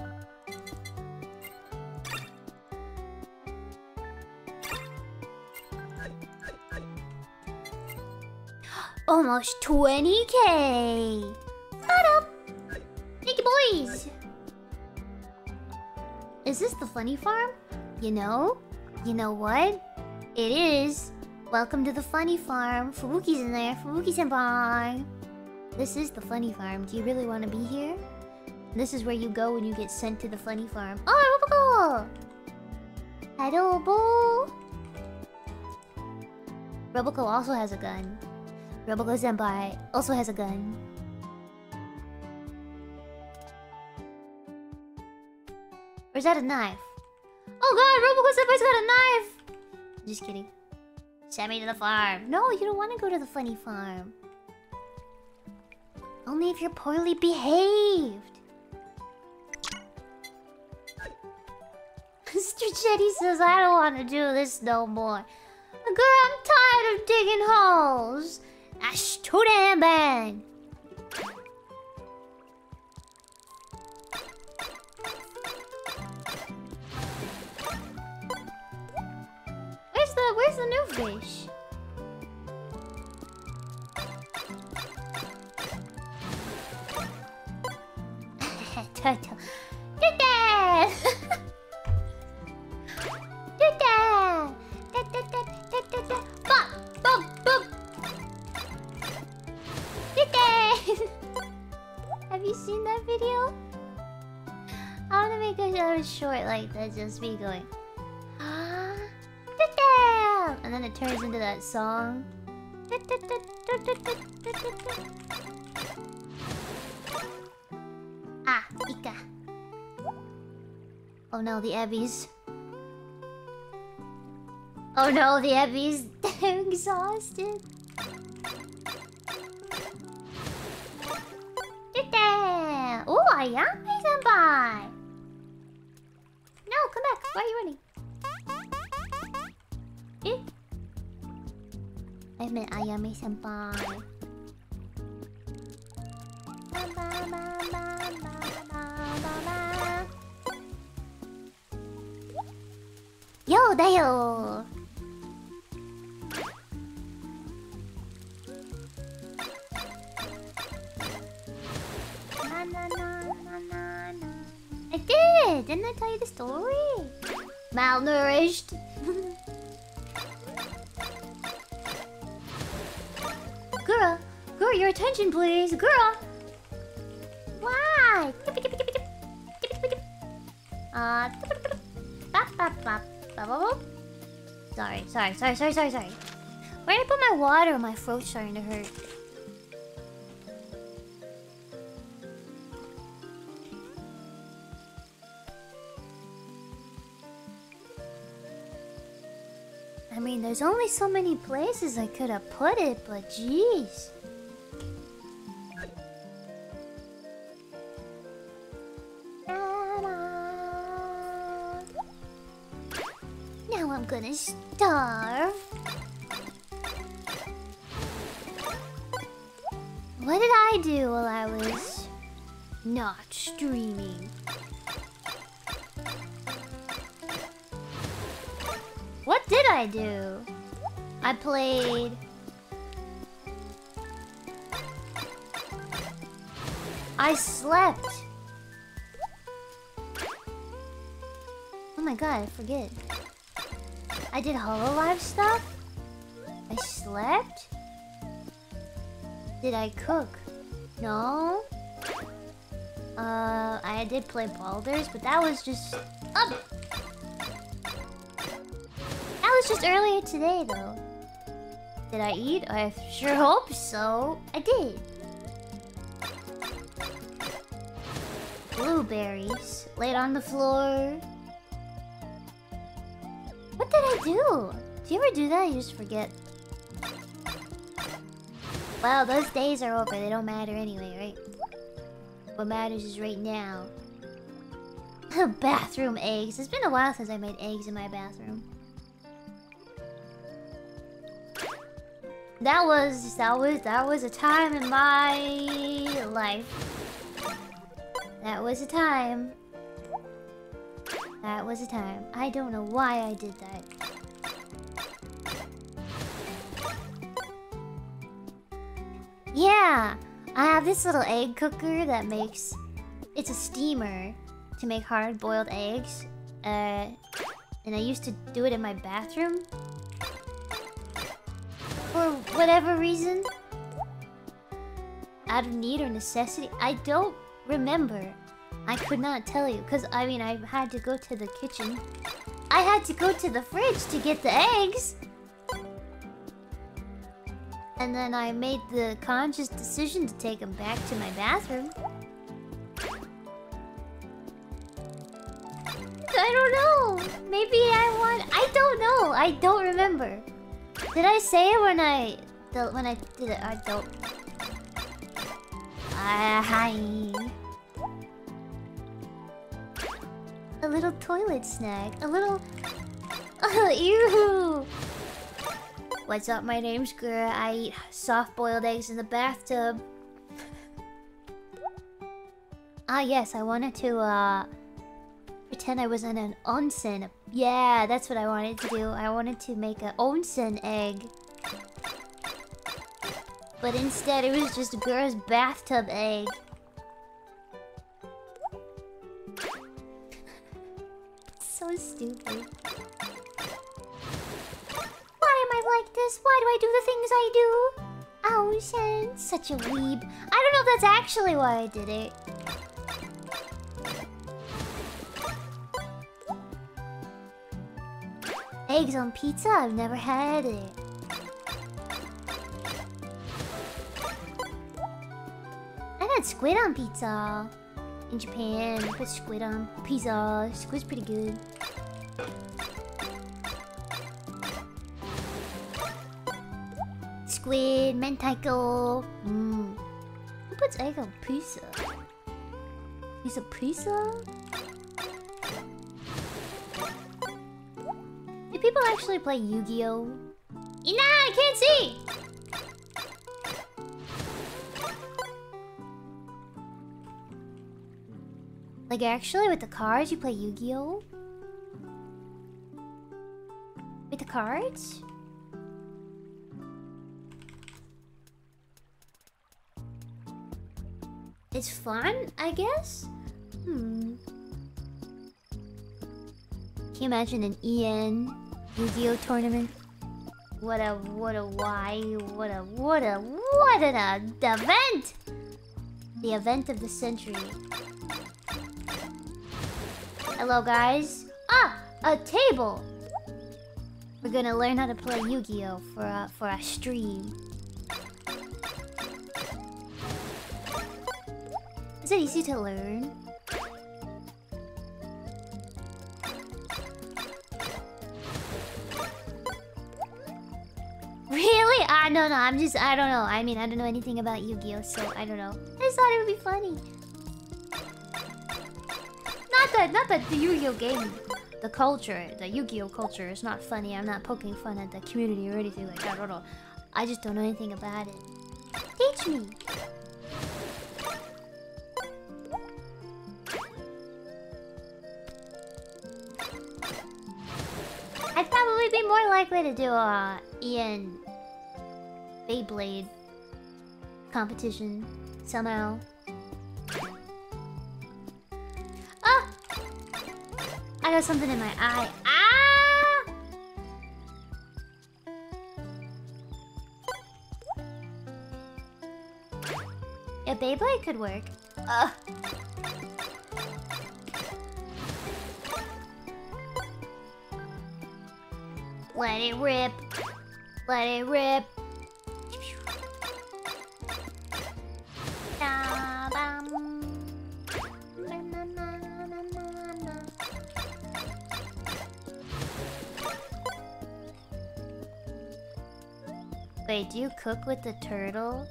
Almost 20k! What up? You, boys! Is this the funny farm? You know? You know what? It is. Welcome to the funny farm. Fubuki's in there. Fubuki senpai. This is the funny farm. Do you really want to be here? This is where you go when you get sent to the funny farm. Oh, Roboco! Boo! Roboco also has a gun. Roboco Senpai also has a gun. Or is that a knife? Oh god, Roboco Senpai's got a knife! Just kidding. Send me to the farm. No, you don't want to go to the funny farm. Only if you're poorly behaved. Mr. Jetty says I don't want to do this no more. Girl, I'm tired of digging holes. That's too damn bad. Where's the where's the new fish? Turtle. Dada! Short like that, just me going. Ah! And then it turns into that song. Ah, Ika. Oh no, the Ebis. Oh no, the Ebis. They're exhausted. Oh, Ayame senpai! No, come back. Why are you running? Eh? I meant Ayame senpai. Yo, da did! Didn't I tell you the story? Malnourished. girl, girl, your attention, please, girl. Why? Uh. Sorry, sorry, sorry, sorry, sorry, sorry. Where did I put my water? My throat's starting to hurt. Mean, there's only so many places I could have put it, but jeez. Now I'm gonna starve. What did I do while I was not streaming? What did I do? I played. I slept. Oh my god, I forget. I did Hololive stuff? I slept? Did I cook? No? Uh, I did play Baldur's, but that was just... Up! Was just earlier today, though. Did I eat? I sure hope so. I did. Blueberries. Laid on the floor. What did I do? Do you ever do that? You just forget. Well, those days are over. They don't matter anyway, right? What matters is right now. bathroom eggs. It's been a while since I made eggs in my bathroom. That was that was that was a time in my life. That was a time. That was a time. I don't know why I did that. Yeah, I have this little egg cooker that makes. It's a steamer to make hard boiled eggs. Uh, and I used to do it in my bathroom. For whatever reason. Out of need or necessity. I don't remember. I could not tell you. Because, I mean, I had to go to the kitchen. I had to go to the fridge to get the eggs. And then I made the conscious decision to take them back to my bathroom. I don't know. Maybe I want. I don't know. I don't remember. Did I say it when I when I did it? I don't. Ah, hi. A little toilet snack. A little. Oh, ew. What's up? My name's Gura. I eat soft-boiled eggs in the bathtub. ah, yes. I wanted to uh pretend I was in an onsen. Yeah, that's what I wanted to do. I wanted to make an onsen egg. But instead, it was just a girl's bathtub egg. so stupid. Why am I like this? Why do I do the things I do? Ocean, such a weeb. I don't know if that's actually why I did it. Eggs on pizza? I've never had it. I've had squid on pizza. In Japan, put squid on pizza. Squid's pretty good. Squid, mentaiko. Mmm. Who puts egg on pizza? Is a pizza? People actually play Yu-Gi-Oh? Ina, I can't see! Like actually with the cards you play Yu-Gi-Oh? With the cards? It's fun, I guess? Hmm. Can you imagine an EN Yu-Gi-Oh tournament? What a what a why what a what a what an uh, event! The event of the century. Hello guys. Ah, a table. We're gonna learn how to play Yu-Gi-Oh for a for a stream. Is it easy to learn? No, no. I'm just. I don't know. I mean, I don't know anything about Yu-Gi-Oh, so I don't know. I just thought it would be funny. Not that, not that the Yu-Gi-Oh game, the culture, the Yu-Gi-Oh culture is not funny. I'm not poking fun at the community or anything like that. I don't know. I just don't know anything about it. Teach me. I'd probably be more likely to do a Ian Beyblade competition somehow. Ah! I got something in my eye. Ah! Yeah, Beyblade could work. Ugh. Let it rip. Let it rip. Cook with the turtle?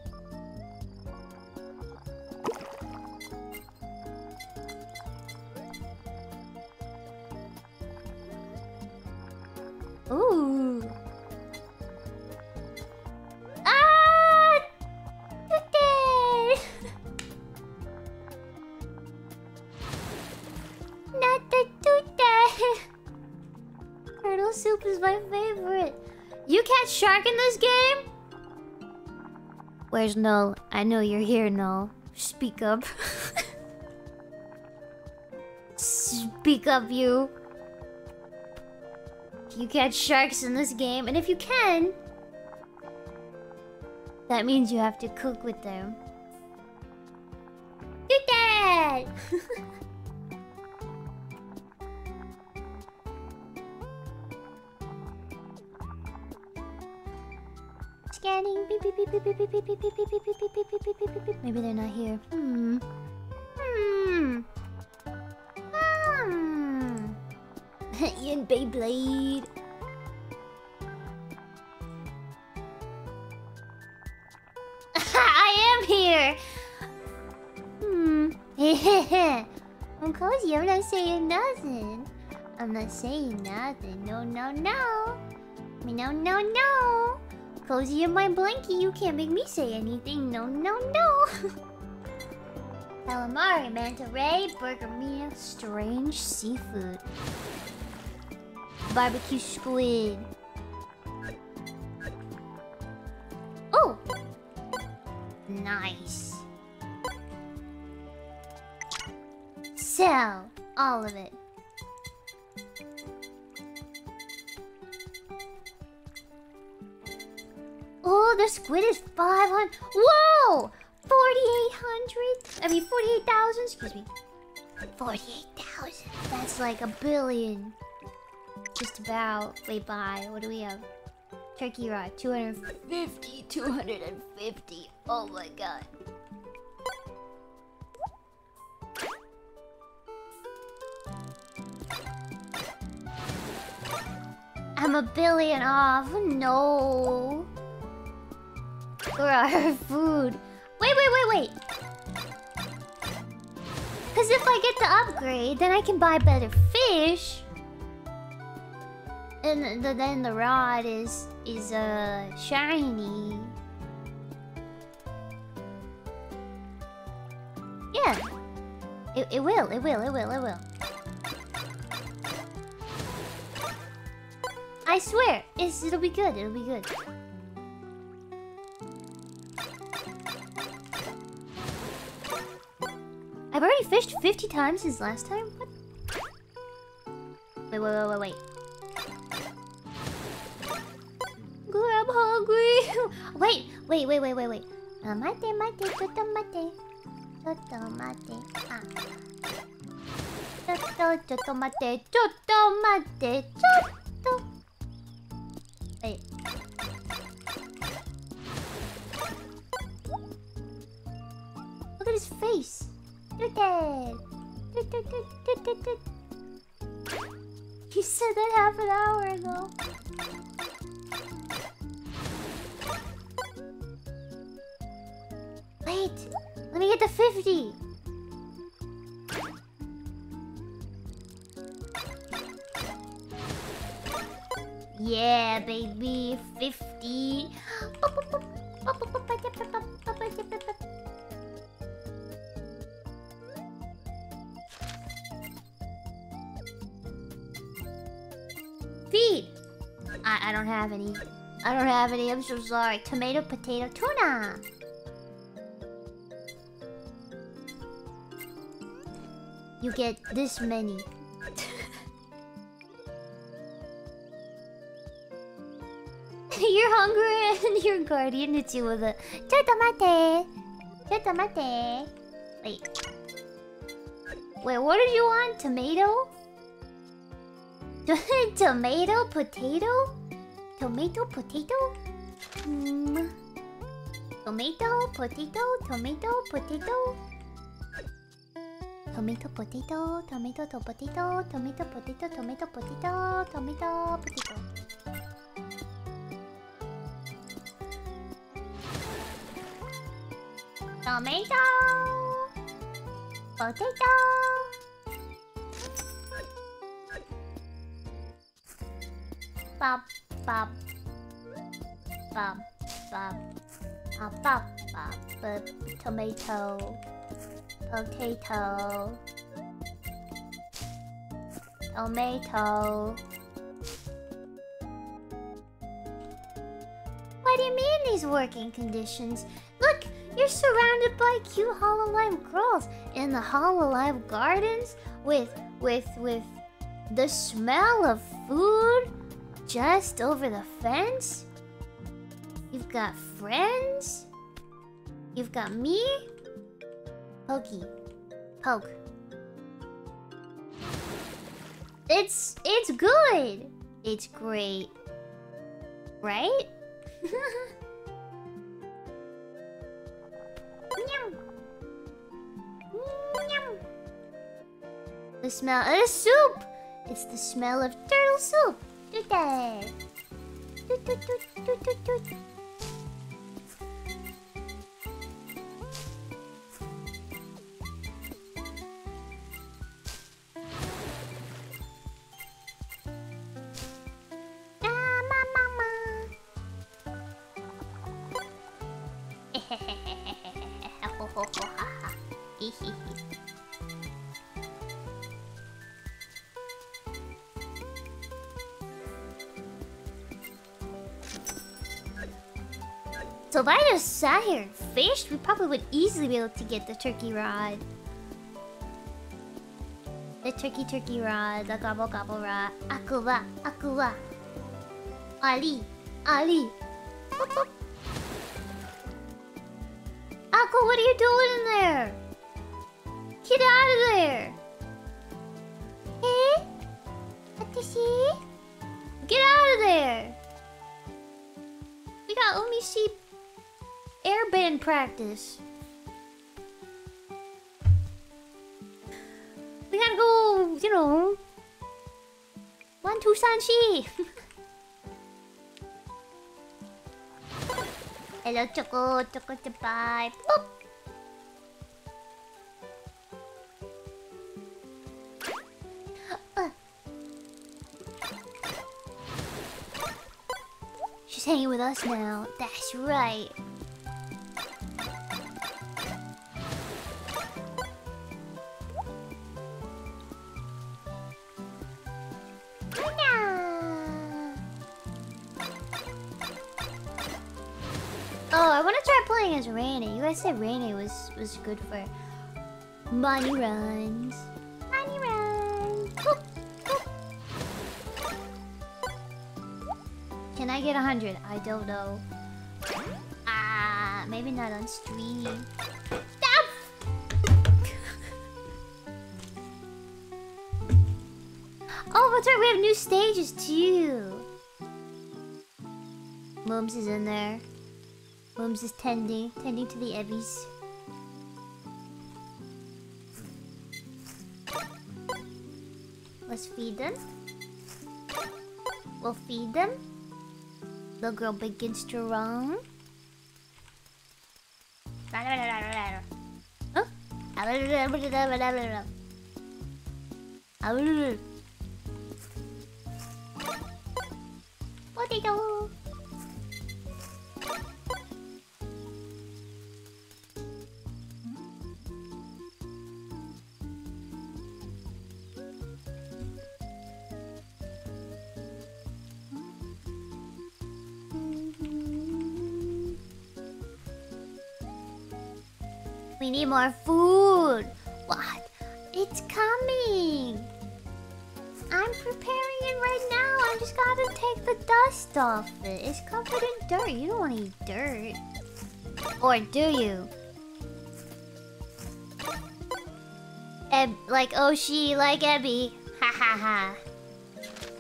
Where's Null? I know you're here, Null. Speak up. Speak up, you. You catch sharks in this game, and if you can, that means you have to cook with them. That! Maybe they're not here. Hmm. Hmm. Hmm. Beyblade. I am here. Hmm. I'm cozy. I'm not saying nothing. I'm not saying nothing. No, no, no. No, no, no. Cozy in my blankie. You can't make me say anything. No, no, no. Calamari, manta ray, burger meal, strange seafood, barbecue squid. Oh, nice. Sell all of it. Oh, the squid is 500. Whoa! 4,800? I mean, 48,000? Excuse me. 48,000. That's like a billion. Just about. Wait, buy. What do we have? Turkey rod. 250. 250. Oh my god. I'm a billion off. No. For our food. Wait, wait, wait, wait. Because if I get the upgrade, then I can buy better fish. And th then the rod is is uh shiny. Yeah. It, it will, it will, it will, it will. I swear, it's, it'll be good, it'll be good. I've already fished 50 times since last time? What? Wait, wait, wait, wait, wait. I'm hungry. wait, wait, wait, wait, wait, wait. Uh, mate, mate, toto mate. Toto mate. Ah. Toto, toto mate. Toto mate. Toto. Wait. Look at his face. You said that half an hour ago. Wait, let me get the 50. Yeah, baby, 50. Feed. I I don't have any. I don't have any. I'm so sorry. Tomato, potato, tuna. You get this many. You're hungry and your guardian hits you with a Chotomate! Chotomate! Wait. Wait, what did you want? Tomato? Tomato? Potato? Tomato? Potato? Mm. Tomato? Potato? Tomato? Potato? Tomato, potato, tomato, to potato, tomato, potato, tomato, potato, tomato, potato. Tomato, potato. Bop, bop, bop, bop, bop, bop, bop, tomato potato. Tomato. What do you mean these working conditions? Look, you're surrounded by cute Hololive girls in the Hololive gardens with with with the smell of food just over the fence. You've got friends. You've got me. Pokey. Poke. It's it's good. It's great. Right? The smell of the soup. It's the smell of turtle soup. トゥタートゥトゥトゥトゥトゥトゥ sat here and fished, we probably would easily be able to get the turkey rod. The turkey turkey rod, the gobble gobble rod. Akuba, akuba. Ali, Ali. Boop. Akko, what are you doing in there? Get out of there! Eh? Watashi? Get out of there! We got Umi Sheep airband practice. We gotta go, you know. One, two, Sanshi. Hello, Choco. Choco, bye. Boop. She's hanging with us now. That's right. Playing as Reine. You guys said Reine was was good for money runs. Money runs. Can I get a hundred? I don't know. Ah, maybe not on stream. Oh, that's right. We have new stages too. Mums is in there. Mums is tending, tending to the Ebis. Let's feed them. We'll feed them. The girl begins to run. Huh? We need more food. What? It's coming. I'm preparing it right now. I just gotta take the dust off it. It's covered in dirt. You don't want eat dirt. Or do you? Eb like Oshi, like Ebi. Ha ha ha.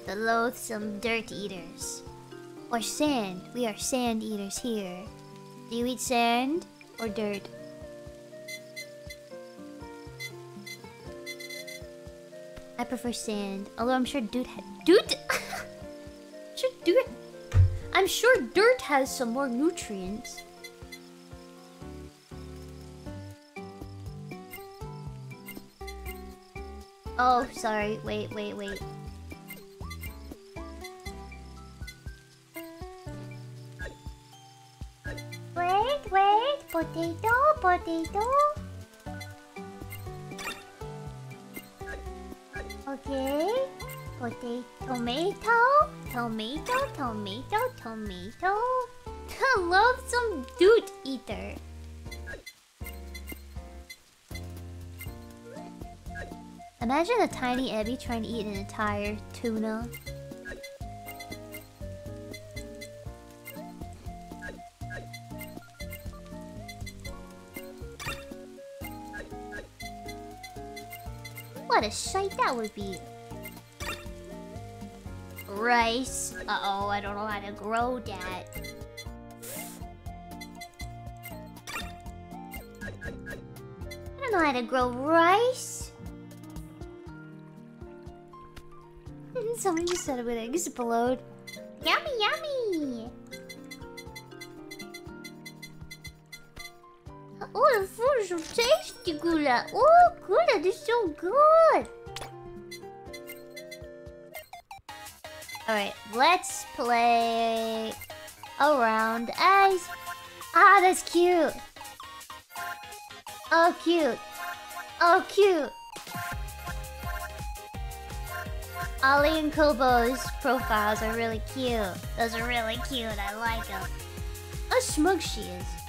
The loathsome dirt eaters. Or sand. We are sand eaters here. Do you eat sand or dirt? Prefer sand. Although I'm sure dude ha dude sure I'm sure dirt has some more nutrients. Oh, sorry. Wait, wait, wait. Wait, wait. Potato, potato. Okay. Potato, tomato, tomato, tomato, tomato. I love some dude eater. Imagine a tiny Ebi trying to eat an entire tuna. What a sight that would be. Rice. Uh-oh, I don't know how to grow that. I don't know how to grow rice. Someone just said it would explode. Yummy, yummy! Tasty, Gula. Oh, Gula, this is so good. Alright, let's play around as... Ah, that's cute. Oh, cute. Oh, cute. Ollie and Kobo's profiles are really cute. Those are really cute. I like them. How smug she is.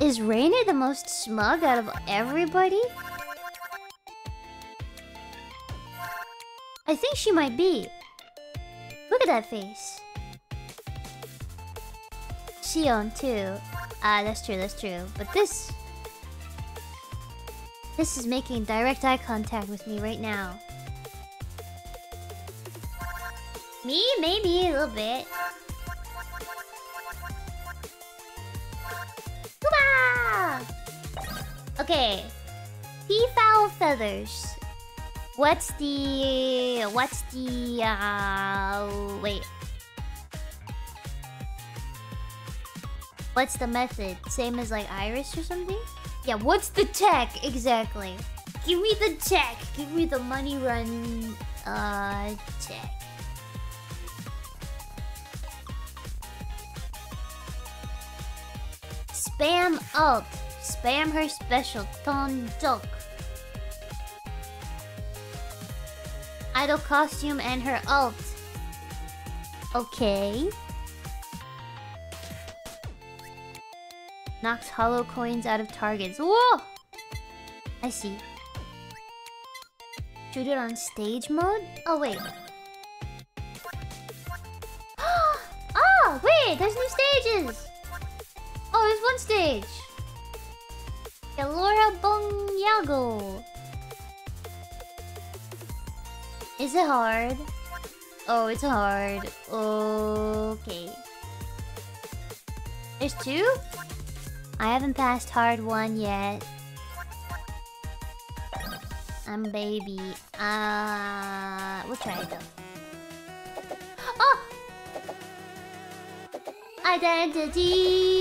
Is Reine the most smug out of everybody? I think she might be. Look at that face. Shion too. Ah, that's true, that's true. But this... This is making direct eye contact with me right now. Me? Maybe a little bit. Okay. Peafowl feathers. What's the... What's the... Uh... Wait. What's the method? Same as like IRyS or something? Yeah, what's the tech exactly? Give me the tech. Give me the money run uh tech. Spam alt. Spam her special ton duck. Idol costume and her alt. Okay. Knocks holo coins out of targets. Whoa! I see. Shoot it on stage mode? Oh, wait. oh, wait! There's new stages! Oh, there's one stage! Elora Bonyago. Is it hard? Oh, it's hard. Okay. There's two? I haven't passed hard one yet. I'm baby. Uh, we'll try it though. Oh! Identity!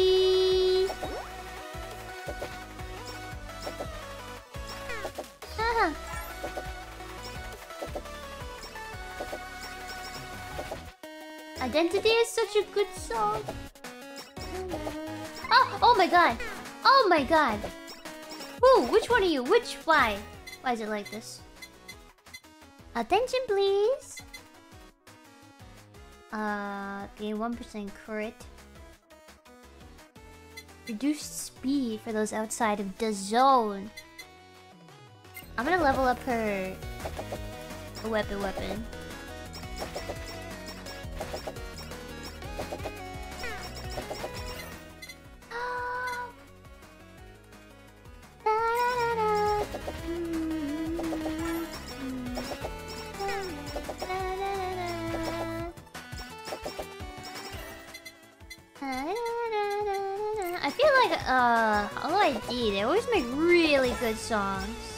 Identity is such a good song. Oh, oh my god. Oh my god. Who? Which one are you? Which? Why? Why is it like this? Attention, please. Uh, gain 1% crit. Reduced speed for those outside of the zone. I'm gonna level up her weapon weapon. I feel like, uh, Holo ID, they always make really good songs.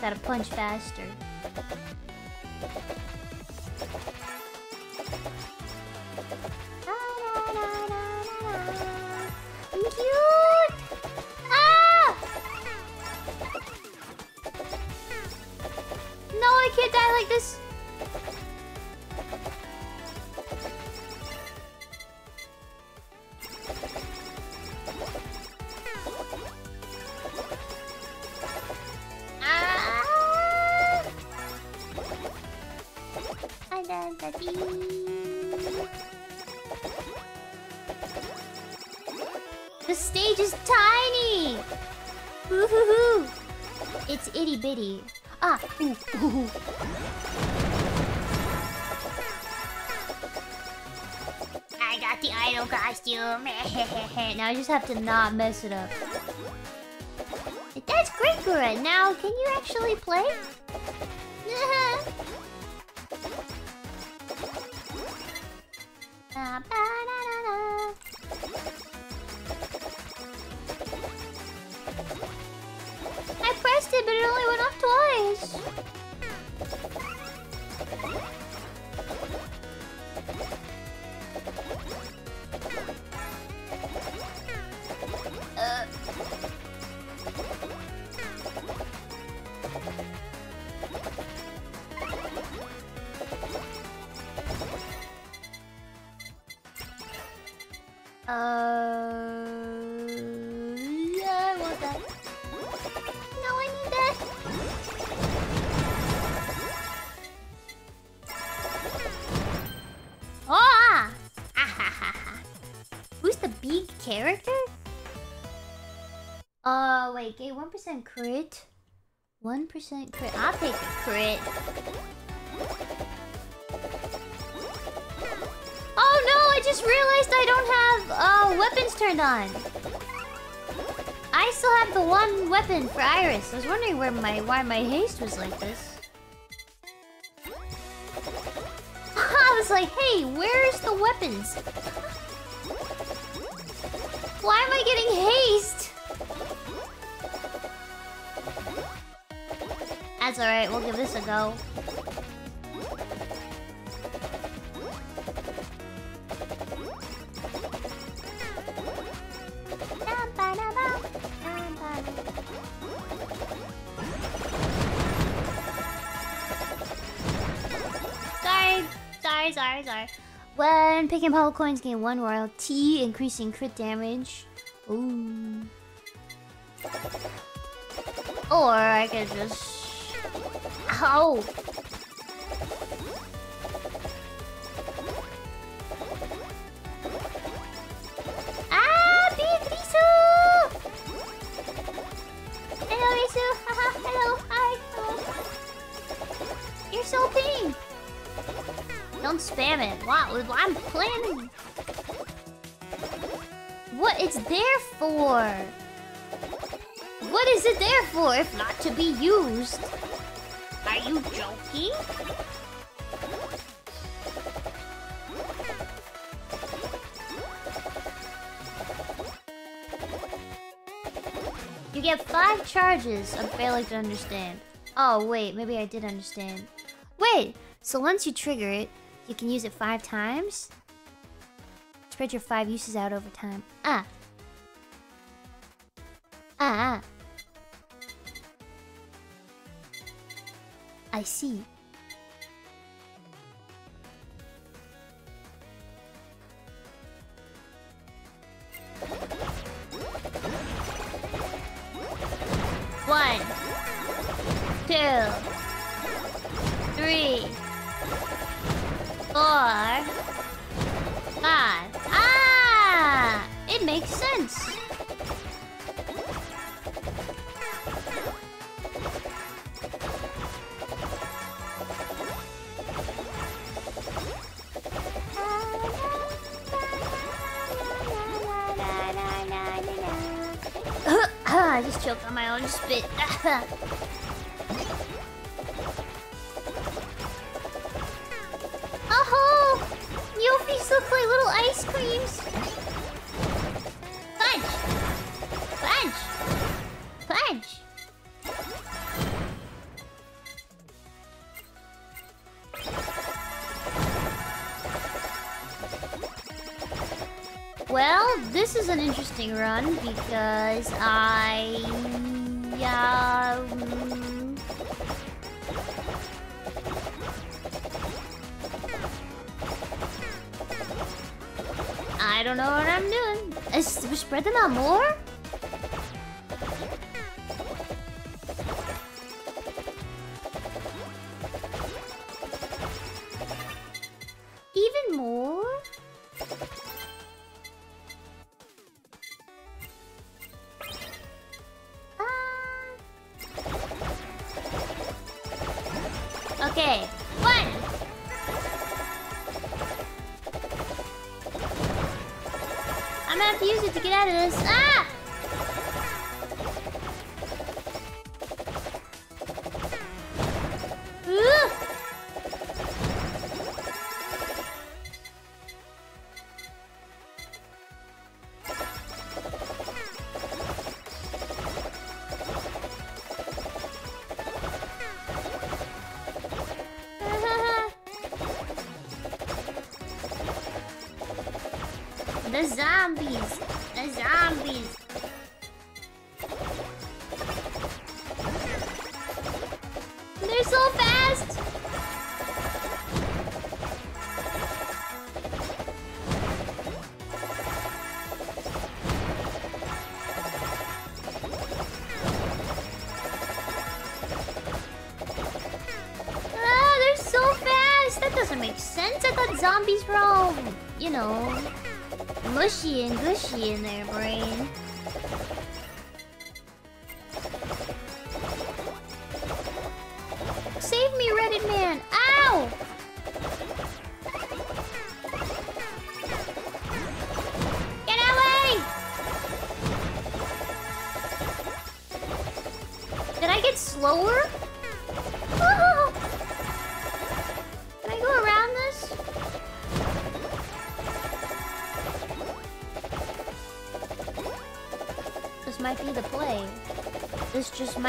Gotta punch faster. I got the idol costume. now I just have to not mess it up. That's great, Gura. Now, can you actually play? 1% crit. I'll take a crit. Oh no, I just realized I don't have uh, weapons turned on. I still have the one weapon for IRyS. I was wondering where my why my haste was like this. I was like, hey, where's the weapons? Why am I getting haste? That's alright, we'll give this a go. Sorry, sorry, sorry, sorry. When picking up holo coins, gain one royalty, increasing crit damage. Ooh. Or I could just. Ow! Ah, Beatrice! Hello, Risu! Haha, hello, hi. You're so pink! Don't spam it. Wow, I'm planning What it's there for? What is it there for if not to be used? You? Get five charges of failing to understand. Oh, wait, maybe I did understand. Wait, so once you trigger it, you can use it five times? Spread your five uses out over time. Ah. Ah. I see. One, two, three, four, five. Ah! It makes sense. Choke on my own spit. oh, ho! Yofis look like little ice creams. Run because I... Um, I don't know what I'm doing. Is we spread them out more?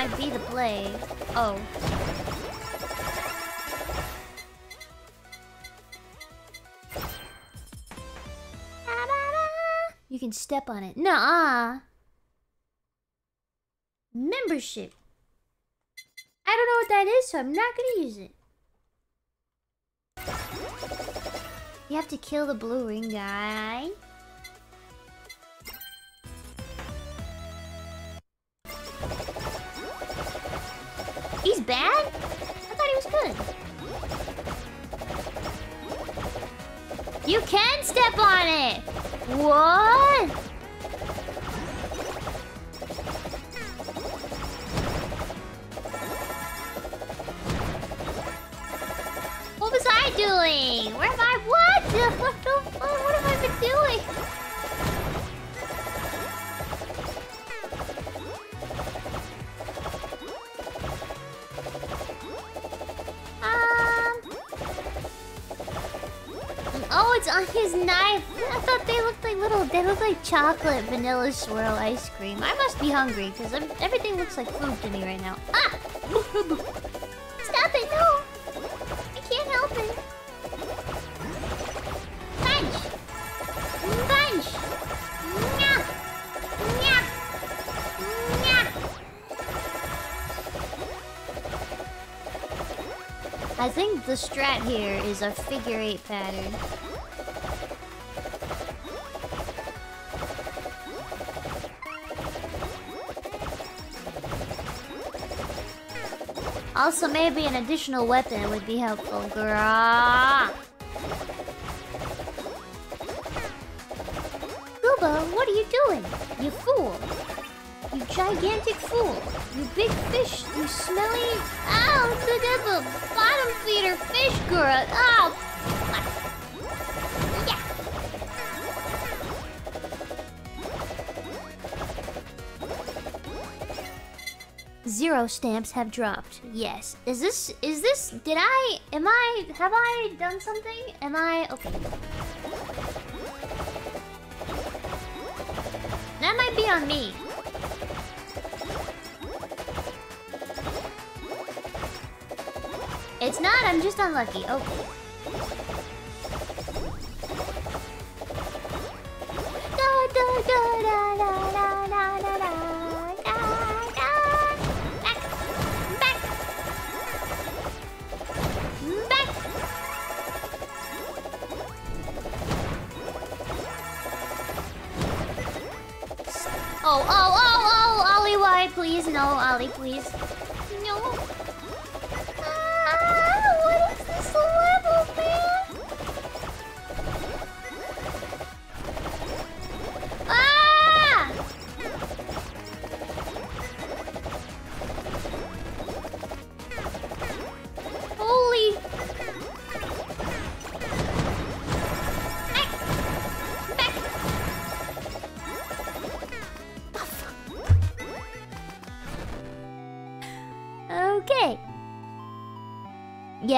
Might be the play. Oh. You can step on it. Nah. Membership. I don't know what that is, so I'm not gonna use it. You have to kill the blue ring guy. Chocolate vanilla swirl ice cream. I must be hungry because everything looks like food to me right now. Ah! Stop it! No! I can't help it. Punch! Punch! I think the strat here is a figure eight pattern. Also, maybe an additional weapon would be helpful. Grah. Gooba, what are you doing? You fool. You gigantic fool. You big fish. You smelly... Ow, the devil. Bottom feeder fish girl. Ow. zero stamps have dropped. Yes. Is this... Is this... Did I... Am I... Have I done something? Am I... Okay. That might be on me. It's not, I'm just unlucky. Okay.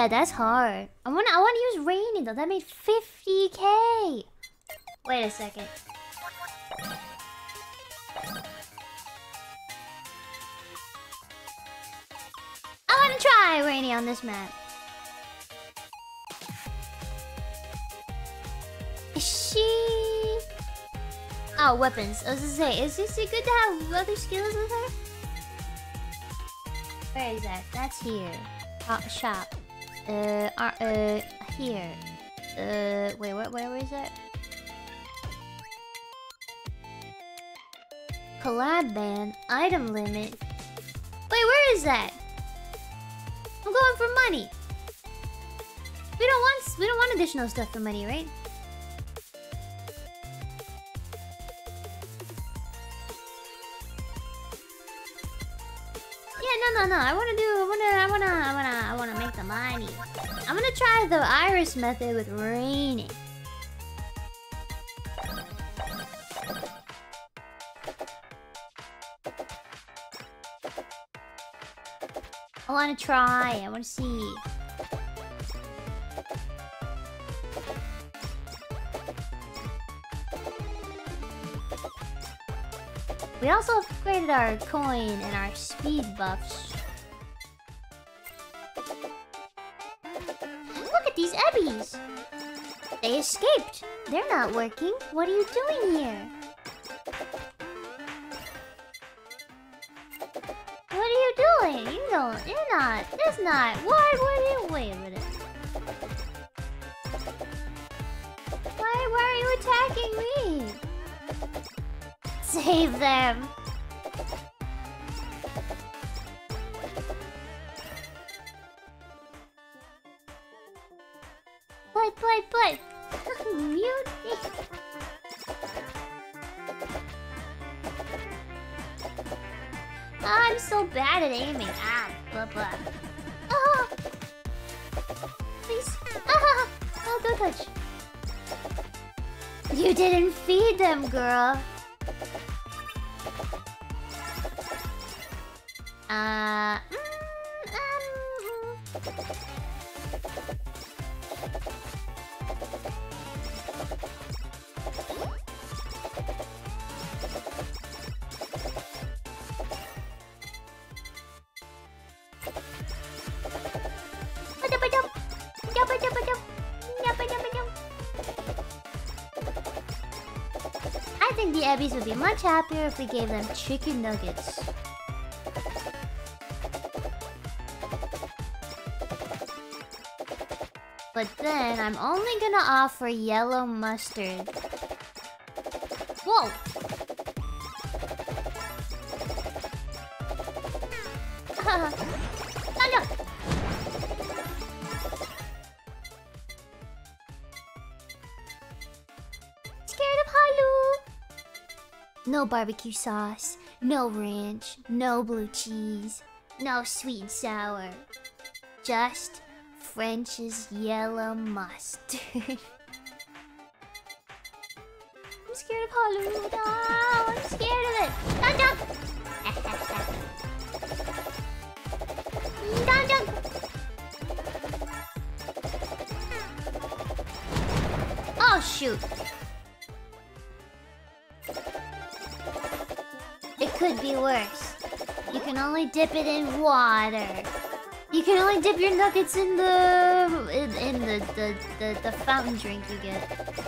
Yeah, that's hard. I wanna I wanna use Reine though. That made 50k. Wait a second. I wanna try Reine on this map. Is she Oh, weapons. I was gonna say, is this good to have other skills with her? Where is that? That's here. Uh, shop. Uh, uh, uh, here. Uh, wait, where, where is that? Collab ban. Item limit. Wait, where is that? I'm going for money. We don't want, we don't want additional stuff for money, right? No. I wanna do. I wanna. I wanna. I wanna. I wanna make the money. I'm gonna try the IRyS method with raining. I wanna try. I wanna see. We also upgraded our coin and our speed buffs. They escaped. They're not working. What are you doing here? What are you doing? You don't. You're not. That's not. What are you? Wait a minute. Why? Why are you attacking me? Save them. Girl. Happier if we gave them chicken nuggets. But then I'm only gonna offer yellow mustard. No barbecue sauce, no ranch, no blue cheese, no sweet and sour. Just French's yellow mustard. dip it in water. You can only dip your nuggets in the in, in the, the, the the fountain drink you get.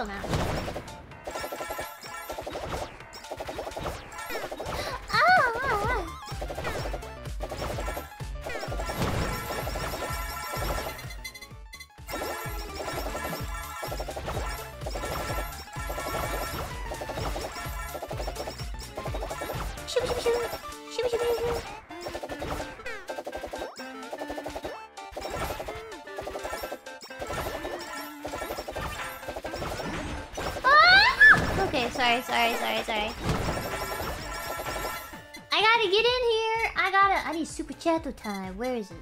also matters. Shadow time, where is it?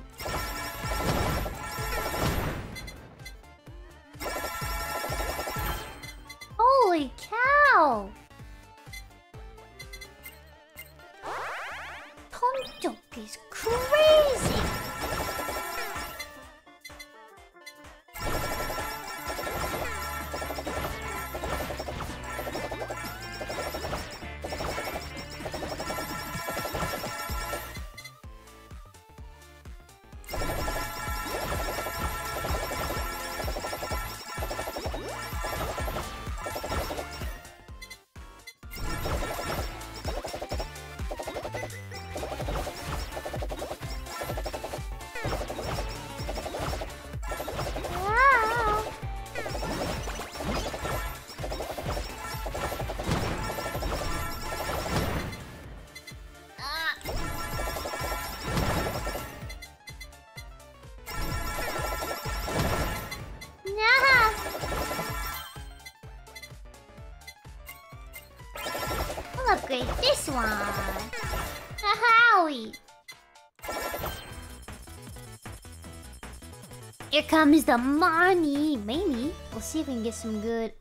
comes the money. Maybe. We'll see if we can get some good...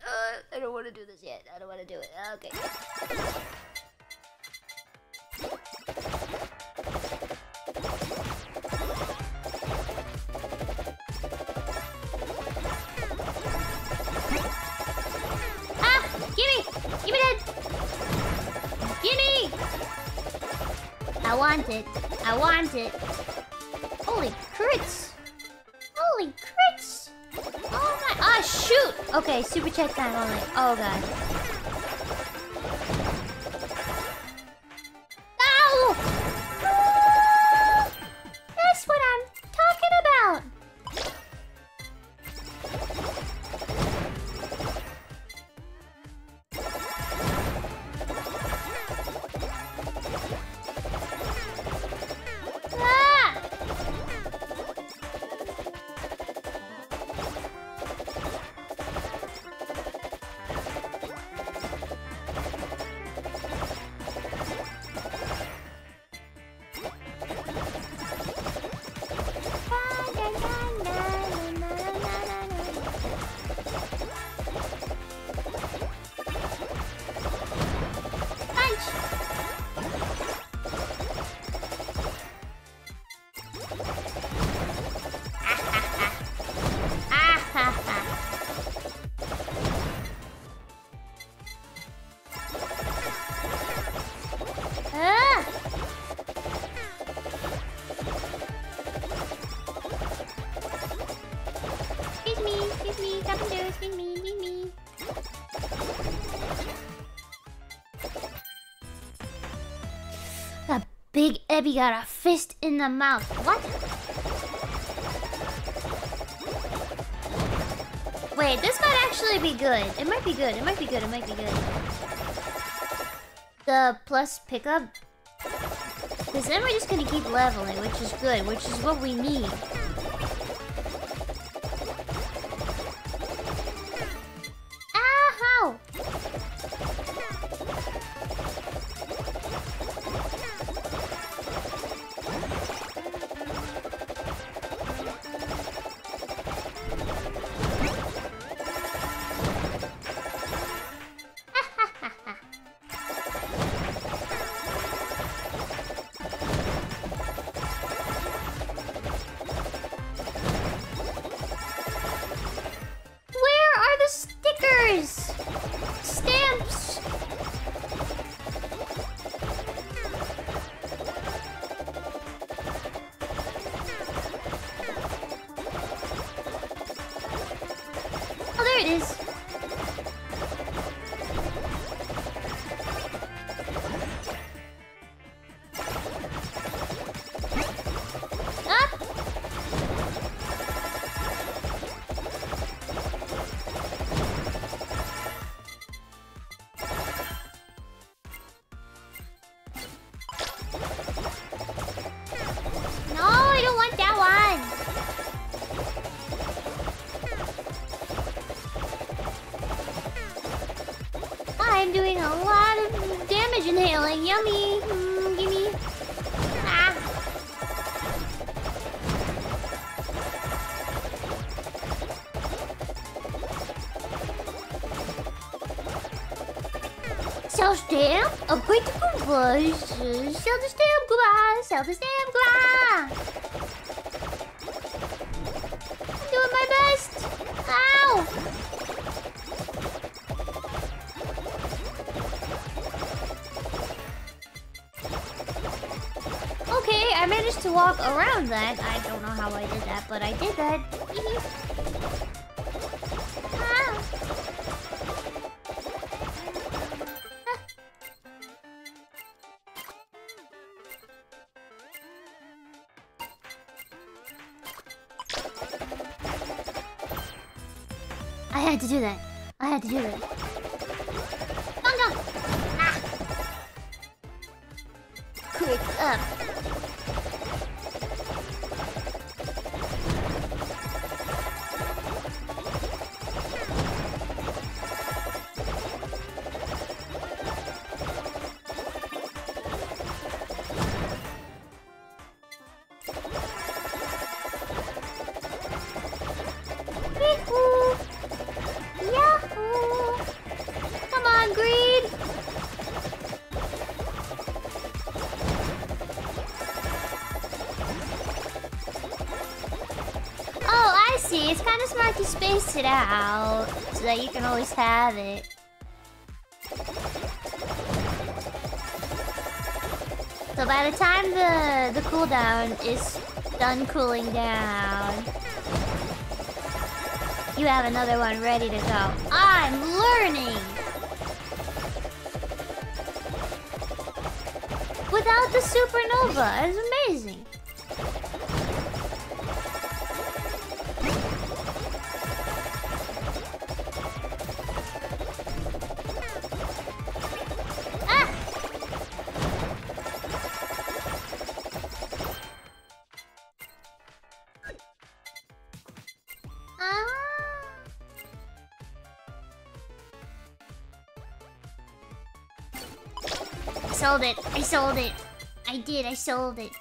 Kirby got a fist in the mouth. What? Wait, this might actually be good. It might be good. It might be good. It might be good. The plus pickup. Because then we're just going to keep leveling, which is good, which is what we need. To space it out so that you can always have it. So by the time the the cooldown is done cooling down, you have another one ready to go. I'm learning. Without the supernova, sold it.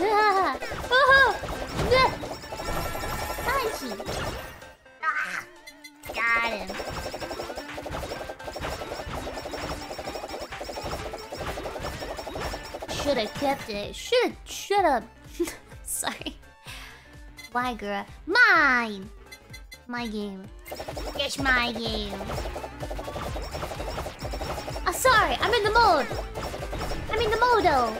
Ah! Oh! Punchy. Ah! Got him. Should have kept it. Should shut up. Sorry. Why, girl? Mine. My game. It's my game. Oh. I'm in the mode. I'm in the modo.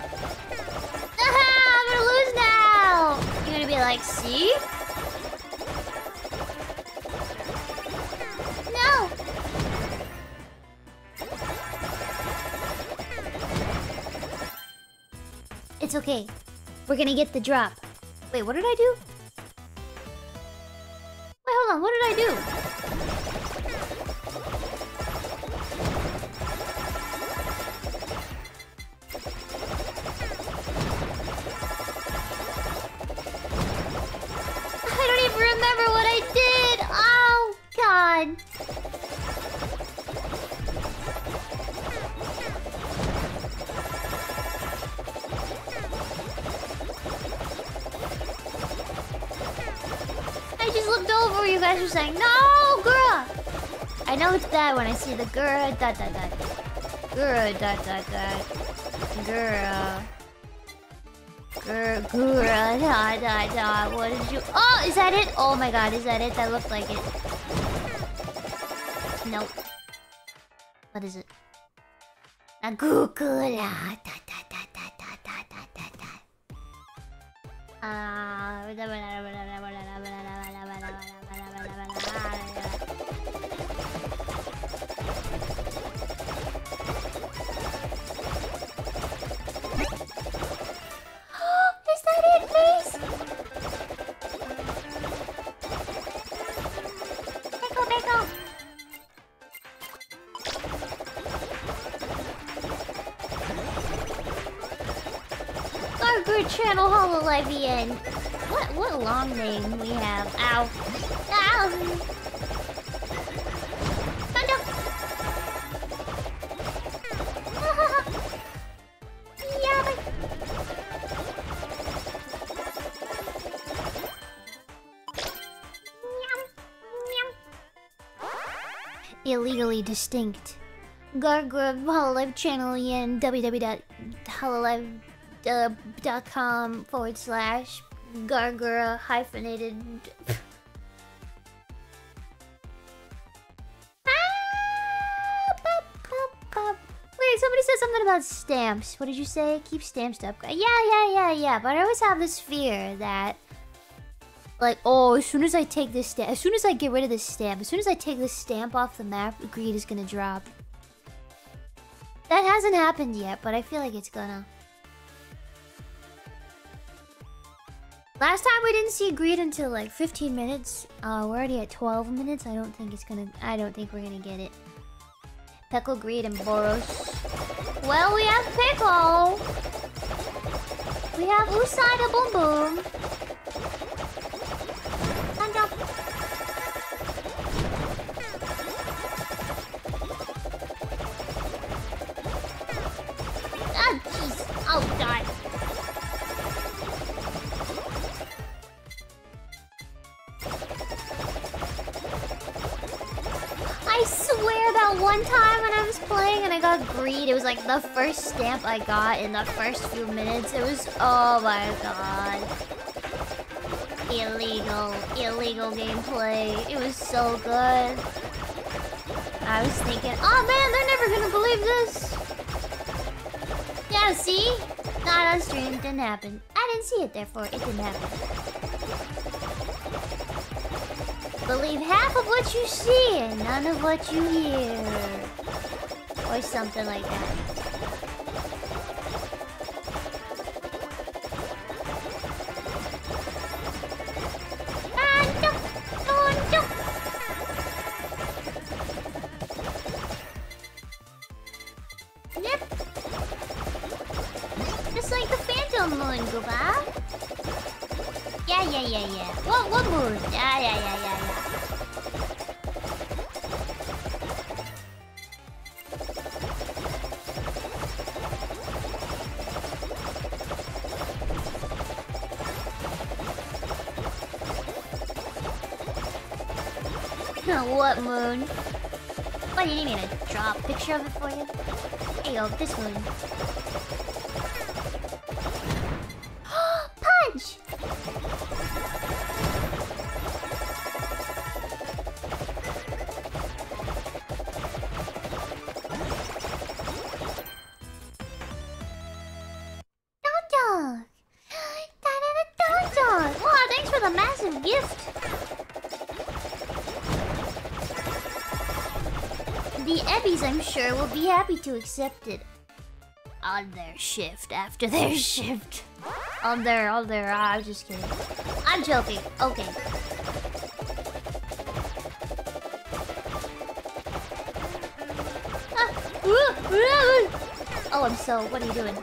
Ah, I'm gonna lose now. You're gonna be like, see? No. It's okay. We're gonna get the drop. Wait, what did I do? The girl. Dot, dot, dot. Girl, dot, dot, dot. Girl. Girl, girl, dot, dot, dot. What did you... Oh, is that it? Oh my god, is that it? That looked like it. Nope. What is it? A Google. Illegally distinct. Gargur Hololive channel in www.hololive.com forward slash Gargura hyphenated. Ah, wait, somebody said something about stamps. What did you say? Keep stamps up. Yeah, yeah, yeah, yeah. But I always have this fear that like, oh, as soon as I take this stamp, as soon as I get rid of this stamp, as soon as I take this stamp off the map, greed is gonna drop. That hasn't happened yet, but I feel like it's gonna. Last time we didn't see greed until like 15 minutes. Uh, we're already at 12 minutes. I don't think it's gonna. I don't think we're gonna get it. Peckle, greed, and Boros. Well, we have Pickle. We have the Boom Boom. Greed. It was like the first stamp I got in the first few minutes. It was oh my god. Illegal, illegal gameplay. It was so good. I was thinking, oh man, they're never gonna believe this. Yeah, see? Not on stream, didn't happen. I didn't see it, therefore it didn't happen. Believe half of what you see and none of what you hear. Or something like that. The Phantom Moon. Yeah, yeah, yeah, yeah. What, what moon? Yeah, yeah, yeah, yeah. Moon? What, you need me to draw a picture of it for you? Hey, yo, this moon. To accept it. On their shift, after their shift. On their, on their, ah, I'm just kidding. I'm joking, okay. Ah. Oh, I'm so, what are you doing?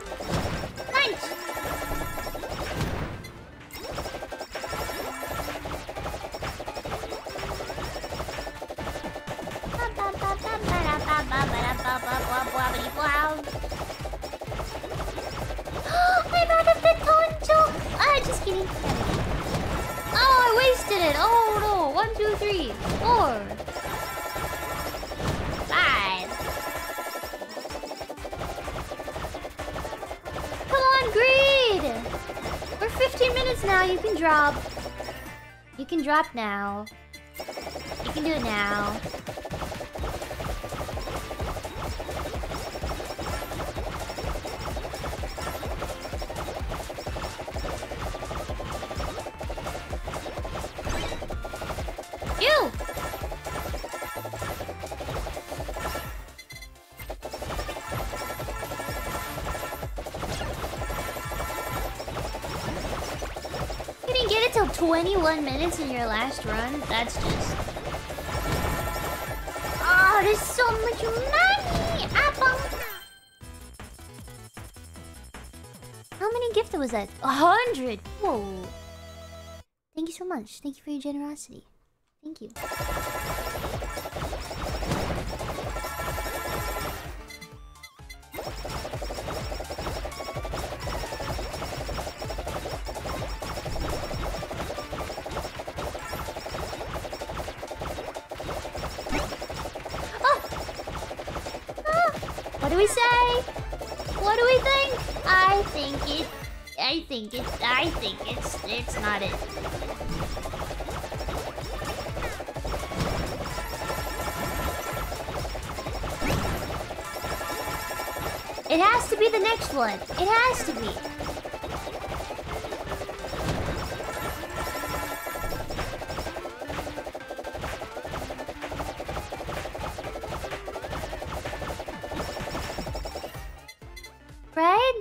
Drop now. 21 minutes in your last run? That's just... Oh, there's so much money! Ah, Apple! How many gifted was that? A hundred! Whoa! Thank you so much. Thank you for your generosity. Think it. I think it's. It's not it. It has to be the next one. It has to be. Right?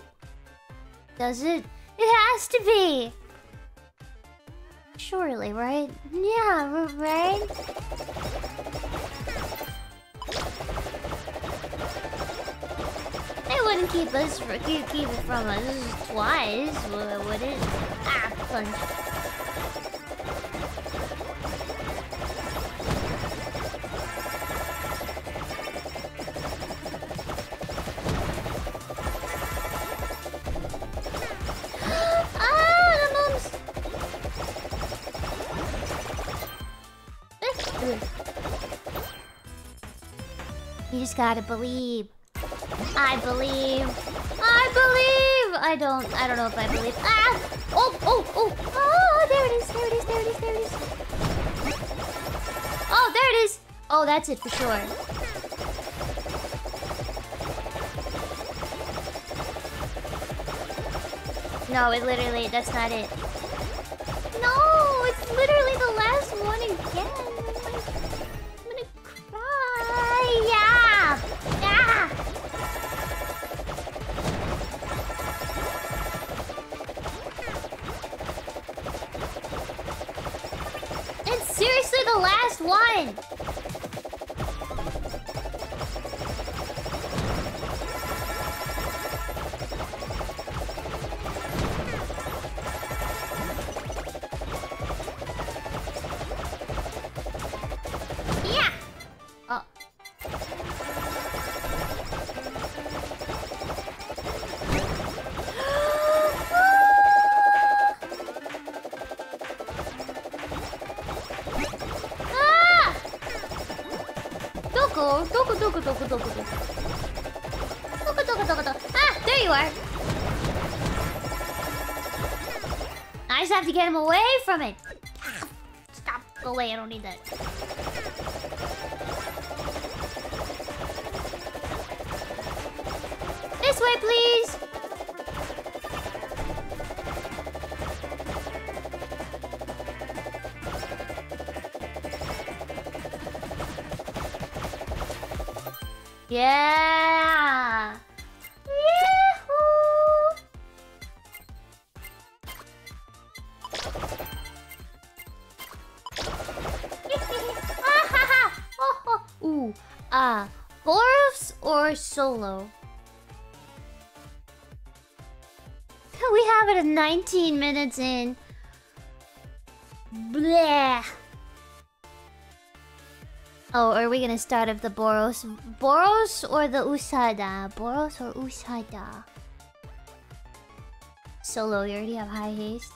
Does it? Gotta believe. I believe. I believe. I don't. I don't know if I believe. Ah! Oh! Oh! Oh! Oh! There it is. There it is. There it is. There it is. Oh! There it is. Oh, that's it for sure. No, it literally. That's not it. Minutes in. Bleh. Oh, are we gonna start with the Boros? Boros or the Usada? Boros or Usada? Solo, you already have high haste.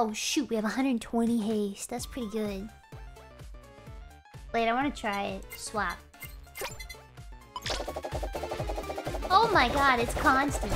Oh shoot, we have 120 haste. That's pretty good. Wait, I want to try it. Swap. Oh my god, it's constant.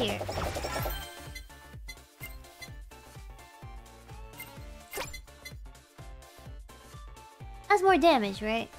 Here. That's more damage, right?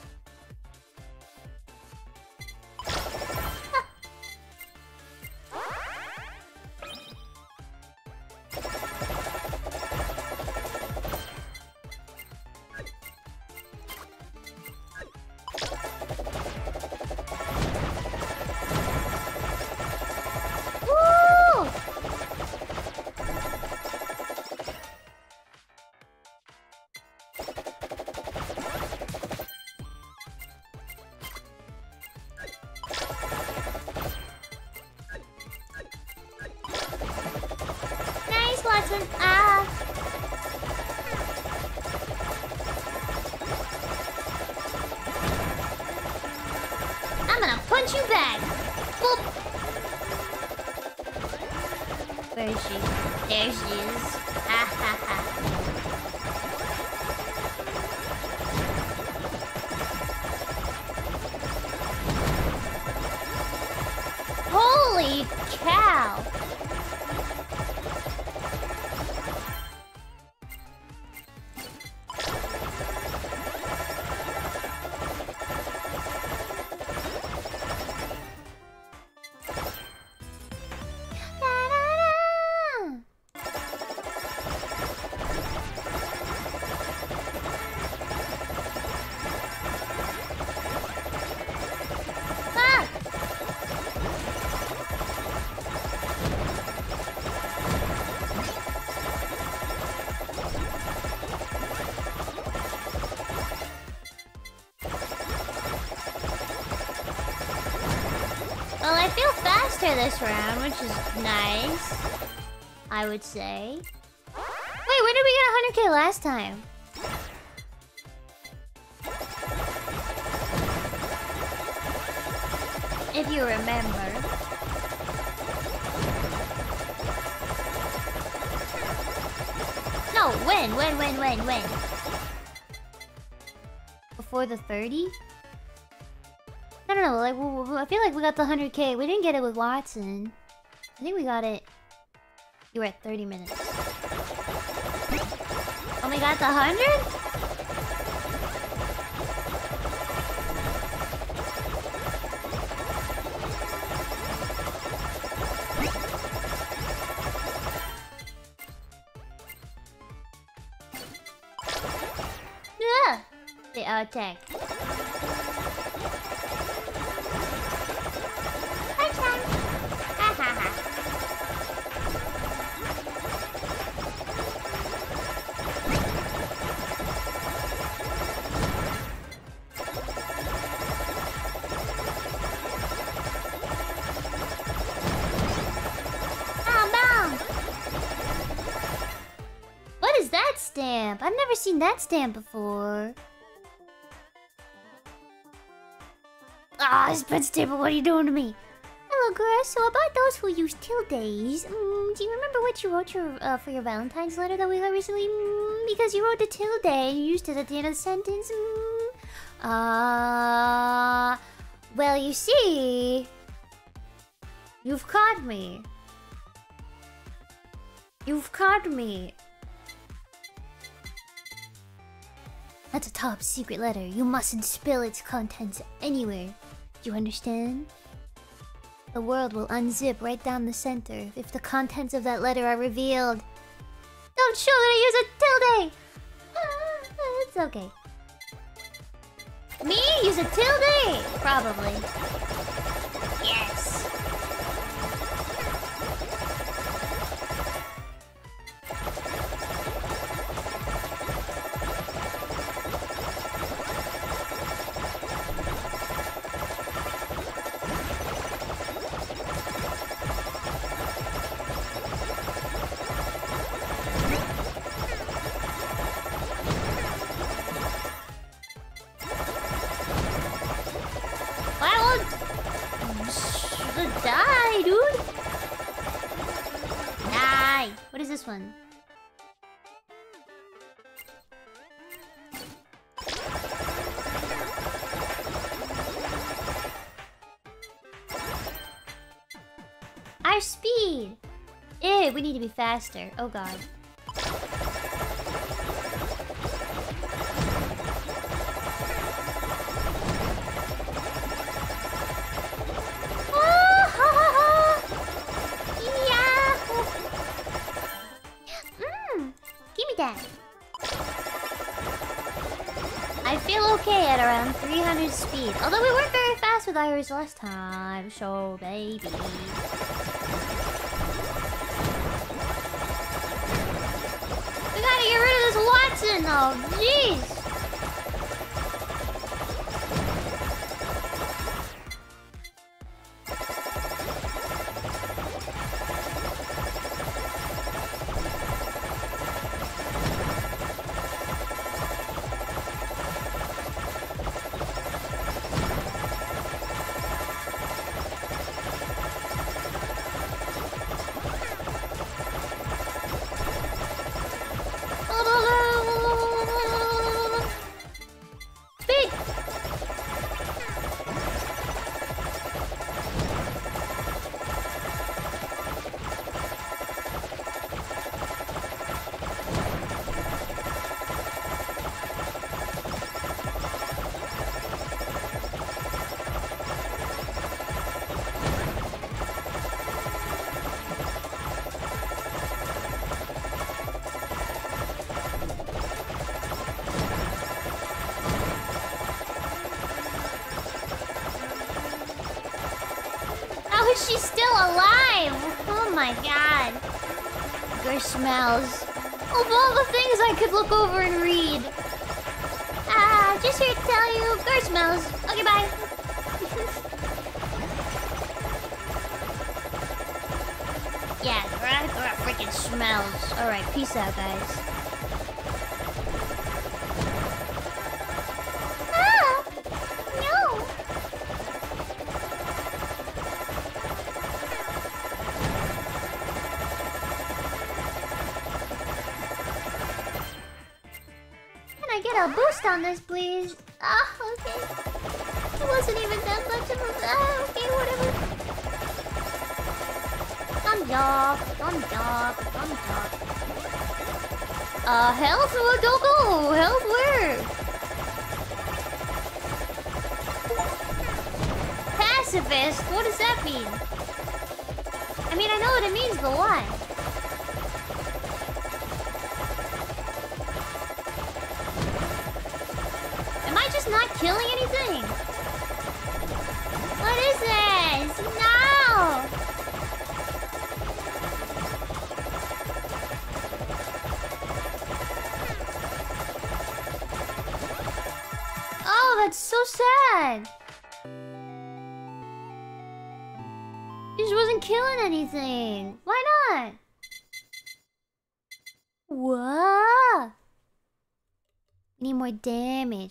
Faster this round, which is nice. I would say. Wait, when did we get 100k last time? If you remember. No, when, when, when, when, when? Before the 30? I feel like we got the 100k. We didn't get it with Watson. I think we got it... You were at 30 minutes. Oh, we got the 100? Yeah! The attack. Uh, attack! That stamp before. Ah, spin stamp, what are you doing to me? Hello, girl. So about those who use tildes, mm, do you remember what you wrote your, uh, for your Valentine's letter that we got recently? Mm, because you wrote the tilde and you used it at the end of the sentence. Mm. Uh, well, you see, you've caught me. You've caught me. That's a top secret letter. You mustn't spill its contents anywhere. Do you understand? The world will unzip right down the center if the contents of that letter are revealed. Don't show that I use a tilde! Ah, it's okay. Me? Use a tilde? Probably. Be faster. Oh god. Hmm. That. I feel okay at around 300 speed. Although we weren't very fast with IRyS last time, so baby. Though, jeez. Smells. Of all the things I could look over and read.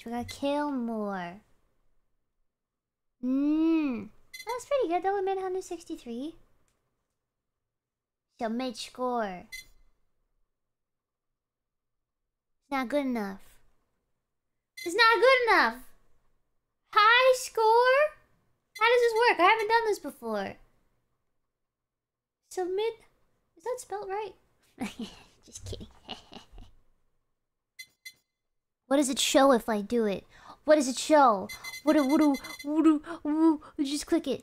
Damage. We gotta kill more. Mmm. That's pretty good though. We made 163. So mid score. It's not good enough. It's not good enough. High score? How does this work? I haven't done this before. Submit. Is that spelled right? Just kidding. What does it show if I do it? What does it show? What do, what do, what do, what do, just click it.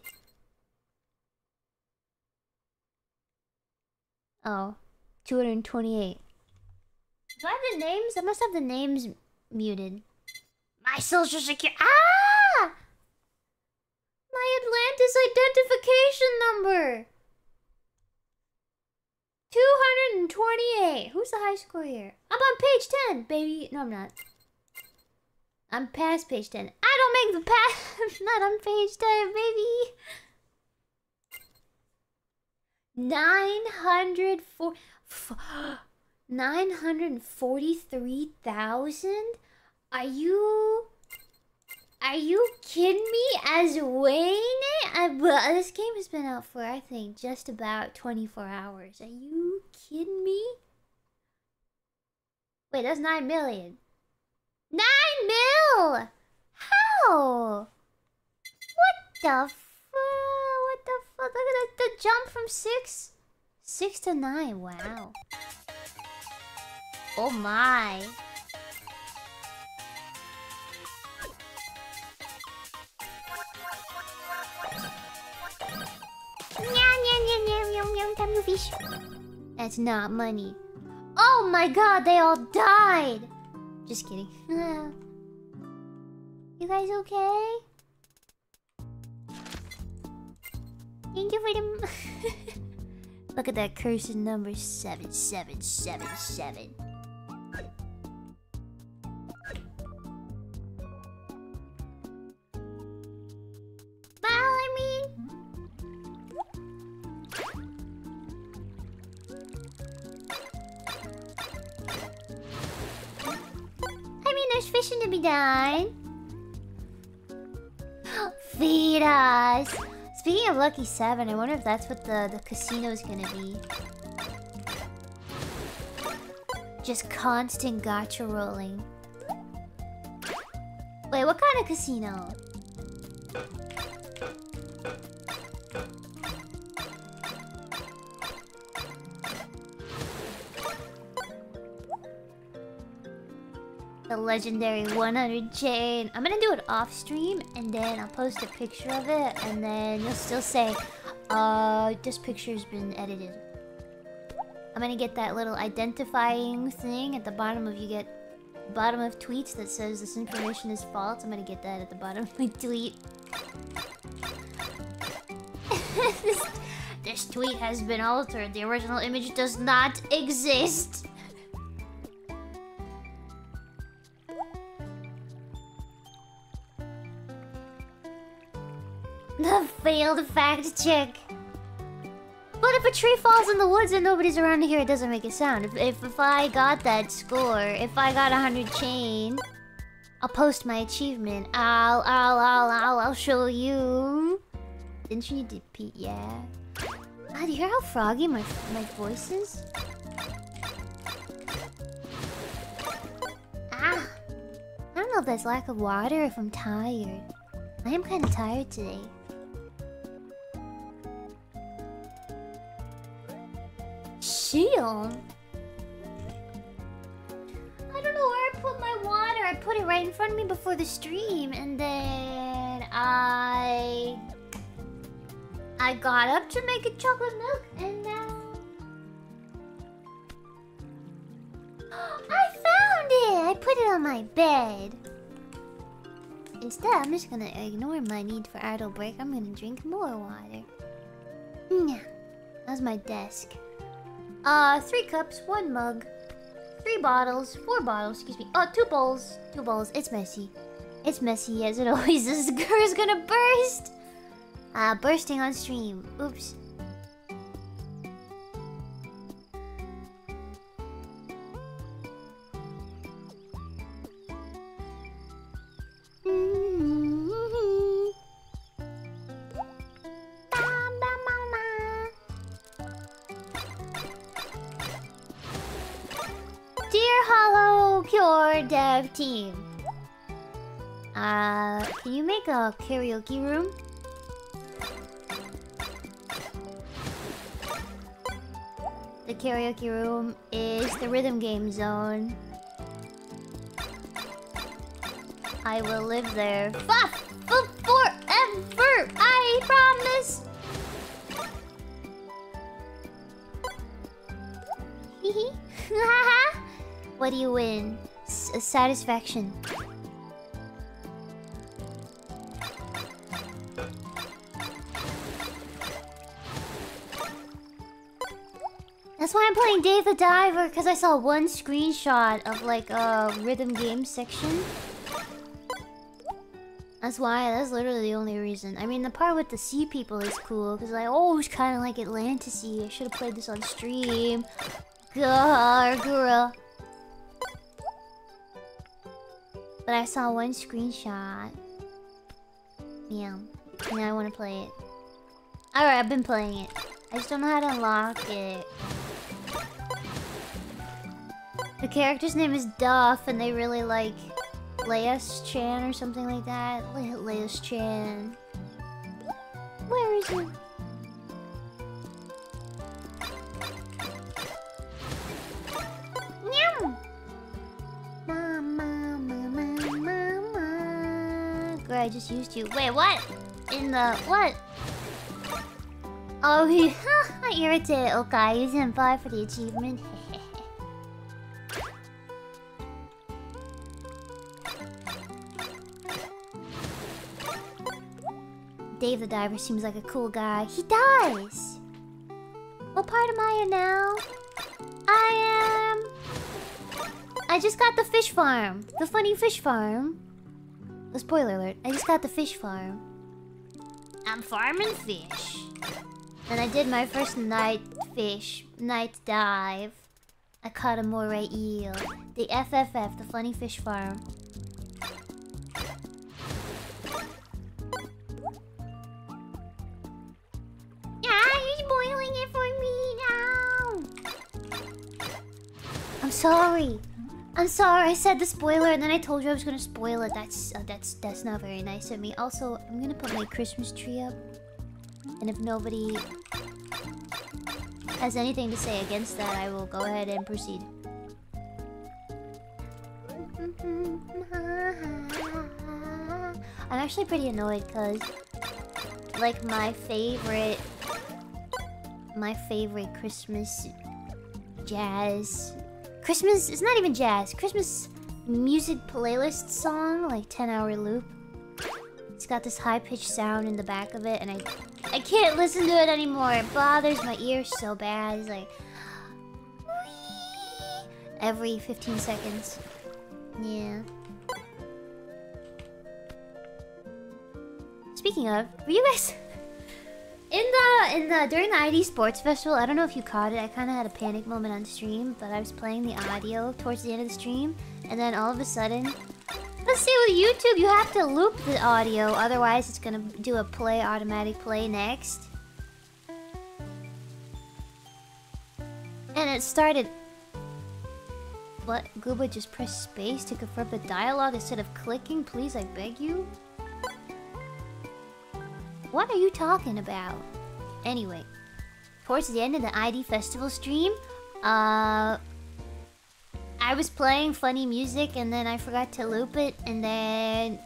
Oh, 228. Do I have the names? I must have the names muted. My social security. Ah! My Atlantis identification number. 228. Who's the high score here? I'm on page 10, baby. No, I'm not. I'm past page 10. I don't make the pass. Not on page 10, baby. 904 943,000? Are you Are you kidding me as it? I, well, this game has been out for I think just about 24 hours. Are you kidding me? Wait, that's 9 million. 9 mil! How? What the f- What the fuck? Look at the, the jump from 6 6 to 9. Wow. Oh my. That's not money. Oh my god, they all died! Just kidding. you guys okay? Thank you for the... Look at that cursed number 7777. Done. Feed us. Speaking of Lucky 7, I wonder if that's what the, the casino is gonna be. Just constant gacha rolling. Wait, what kind of casino? Legendary 100 chain. I'm gonna do it off stream and then I'll post a picture of it and then you'll still say, uh, this picture's been edited. I'm gonna get that little identifying thing at the bottom of you get bottom of tweets that says this information is false. I'm gonna get that at the bottom of my tweet. this, this tweet has been altered. The original image does not exist. Failed fact check. But if a tree falls in the woods and nobody's around hear it doesn't make a sound. If, if, if I got that score, if I got 100 chain, I'll post my achievement. I'll, I'll, I'll, I'll, I'll show you. Didn't you need to pee? Yeah. Ah, do you hear how froggy my, my voice is? Ah! I don't know if that's lack of water or if I'm tired. I am kind of tired today. Shield? I don't know where I put my water. I put it right in front of me before the stream, and then I I got up to make a chocolate milk, and now I found it. I put it on my bed. Instead, I'm just gonna ignore my need for idle break. I'm gonna drink more water. Yeah, that's my desk. Uh, three cups, one mug, three bottles, four bottles, excuse me. Oh, two bowls, two bowls. It's messy. It's messy as it always is. The is gonna burst. Uh, bursting on stream. Oops. Mm-hmm. HoloCure Dev Team, uh, can you make a karaoke room? The karaoke room is the rhythm game zone. I will live there fa- f- forever. I promise. Hehe. what do you win? S- uh, satisfaction. That's why I'm playing Dave the Diver, because I saw one screenshot of like a rhythm game section. That's why, that's literally the only reason. I mean, the part with the sea people is cool, because I always kind of like Atlantis-y. I should have played this on stream. Gawr Gura. But I saw one screenshot. Yeah. And I want to play it. Alright, I've been playing it. I just don't know how to unlock it. The character's name is Duff, and they really like Leas Chan or something like that. Le Leas Chan. Where is he? Meow. Girl, I just used you. Wait, what? In the what? Oh, he I irritated Use him five for the achievement. Dave the Diver seems like a cool guy. He does! What part am I in now? I am... I just got the fish farm. The funny fish farm. A spoiler alert. I just got the fish farm. I'm farming fish. And I did my first night fish, night dive. I caught a moray eel. The FFF, the funny fish farm. Yeah, you're spoiling it for me now. I'm sorry. I'm sorry. I said the spoiler, and then I told you I was gonna spoil it. That's uh, that's that's not very nice of me. Also, I'm gonna put my Christmas tree up, and if nobody has anything to say against that, I will go ahead and proceed. I'm actually pretty annoyed because, like, my favorite, my favorite Christmas jazz, Christmas, it's not even jazz, Christmas music playlist song, like 10 hour loop. It's got this high pitched sound in the back of it, and I, I can't listen to it anymore. It bothers my ears so bad. It's like every 15 seconds. Yeah. Speaking of, were you guys? In the in the during the ID Sports Festival, I don't know if you caught it. I kind of had a panic moment on stream, but I was playing the audio towards the end of the stream, and then all of a sudden, let's see with YouTube, you have to loop the audio, otherwise it's gonna do a play automatic play next. And it started. What? Gooba just pressed space to confirm the dialogue instead of clicking. Please, I beg you. What are you talking about? Anyway, towards the end of the ID Festival stream, uh, I was playing funny music and then I forgot to loop it, and then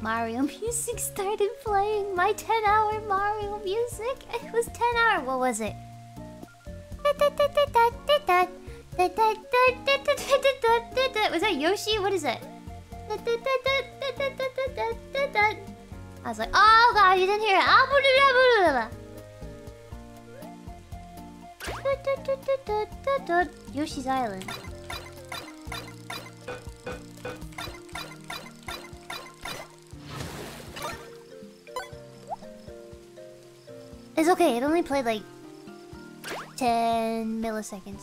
Mario music started playing. My 10 hour Mario music. It was 10 hour. What was it? Was that Yoshi? What is it? I was like, oh god, you didn't hear it. Yoshi's Island. It's okay, it only played like 10 milliseconds.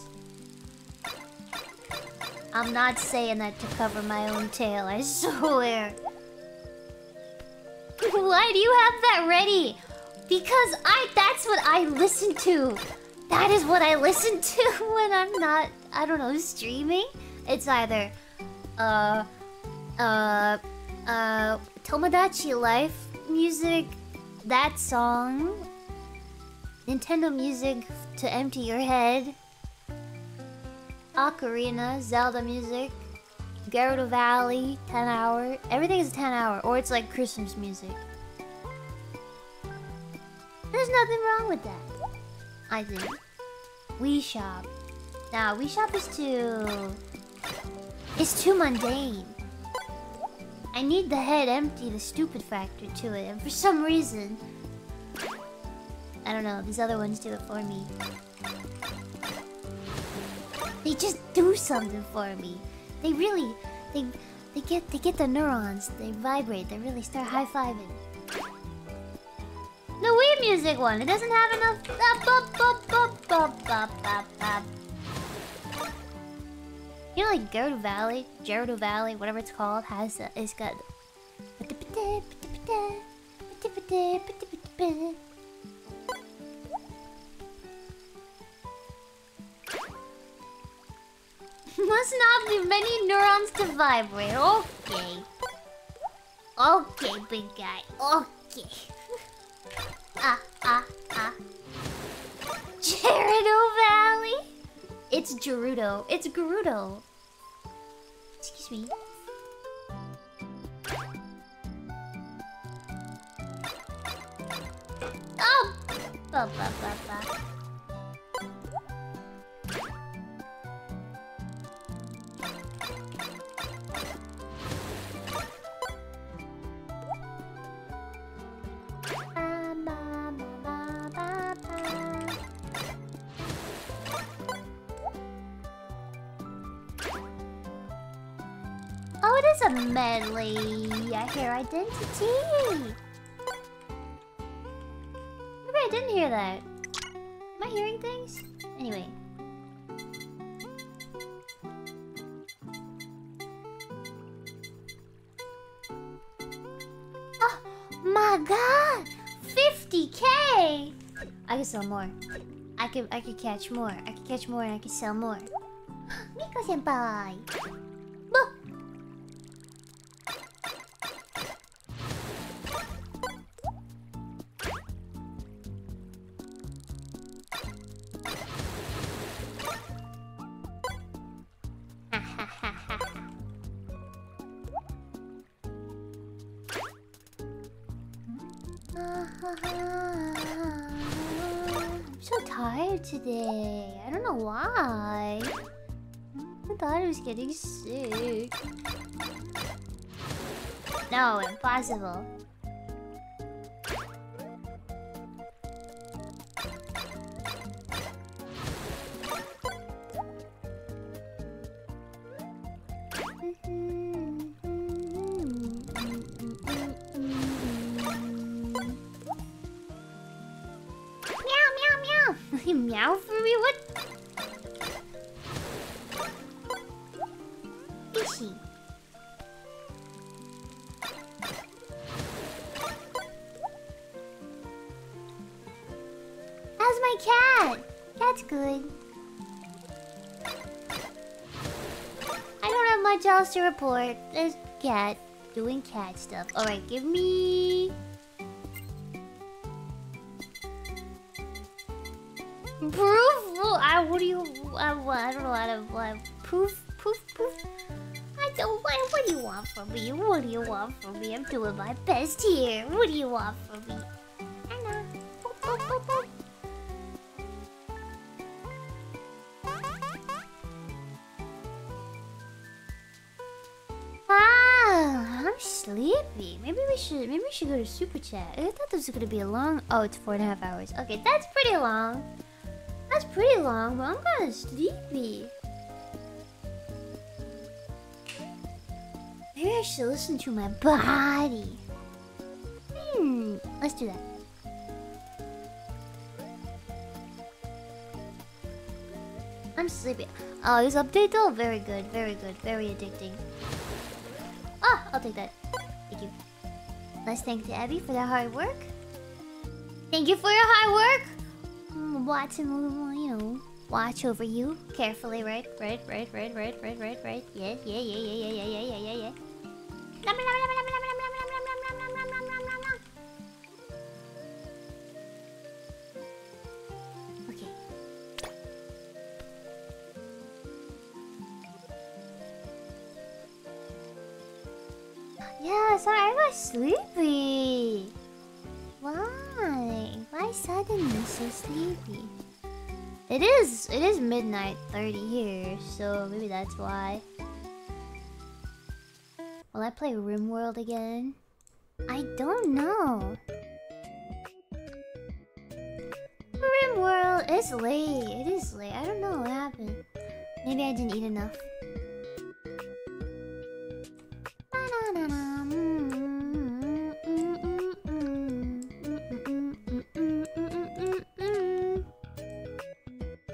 I'm not saying that to cover my own tail, I swear. Why do you have that ready? Because I that's what I listen to. That is what I listen to when I'm not I don't know, streaming. It's either uh uh uh Tomodachi Life music, that song, Nintendo music to empty your head, Ocarina, Zelda music, Gerudo Valley, 10 hour. Everything is 10 hour, or it's like Christmas music. There's nothing wrong with that. I think. Wii Shop. Nah, Wii Shop is too... It's too mundane. I need the head empty, the stupid factor to it, and for some reason... I don't know, these other ones do it for me. They just do something for me. They really, they, they get, they get the neurons. They vibrate. They really start high fiving. The Wii music one. It doesn't have enough. You know, like Gerudo Valley, Gerudo Valley, whatever it's called, has uh, it's got. Must not be many neurons to vibrate. Okay. Okay, big guy. Okay. ah, ah, ah. Gerudo Valley? It's Gerudo. It's Gerudo. Excuse me. Oh! Ba, ba, ba, ba. Is a medley. I hear identity. Maybe I didn't hear that. Am I hearing things? Anyway. Oh my god! 50k! I can sell more. I could I could catch more. I could catch more and I could sell more. Miko senpai! Getting sick. No, impossible. Cat doing cat stuff. Alright, give me... Proof? I, what do you... I, I don't know how to... What, proof? Proof? Proof? I don't... What, what do you want from me? What do you want from me? I'm doing my best we should. Go to super chat. I thought this was gonna be a long. Oh, it's four and a half hours. Okay, that's pretty long. That's pretty long, but I'm kind of sleepy. Maybe I should listen to my body. Hmm. Let's do that. I'm sleepy. Oh, this update though, very good, very good, very addicting. Ah, I'll take that. Let's thank to Abby for that hard work. Thank you for your hard work. Mm, Watch him, you know, watch over you carefully. Right, right, right, right, right, right, right, right. Yeah, yeah, yeah, yeah, yeah, yeah, yeah, yeah, yeah, yeah. Yeah, sorry, I got sleepy. Why? Why suddenly so sleepy? It is. It is midnight thirty here, so maybe that's why. Will I play RimWorld again? I don't know. RimWorld, it's late. It is late. I don't know what happened. Maybe I didn't eat enough.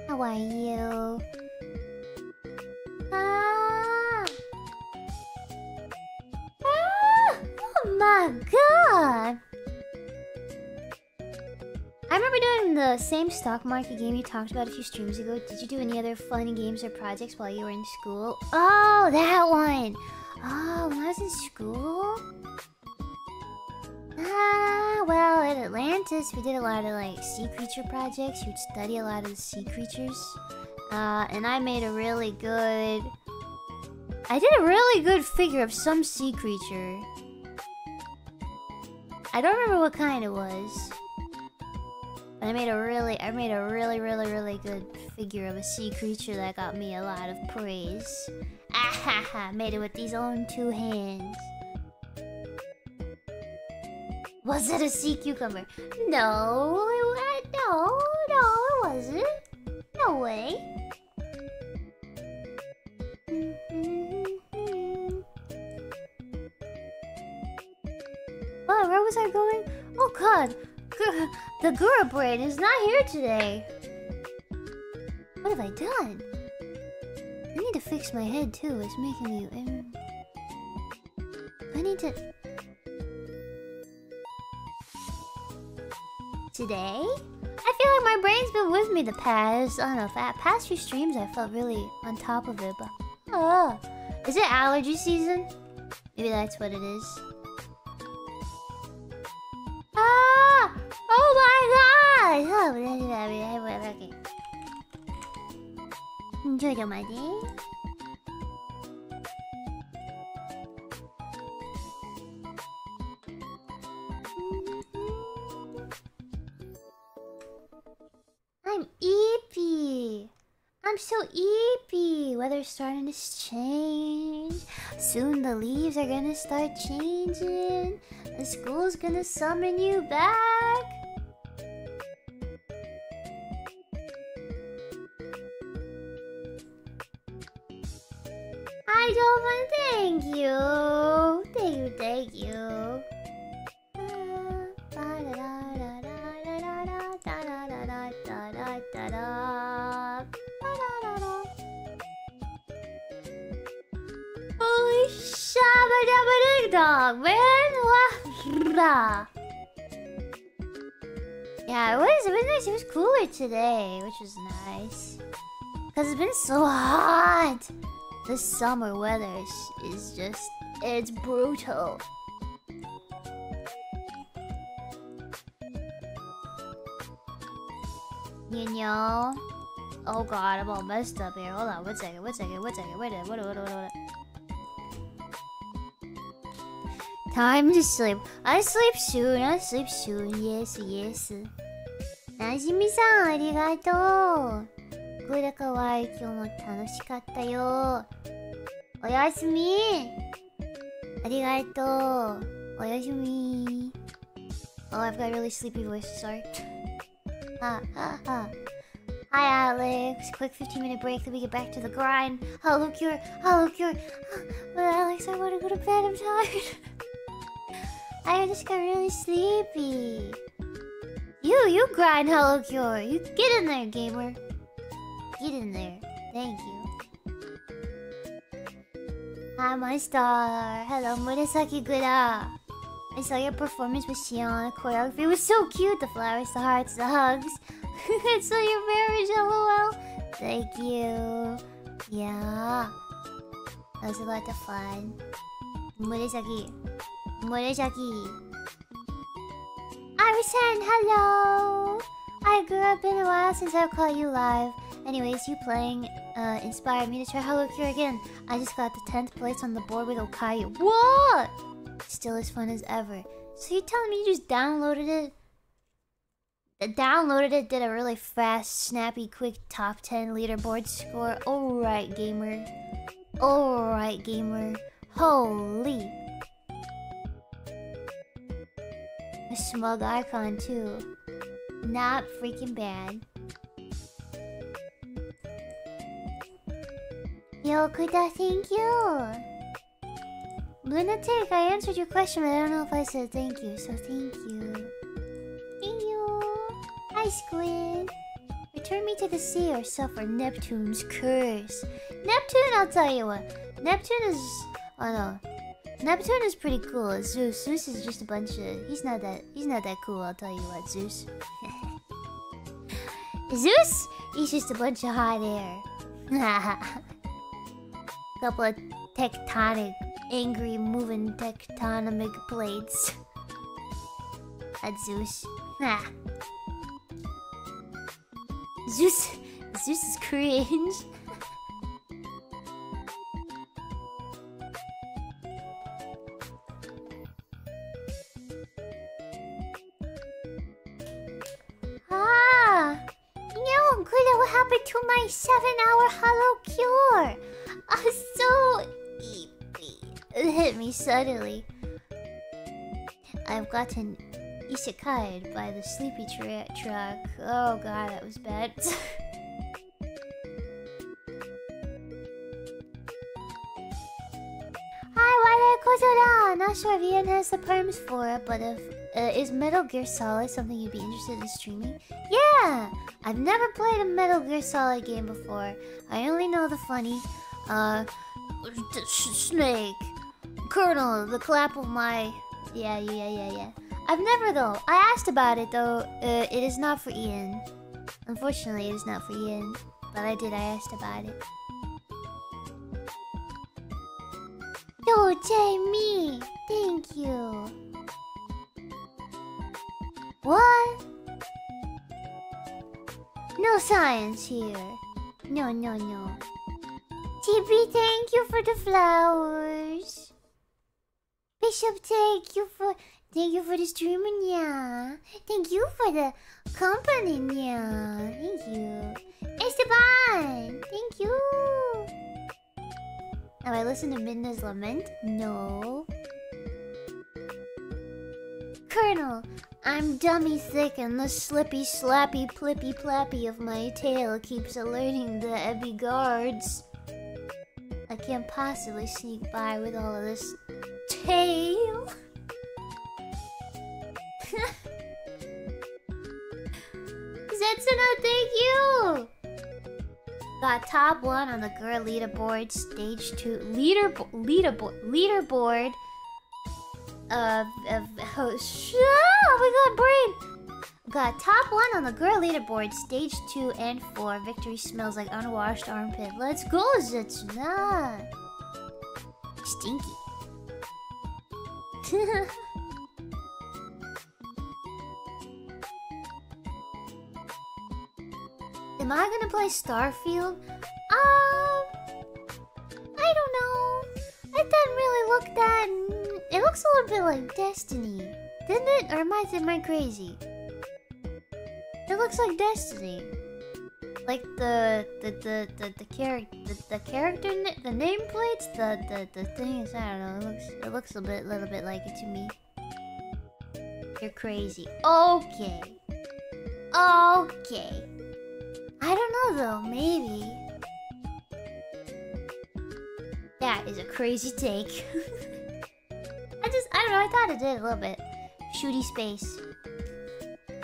How are you? Ah! Ah! Oh my god! I remember doing the same stock market game you talked about a few streams ago. Did you do any other fun games or projects while you were in school? Oh, that one! Oh, when I was in school? Ah, well, at Atlantis, we did a lot of like sea creature projects. You'd study a lot of the sea creatures. Uh, and I made a really good. I did a really good figure of some sea creature. I don't remember what kind it was. But I made a really, I made a really, really, really good figure of a sea creature that got me a lot of praise. Ah ha ha! Made it with these own two hands. Was it a sea cucumber? No, it no, no, it wasn't. No way. What? Where was I going? Oh God, the Gura brain is not here today. What have I done? I need to fix my head too. It's making me. Um, I need to. Today? I feel like my brain's been with me the past. I don't know. Past few streams, I felt really on top of it, but. Oh, is it allergy season? Maybe that's what it is. Ah! Oh my god! Oh, okay. Enjoy money. I'm eepy. I'm so eepy. Weather's starting to change. Soon the leaves are gonna start changing. The school's gonna summon you back. hi, Dolphin. Thank you. Thank you, thank you. Holy shabba dabba ding man! Yeah, it was, it was nice. It was cooler today, which was nice. Because it's been so hot. The summer weather is, is just it's brutal. You know? Oh god, I'm all messed up here. Hold on, one second, one second, one second. Wait a minute, wait a minute, wait a minute. Time to sleep. I sleep soon, I sleep soon. Yes, yes. なじみさん、ありがとう。 くるかわいい今日も楽しかったよおやすみありがとうおやすみ Oh, I've got a really sleepy voice, sorry. Ha ha ha. Hi, Alex. Quick 15 minute break, then we get back to the grind. HoloCure. Hollow Cure. But Alex, I want to go to bed. I'm tired. I just got really sleepy. You, you grind, HoloCure. You get in there, gamer. Get in there. Thank you. Hi, my star. Hello, Murasaki Gura. I saw your performance with Shion. The choreography was so cute. The flowers, the hearts, the hugs. I saw your marriage, lol. Thank you. Yeah. That was a lot of fun. Murasaki. Murasaki. Arisen, hello! I grew up in a while since I've caught you live. Anyways, you playing uh, inspired me to try HoloCure again. I just got the 10th place on the board with Okayu. What? Still as fun as ever. So you telling me you just downloaded it? Downloaded it, did a really fast, snappy, quick top 10 leaderboard score. Alright, gamer. Alright, gamer. Holy. A smug icon, too. Not freaking bad. Yo, Kuda, thank you. Lunatic, I answered your question, but I don't know if I said thank you, so thank you. Thank you. Hi, Squid. Return me to the sea or suffer Neptune's curse. Neptune, I'll tell you what. Neptune is. Oh no. Neptune is pretty cool. Zeus. Zeus is just a bunch of. He's not that. He's not that cool. I'll tell you what, Zeus. Zeus, he's just a bunch of hot air. Couple of tectonic, angry, moving tectonic plates. That's Zeus. Ah. Zeus, Zeus is cringe. ah, no, Kuda, what happened to my seven-hour HoloCure? Hit me suddenly. I've gotten isekai'd by the sleepy tra truck. Oh god, that was bad. Hi, Kozora! Not sure if Ian has the perms for it, but if uh, is Metal Gear Solid something you'd be interested in streaming? Yeah! I've never played a Metal Gear Solid game before. I only know the funny, uh, Snake, Colonel, the clap of my. Yeah, yeah, yeah, yeah. I've never though. I asked about it though. Uh, it is not for Ian. Unfortunately, it is not for Ian. But I did. I asked about it. Yo, Jamie, thank you. What? No science here. No, no, no. TB, thank you for the flowers. Bishop, thank you for thank you for the streaming, yeah. Thank you for the company, yeah. Thank you. Esteban, thank you. Have I listened to Midna's Lament? No. Colonel, I'm dummy thick and the slippy slappy plippy plappy of my tail keeps alerting the Ebi guards. I can't possibly sneak by with all of this tail. Zetsuno, thank you! Got top one on the girl leaderboard, stage two leaderboard, leaderboard, leaderboard of oh, sh- oh my god, brain. Got top one on the girl leaderboard, stage two and four. Victory smells like unwashed armpit. Let's go, Zetsuna. Stinky. Am I gonna play Starfield? Um, I don't know. It doesn't really look that. It looks a little bit like Destiny, didn't it? Or am I am I crazy? It looks like Destiny. Like the the the the, the character the, the character the nameplates the the the things I don't know it looks it looks a bit little bit like it to me. You're crazy. Okay. Okay. I don't know though, maybe. That is a crazy take. I just, I don't know, I thought it did a little bit. Shooty space.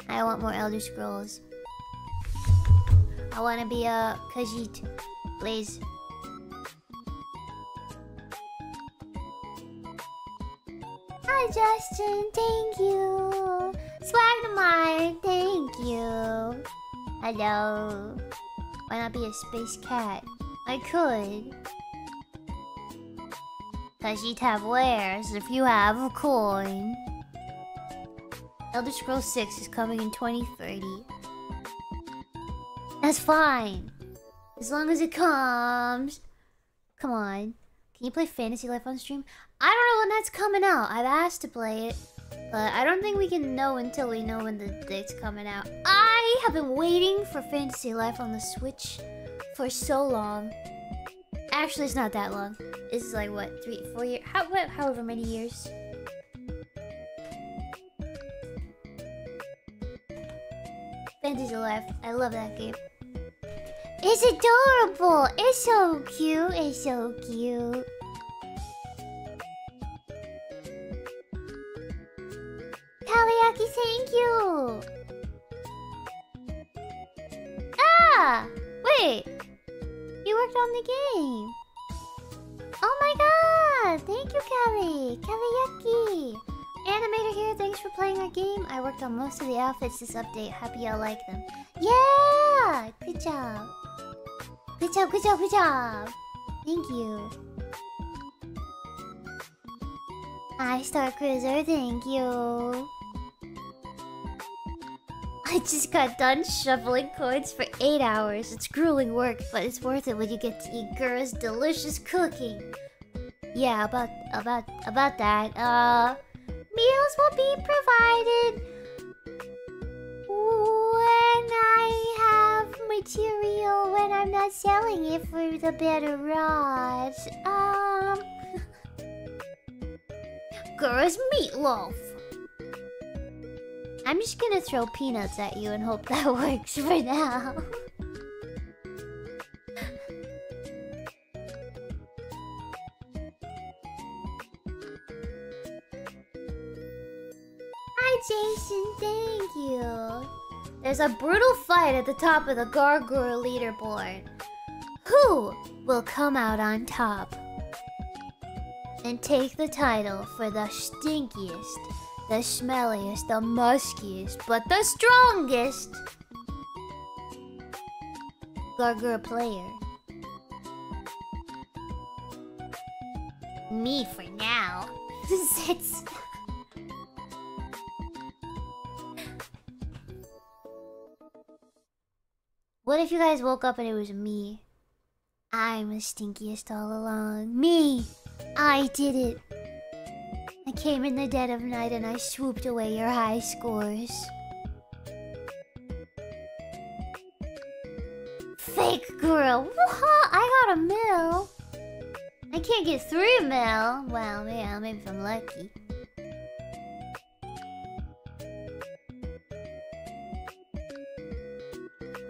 I want more Elder Scrolls. I want to be a Khajiit, please. Hi, Justin. Thank you. Swagmar. Thank you. Hello. Why not be a space cat? I could. You'd have wares if you have a coin. Elder Scrolls 6 is coming in 2030. That's fine. As long as it comes. Come on. Can you play Fantasy Life on stream? I don't know when that's coming out. I've asked to play it. But I don't think we can know until we know when the date's coming out. I have been waiting for Fantasy Life on the Switch for so long. Actually, it's not that long. It's like what, three, four years? How, what, however many years. Fantasy Life. I love that game. It's adorable. It's so cute. It's so cute. Kawayaki, thank you. Ah, wait. You worked on the game. Oh my god! Thank you, Kelly. Kawayaki. Animator here, thanks for playing our game. I worked on most of the outfits this update. Happy y'all like them. Yeah! Good job. Good job, good job, good job. Thank you. Hi, Star Cruiser, thank you. I just got done shoveling coins for 8 hours. It's grueling work, but it's worth it when you get to eat Gura's delicious cooking. Yeah, about about about that. Uh meals will be provided when I have material when I'm not selling it for the better odds. Um Gura's meatloaf. I'm just gonna throw peanuts at you and hope that works for now. Jason. Thank you. There's a brutal fight at the top of the Gargoyle leaderboard. Who will come out on top and take the title for the stinkiest, the smelliest, the muskiest, but the strongest Gargoyle player? Me for now. it's What if you guys woke up and it was me? I'm the stinkiest all along. Me! I did it! I came in the dead of night and I swooped away your high scores. Fake girl! What? I got a mill! I can't get through a mill! Well, yeah, maybe if I'm lucky.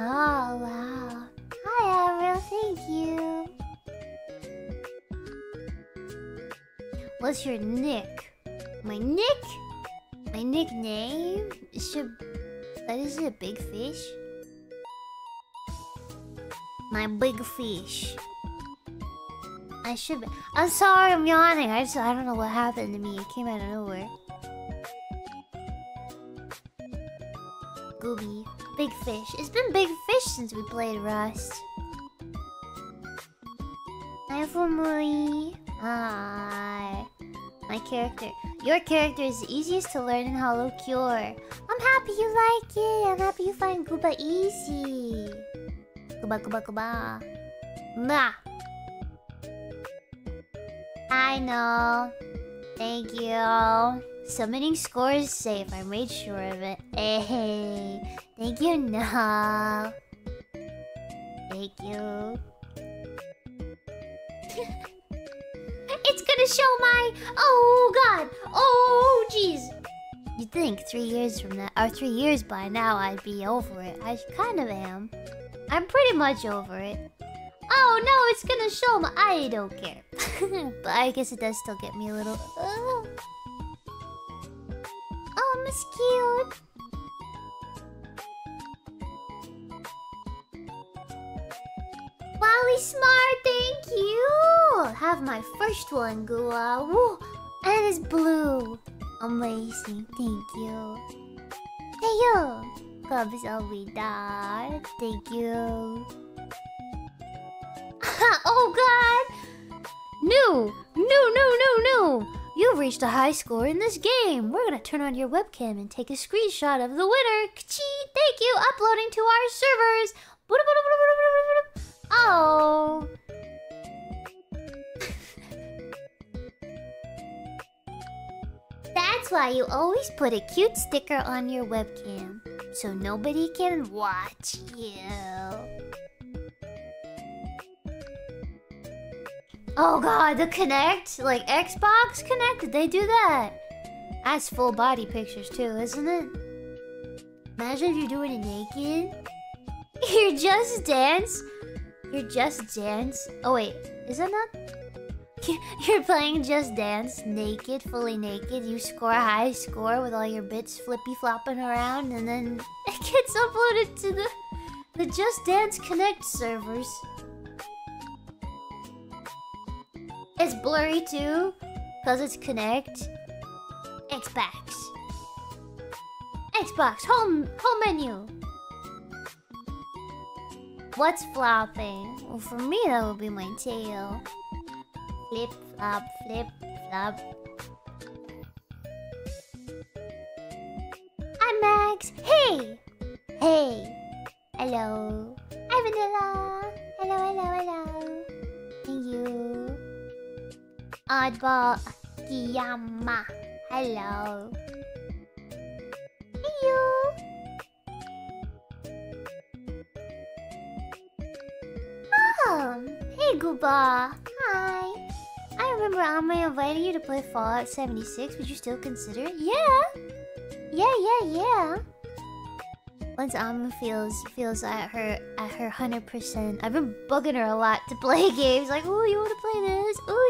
Oh, wow. Hi, Avril. Thank you. What's your nick? My nick? My nickname? Should... Is a big fish? My big fish. I should be. I'm sorry, I'm yawning. I just I don't know what happened to me. It came out of nowhere. Gooby. Big fish. It's been big fish since we played Rust. Hi, Fumui. Hi. My character. Your character is the easiest to learn in Hollow Cure. I'm happy you like it. I'm happy you find Gooba easy. Gooba, Gooba, Gooba. Nah. I know. Thank you. Submitting score is safe. I made sure of it. Hey, thank you, no. Thank you. it's gonna show my. Oh God. Oh jeez. You'd think three years from now, or three years by now, I'd be over it. I kind of am. I'm pretty much over it. Oh no, it's gonna show my. I don't care. but I guess it does still get me a little. Uh. Oh, Miss Cute. Wally Smart, thank you. Have my first one, Gua. Woo. And it's blue. Amazing, thank you. Hey you. Kamsahamnida. Thank you. oh god! No! No, no, no, no! You've reached a high score in this game. We're gonna turn on your webcam and take a screenshot of the winner. Kachee! Thank you! Uploading to our servers. Oh. That's why you always put a cute sticker on your webcam. So nobody can watch you. Oh god, the Kinect? Like Xbox Kinect? Did they do that? That's full body pictures too, isn't it? Imagine if you're doing it naked. You're just dance. You're just dance. Oh wait, is that not? You're playing Just Dance naked, fully naked. You score a high score with all your bits flippy flopping around, and then it gets uploaded to the the Just Dance Kinect servers. It's blurry too, because it's Kinect. Xbox. Xbox home home menu. What's flopping? Well, for me that would be my tail. Flip flop, flip flop. Oddball Akiyama. Hello. Hey you. Oh, hey Gooba. Hi. I remember Ame inviting you to play Fallout 76. Would you still consider it? Yeah. Yeah, yeah, yeah. Once Amma feels feels at her at her hundred percent, I've been bugging her a lot to play games. Like, oh, you want to play this? Oh,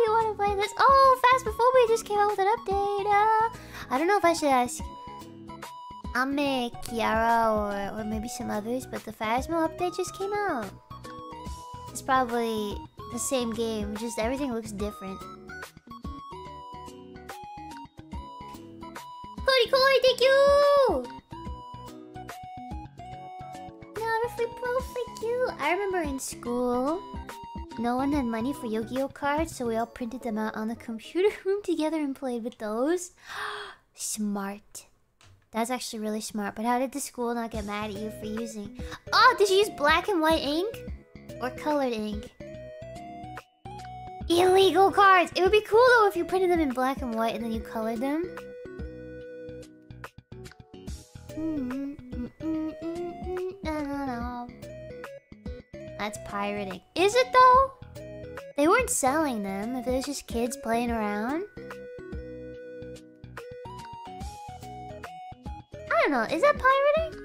play this? Oh, Phasmophobia just came out with an update. Uh, I don't know if I should ask Ame, Kiara, or or maybe some others, but the Phasmo update just came out. It's probably the same game, just everything looks different. Cody Coy, thank you! A free pro, thank you. I remember in school, no one had money for Yu-Gi-Oh cards, so we all printed them out on the computer room together and played with those. smart. That's actually really smart. But how did the school not get mad at you for using? Oh, did you use black and white ink or colored ink? Illegal cards. It would be cool though if you printed them in black and white and then you colored them. Hmm. That's pirating. Is it though? They weren't selling them. If it was just kids playing around. I don't know. Is that pirating?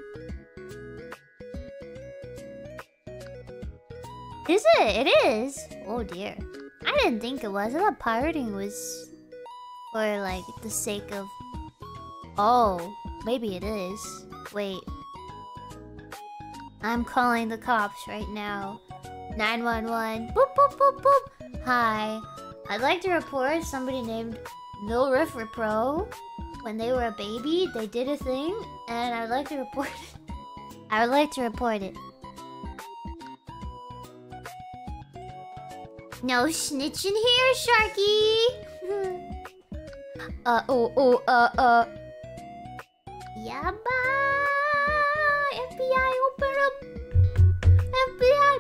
Is it? It is. Oh dear. I didn't think it was. I thought pirating was for like the sake of. Oh, maybe it is. Wait. I'm calling the cops right now. 911. Boop, boop, boop, boop. Hi. I'd like to report somebody named Lil Milriff Pro. When they were a baby, they did a thing, and I'd like to report it. I would like to report it. No snitching here, Sharky! uh, oh, oh, uh, uh. Bye! FBI, open up! FBI!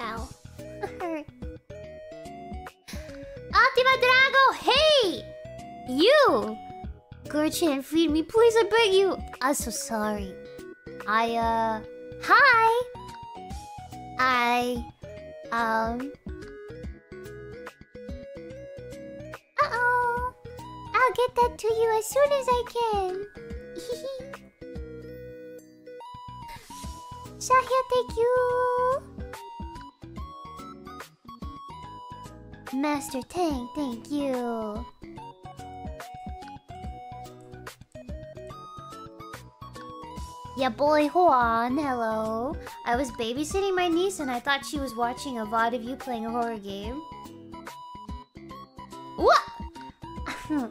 Ow. Ultima Drago, hey! You! Gurchan, feed me, please, I beg you! I'm so sorry. I, uh... Hi! I... Um... Uh-oh! I'll get that to you as soon as I can. Shahia, thank you! Master Tank, thank you. Yeah, boy Juan, hello. I was babysitting my niece and I thought she was watching a VOD of you playing a horror game. What?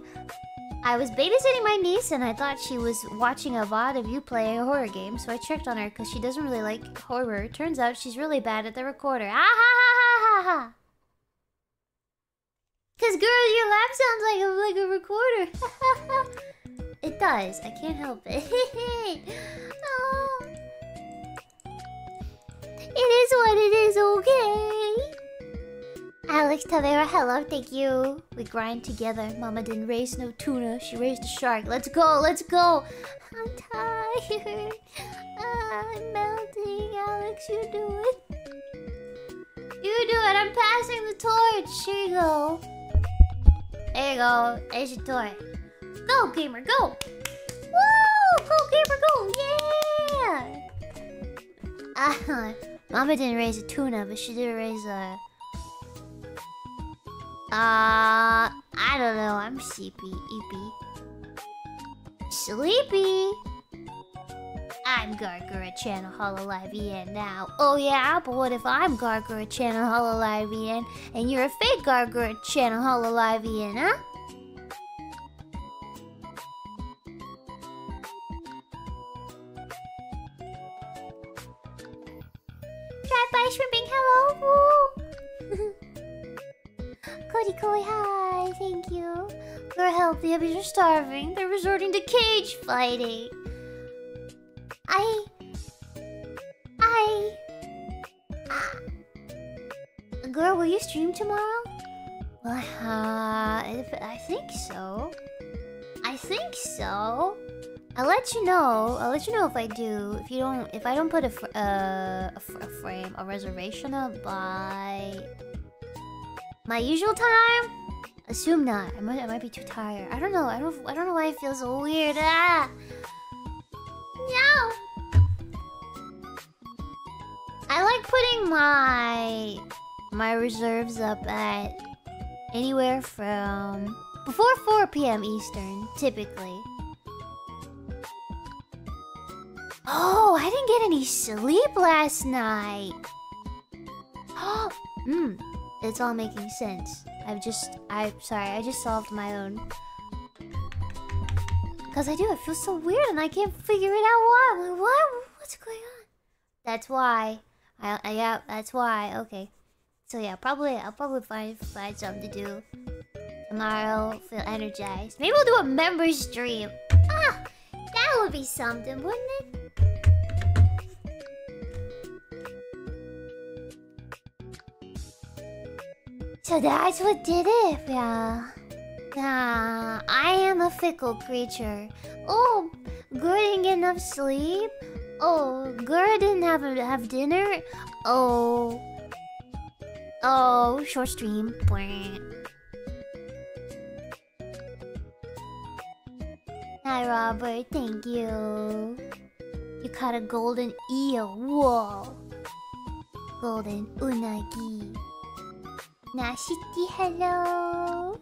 I was babysitting my niece and I thought she was watching a VOD of you playing a horror game, so I checked on her because she doesn't really like horror. Turns out she's really bad at the recorder. Ah ha ha ha ha ha! Cause girl, your laugh sounds like a like a recorder. it does. I can't help it. oh. It is what it is, okay? Alex Tavera, hello, thank you. We grind together. Mama didn't raise no tuna, she raised a shark. Let's go, let's go. I'm tired. I'm melting. Alex, you do it. You do it. I'm passing the torch. Here you go. There you go. There's your toy. Go, gamer, go! Woo! Go, gamer, go! Yeah! Uh, Mama didn't raise a tuna, but she did raise a... Uh, I don't know. I'm sleepy, eepy. Sleepy? I'm Gawr Gura Channel Hololive EN now. Oh yeah, but what if I'm Gawr Gura Channel Hololive EN and you're a fake Gawr Gura Channel Hololive EN, huh? Drive by shrimping, hello! Cody Koi, hi, thank you. For help, the Ebis are starving. They're resorting to cage fighting. I... I... Ah. Girl, will you stream tomorrow? Well, uh, I think so. I think so. I'll let you know. I'll let you know if I do. If you don't, if I don't put a fr uh, a, fr a frame, a reservation up by my usual time. Assume not. I might, I might be too tired. I don't know. I don't. I don't know why I feel so weird. Ah. No. I like putting my my reserves up at anywhere from before 4 p.m. Eastern, typically. Oh, I didn't get any sleep last night. Oh, hmm. It's all making sense. I've just, I'm sorry, I just solved my own. Because I do, it feels so weird and I can't figure it out why. I'm like, what? What's going on? That's why. I, I, yeah, that's why. Okay. So yeah, probably, I'll probably find, find something to do. Tomorrow, feel energized. Maybe we'll do a member stream. Ah! That would be something, wouldn't it? So that's what did it, yeah. Yeah, I am a fickle creature. Oh, Gur didn't get enough sleep. Oh, Gur didn't have have dinner. Oh, oh, short stream. Hi, Robert. Thank you. You caught a golden eel. Whoa. Golden unagi. Nashiki, hello.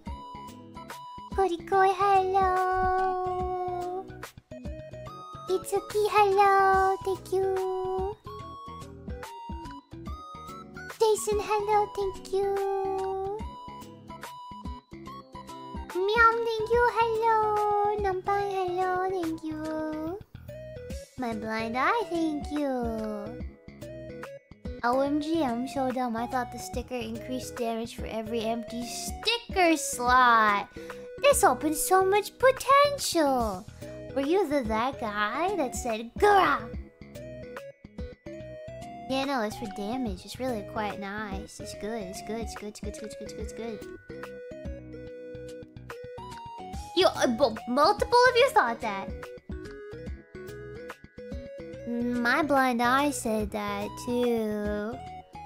Korikoi, hello. Itsuki, hello. Thank you. Jason, hello, thank you. Meow, thank you, hello. Numpang, hello, thank you. My blind eye, thank you. OMG, I'm so dumb. I thought the sticker increased damage for every empty sticker slot. This opens so much potential. Were you the that guy that said "Gura"? Yeah, no, it's for damage. It's really quite nice. It's good. It's good. It's good. It's good. It's good. It's good. It's good. It's good. You, uh, multiple of you thought that. My blind eye said that too.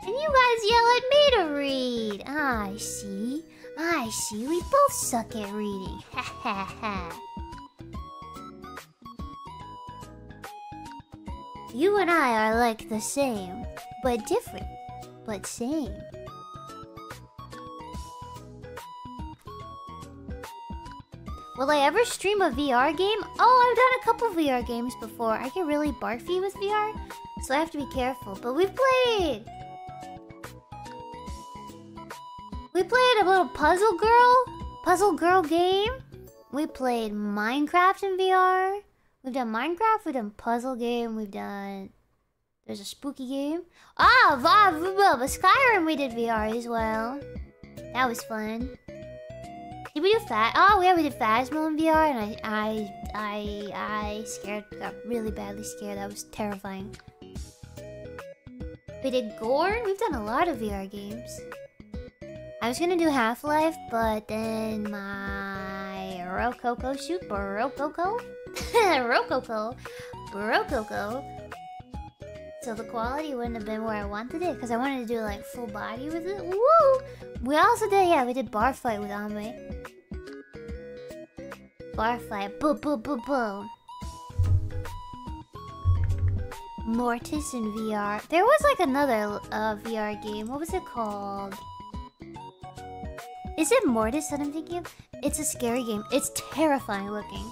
And you guys yell at me to read. I see. I see. We both suck at reading. Ha ha ha. You and I are like the same, but different, but same. Will I ever stream a VR game? Oh, I've done a couple VR games before. I get really barfy with VR, so I have to be careful. But we've played. We played a little Puzzle Girl, Puzzle Girl game. We played Minecraft in VR. We've done Minecraft. We've done puzzle game. We've done. There's a spooky game. Ah, but Skyrim we did VR as well. That was fun. Did we do fat? Oh yeah, we did Phasmo in VR, and I, I, I, I scared, got really badly scared. That was terrifying. We did Gorn. We've done a lot of VR games. I was gonna do Half Life, but then my Rokoko suit, Rokoko, Rokoko, Rokoko. So the quality wouldn't have been where I wanted it, because I wanted to do like full body with it. Woo! We also did, yeah, we did bar fight with Amway. Bar fight, Boom, boom, boom, boom. Mortis in VR. There was like another uh, VR game. What was it called? Is it Mortis that I'm thinking of? It's a scary game. It's terrifying looking.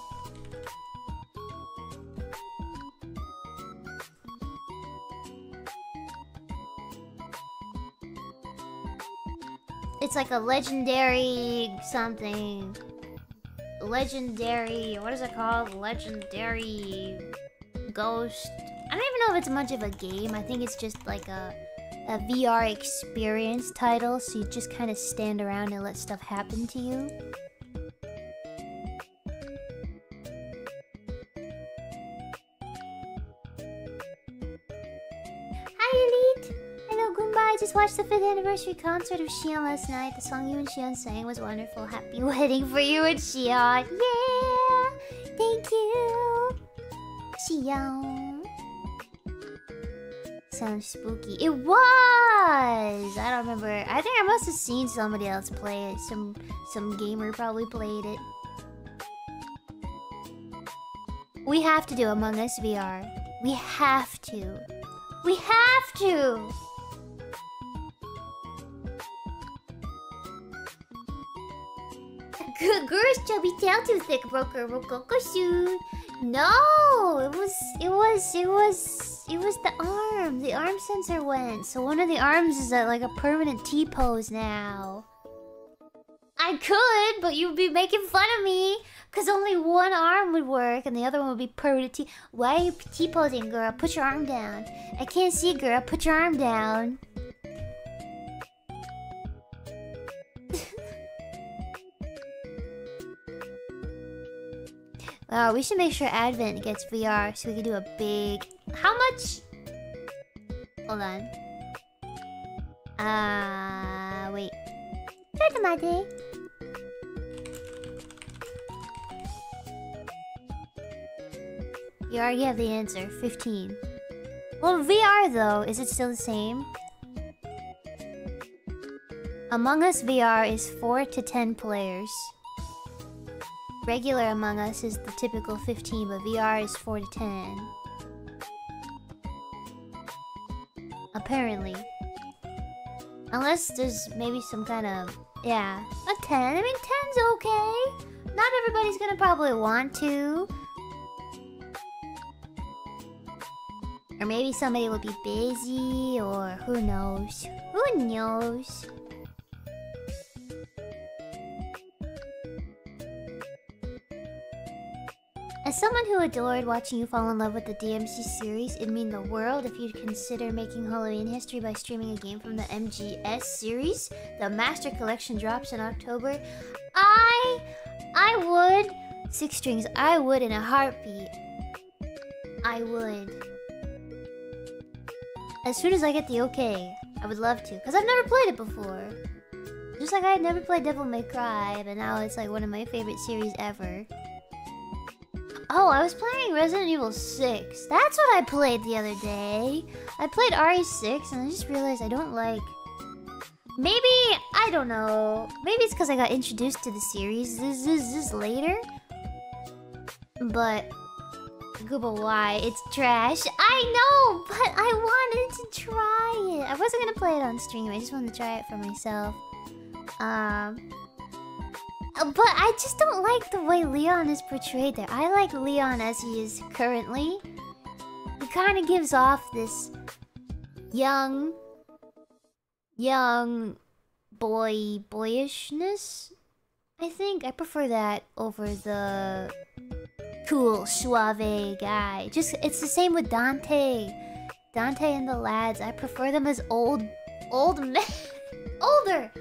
It's like a legendary something. Legendary. What is it called? Legendary ghost. I don't even know if it's much of a game. I think it's just like a a VR experience title, so you just kind of stand around and let stuff happen to you. Watched the 5th anniversary concert of Shion last night. The song you and Shion sang was wonderful. Happy wedding for you and Shion. Yeah! Thank you! Xion. Sounds spooky. It was! I don't remember. I think I must have seen somebody else play it. Some some gamer probably played it. We have to do Among Us VR. We have to. We have to! Girl's chubby tail too thick broke her Rokoko suit. No, it was it was it was it was the arm. The arm sensor went. So one of the arms is at like a permanent T pose now. I could, but you'd be making fun of me. Cause only one arm would work and the other one would be permanent T. Why are you T posing, girl? Put your arm down. I can't see, girl. Put your arm down. Wow, we should make sure Advent gets VR so we can do a big... How much? Hold on. Ah, uh, wait. Tomate. You already have the answer. 15. Well, VR though, is it still the same? Among Us VR is 4 to 10 players. Regular Among Us is the typical 15, but VR is 4 to 10. Apparently. Unless there's maybe some kind of... Yeah, a 10. I mean, 10's okay. Not everybody's gonna probably want to. Or maybe somebody will be busy, or who knows? Who knows? As someone who adored watching you fall in love with the DMC series, it'd mean the world if you'd consider making Halloween history by streaming a game from the MGS series. The Master Collection drops in October. I. I would. Six strings, I would in a heartbeat. I would. As soon as I get the okay, I would love to. Because I've never played it before. Just like I had never played Devil May Cry, but now it's like one of my favorite series ever. Oh, I was playing Resident Evil 6. That's what I played the other day. I played RE6 and I just realized I don't like... Maybe, I don't know. Maybe it's because I got introduced to the series this, later. But... Why, it's trash. I know, but I wanted to try it. I wasn't gonna play it on stream, I just wanted to try it for myself. Um... Uh, But I just don't like the way Leon is portrayed there. I like Leon as he is currently. He kind of gives off this young, young boy boyishness. I think I prefer that over the cool, suave guy. Just it's the same with Dante. Dante and the lads. I prefer them as old, old men, older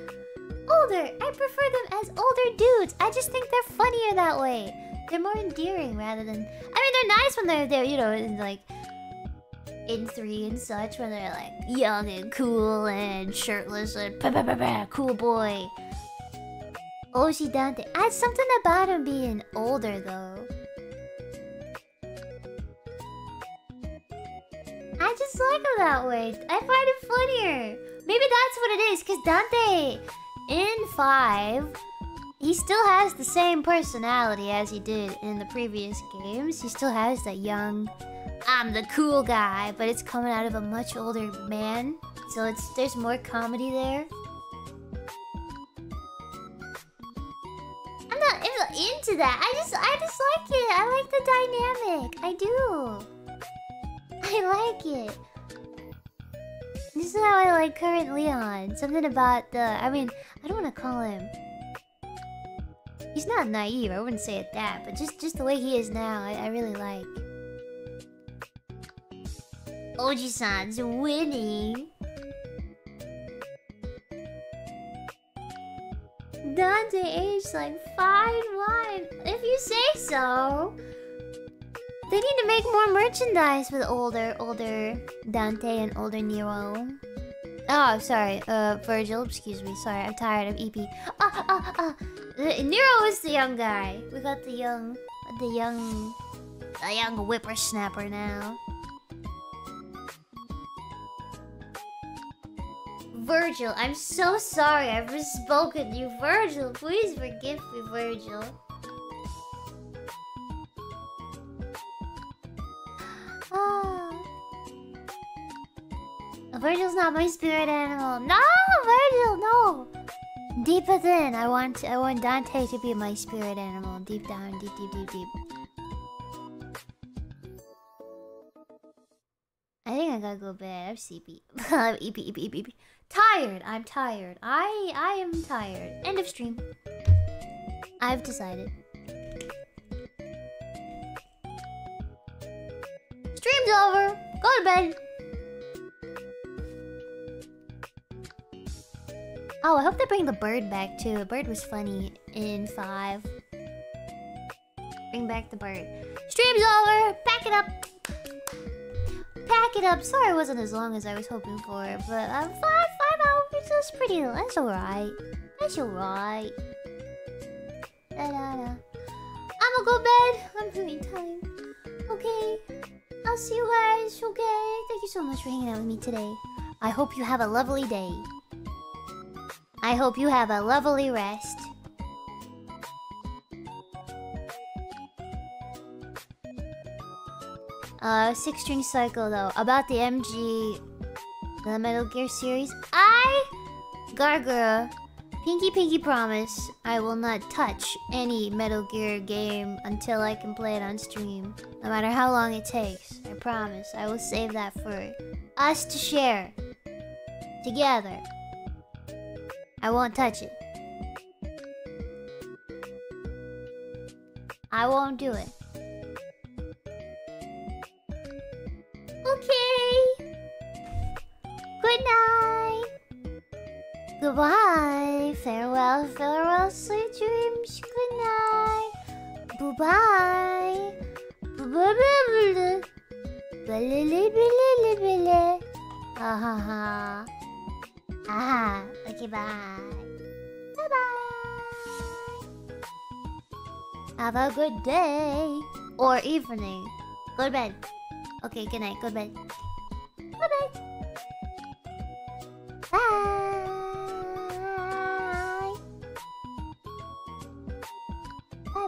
older. I prefer them as older dudes. I just think they're funnier that way. They're more endearing rather than. I mean, they're nice when they're there, you know, in like in three and such, when they're like young and cool and shirtless and bah, bah, bah, bah, cool boy. Oh, Oshi Dante. I something about him being older though. I just like him that way. I find him funnier. Maybe that's what it is, because Dante in 5, he still has the same personality as he did in the previous games. He still has that young, I'm the cool guy, but it's coming out of a much older man. So it's there's more comedy there. I'm not I'm not into that. I just I just like it. I like the dynamic. I do. I like it. This is how I like current Leon. Something about the. I mean, I don't want to call him. He's not naive. I wouldn't say it that, but just just the way he is now, I, I really like. Oji-san's winning. Dante aged like fine wine. If you say so. They need to make more merchandise with older, older Dante and older Nero. Oh, sorry, uh, Vergil, excuse me. Sorry, I'm tired of EP. Ah, ah, ah. Nero is the young guy. We got the young, the young, the young whippersnapper now. Vergil, I'm so sorry I've misspoken you. Vergil, please forgive me, Vergil. Ah. Vergil's not my spirit animal. No, Vergil, no. Deep within, I want I want Dante to be my spirit animal. Deep down, deep, deep, deep, deep. I think I gotta go bed. I'm sleepy. I'm EP, EP, EP, EP. Tired. I'm tired. I I am tired. End of stream. I've decided. Stream's over. Go to bed. Oh, I hope they bring the bird back too. The bird was funny in five. Bring back the bird. Stream's over. Pack it up. Pack it up. Sorry, it wasn't as long as I was hoping for, but uh, five five hours. That's pretty. That's alright. That's alright. Da da da. I'ma go bed. I'm really tired. Okay. I'll see you guys, okay? Thank you so much for hanging out with me today. I hope you have a lovely day. I hope you have a lovely rest. Uh, Six String Cycle though. About the MG... The Metal Gear series. I... Gawr Gura Pinky Pinky promise I will not touch any Metal Gear game until I can play it on stream. No matter how long it takes. I promise. I will save that for us to share. Together. I won't touch it. I won't do it. Okay. Good night. Goodbye. Farewell, farewell, sweet dreams. Good night. Bye bye. Bye bye bye. Ha ha ha. Ah, okay, bye. Bye bye. Have a good day or evening. Go to. Okay, good night. Go to bed. To bed. Bye. Bye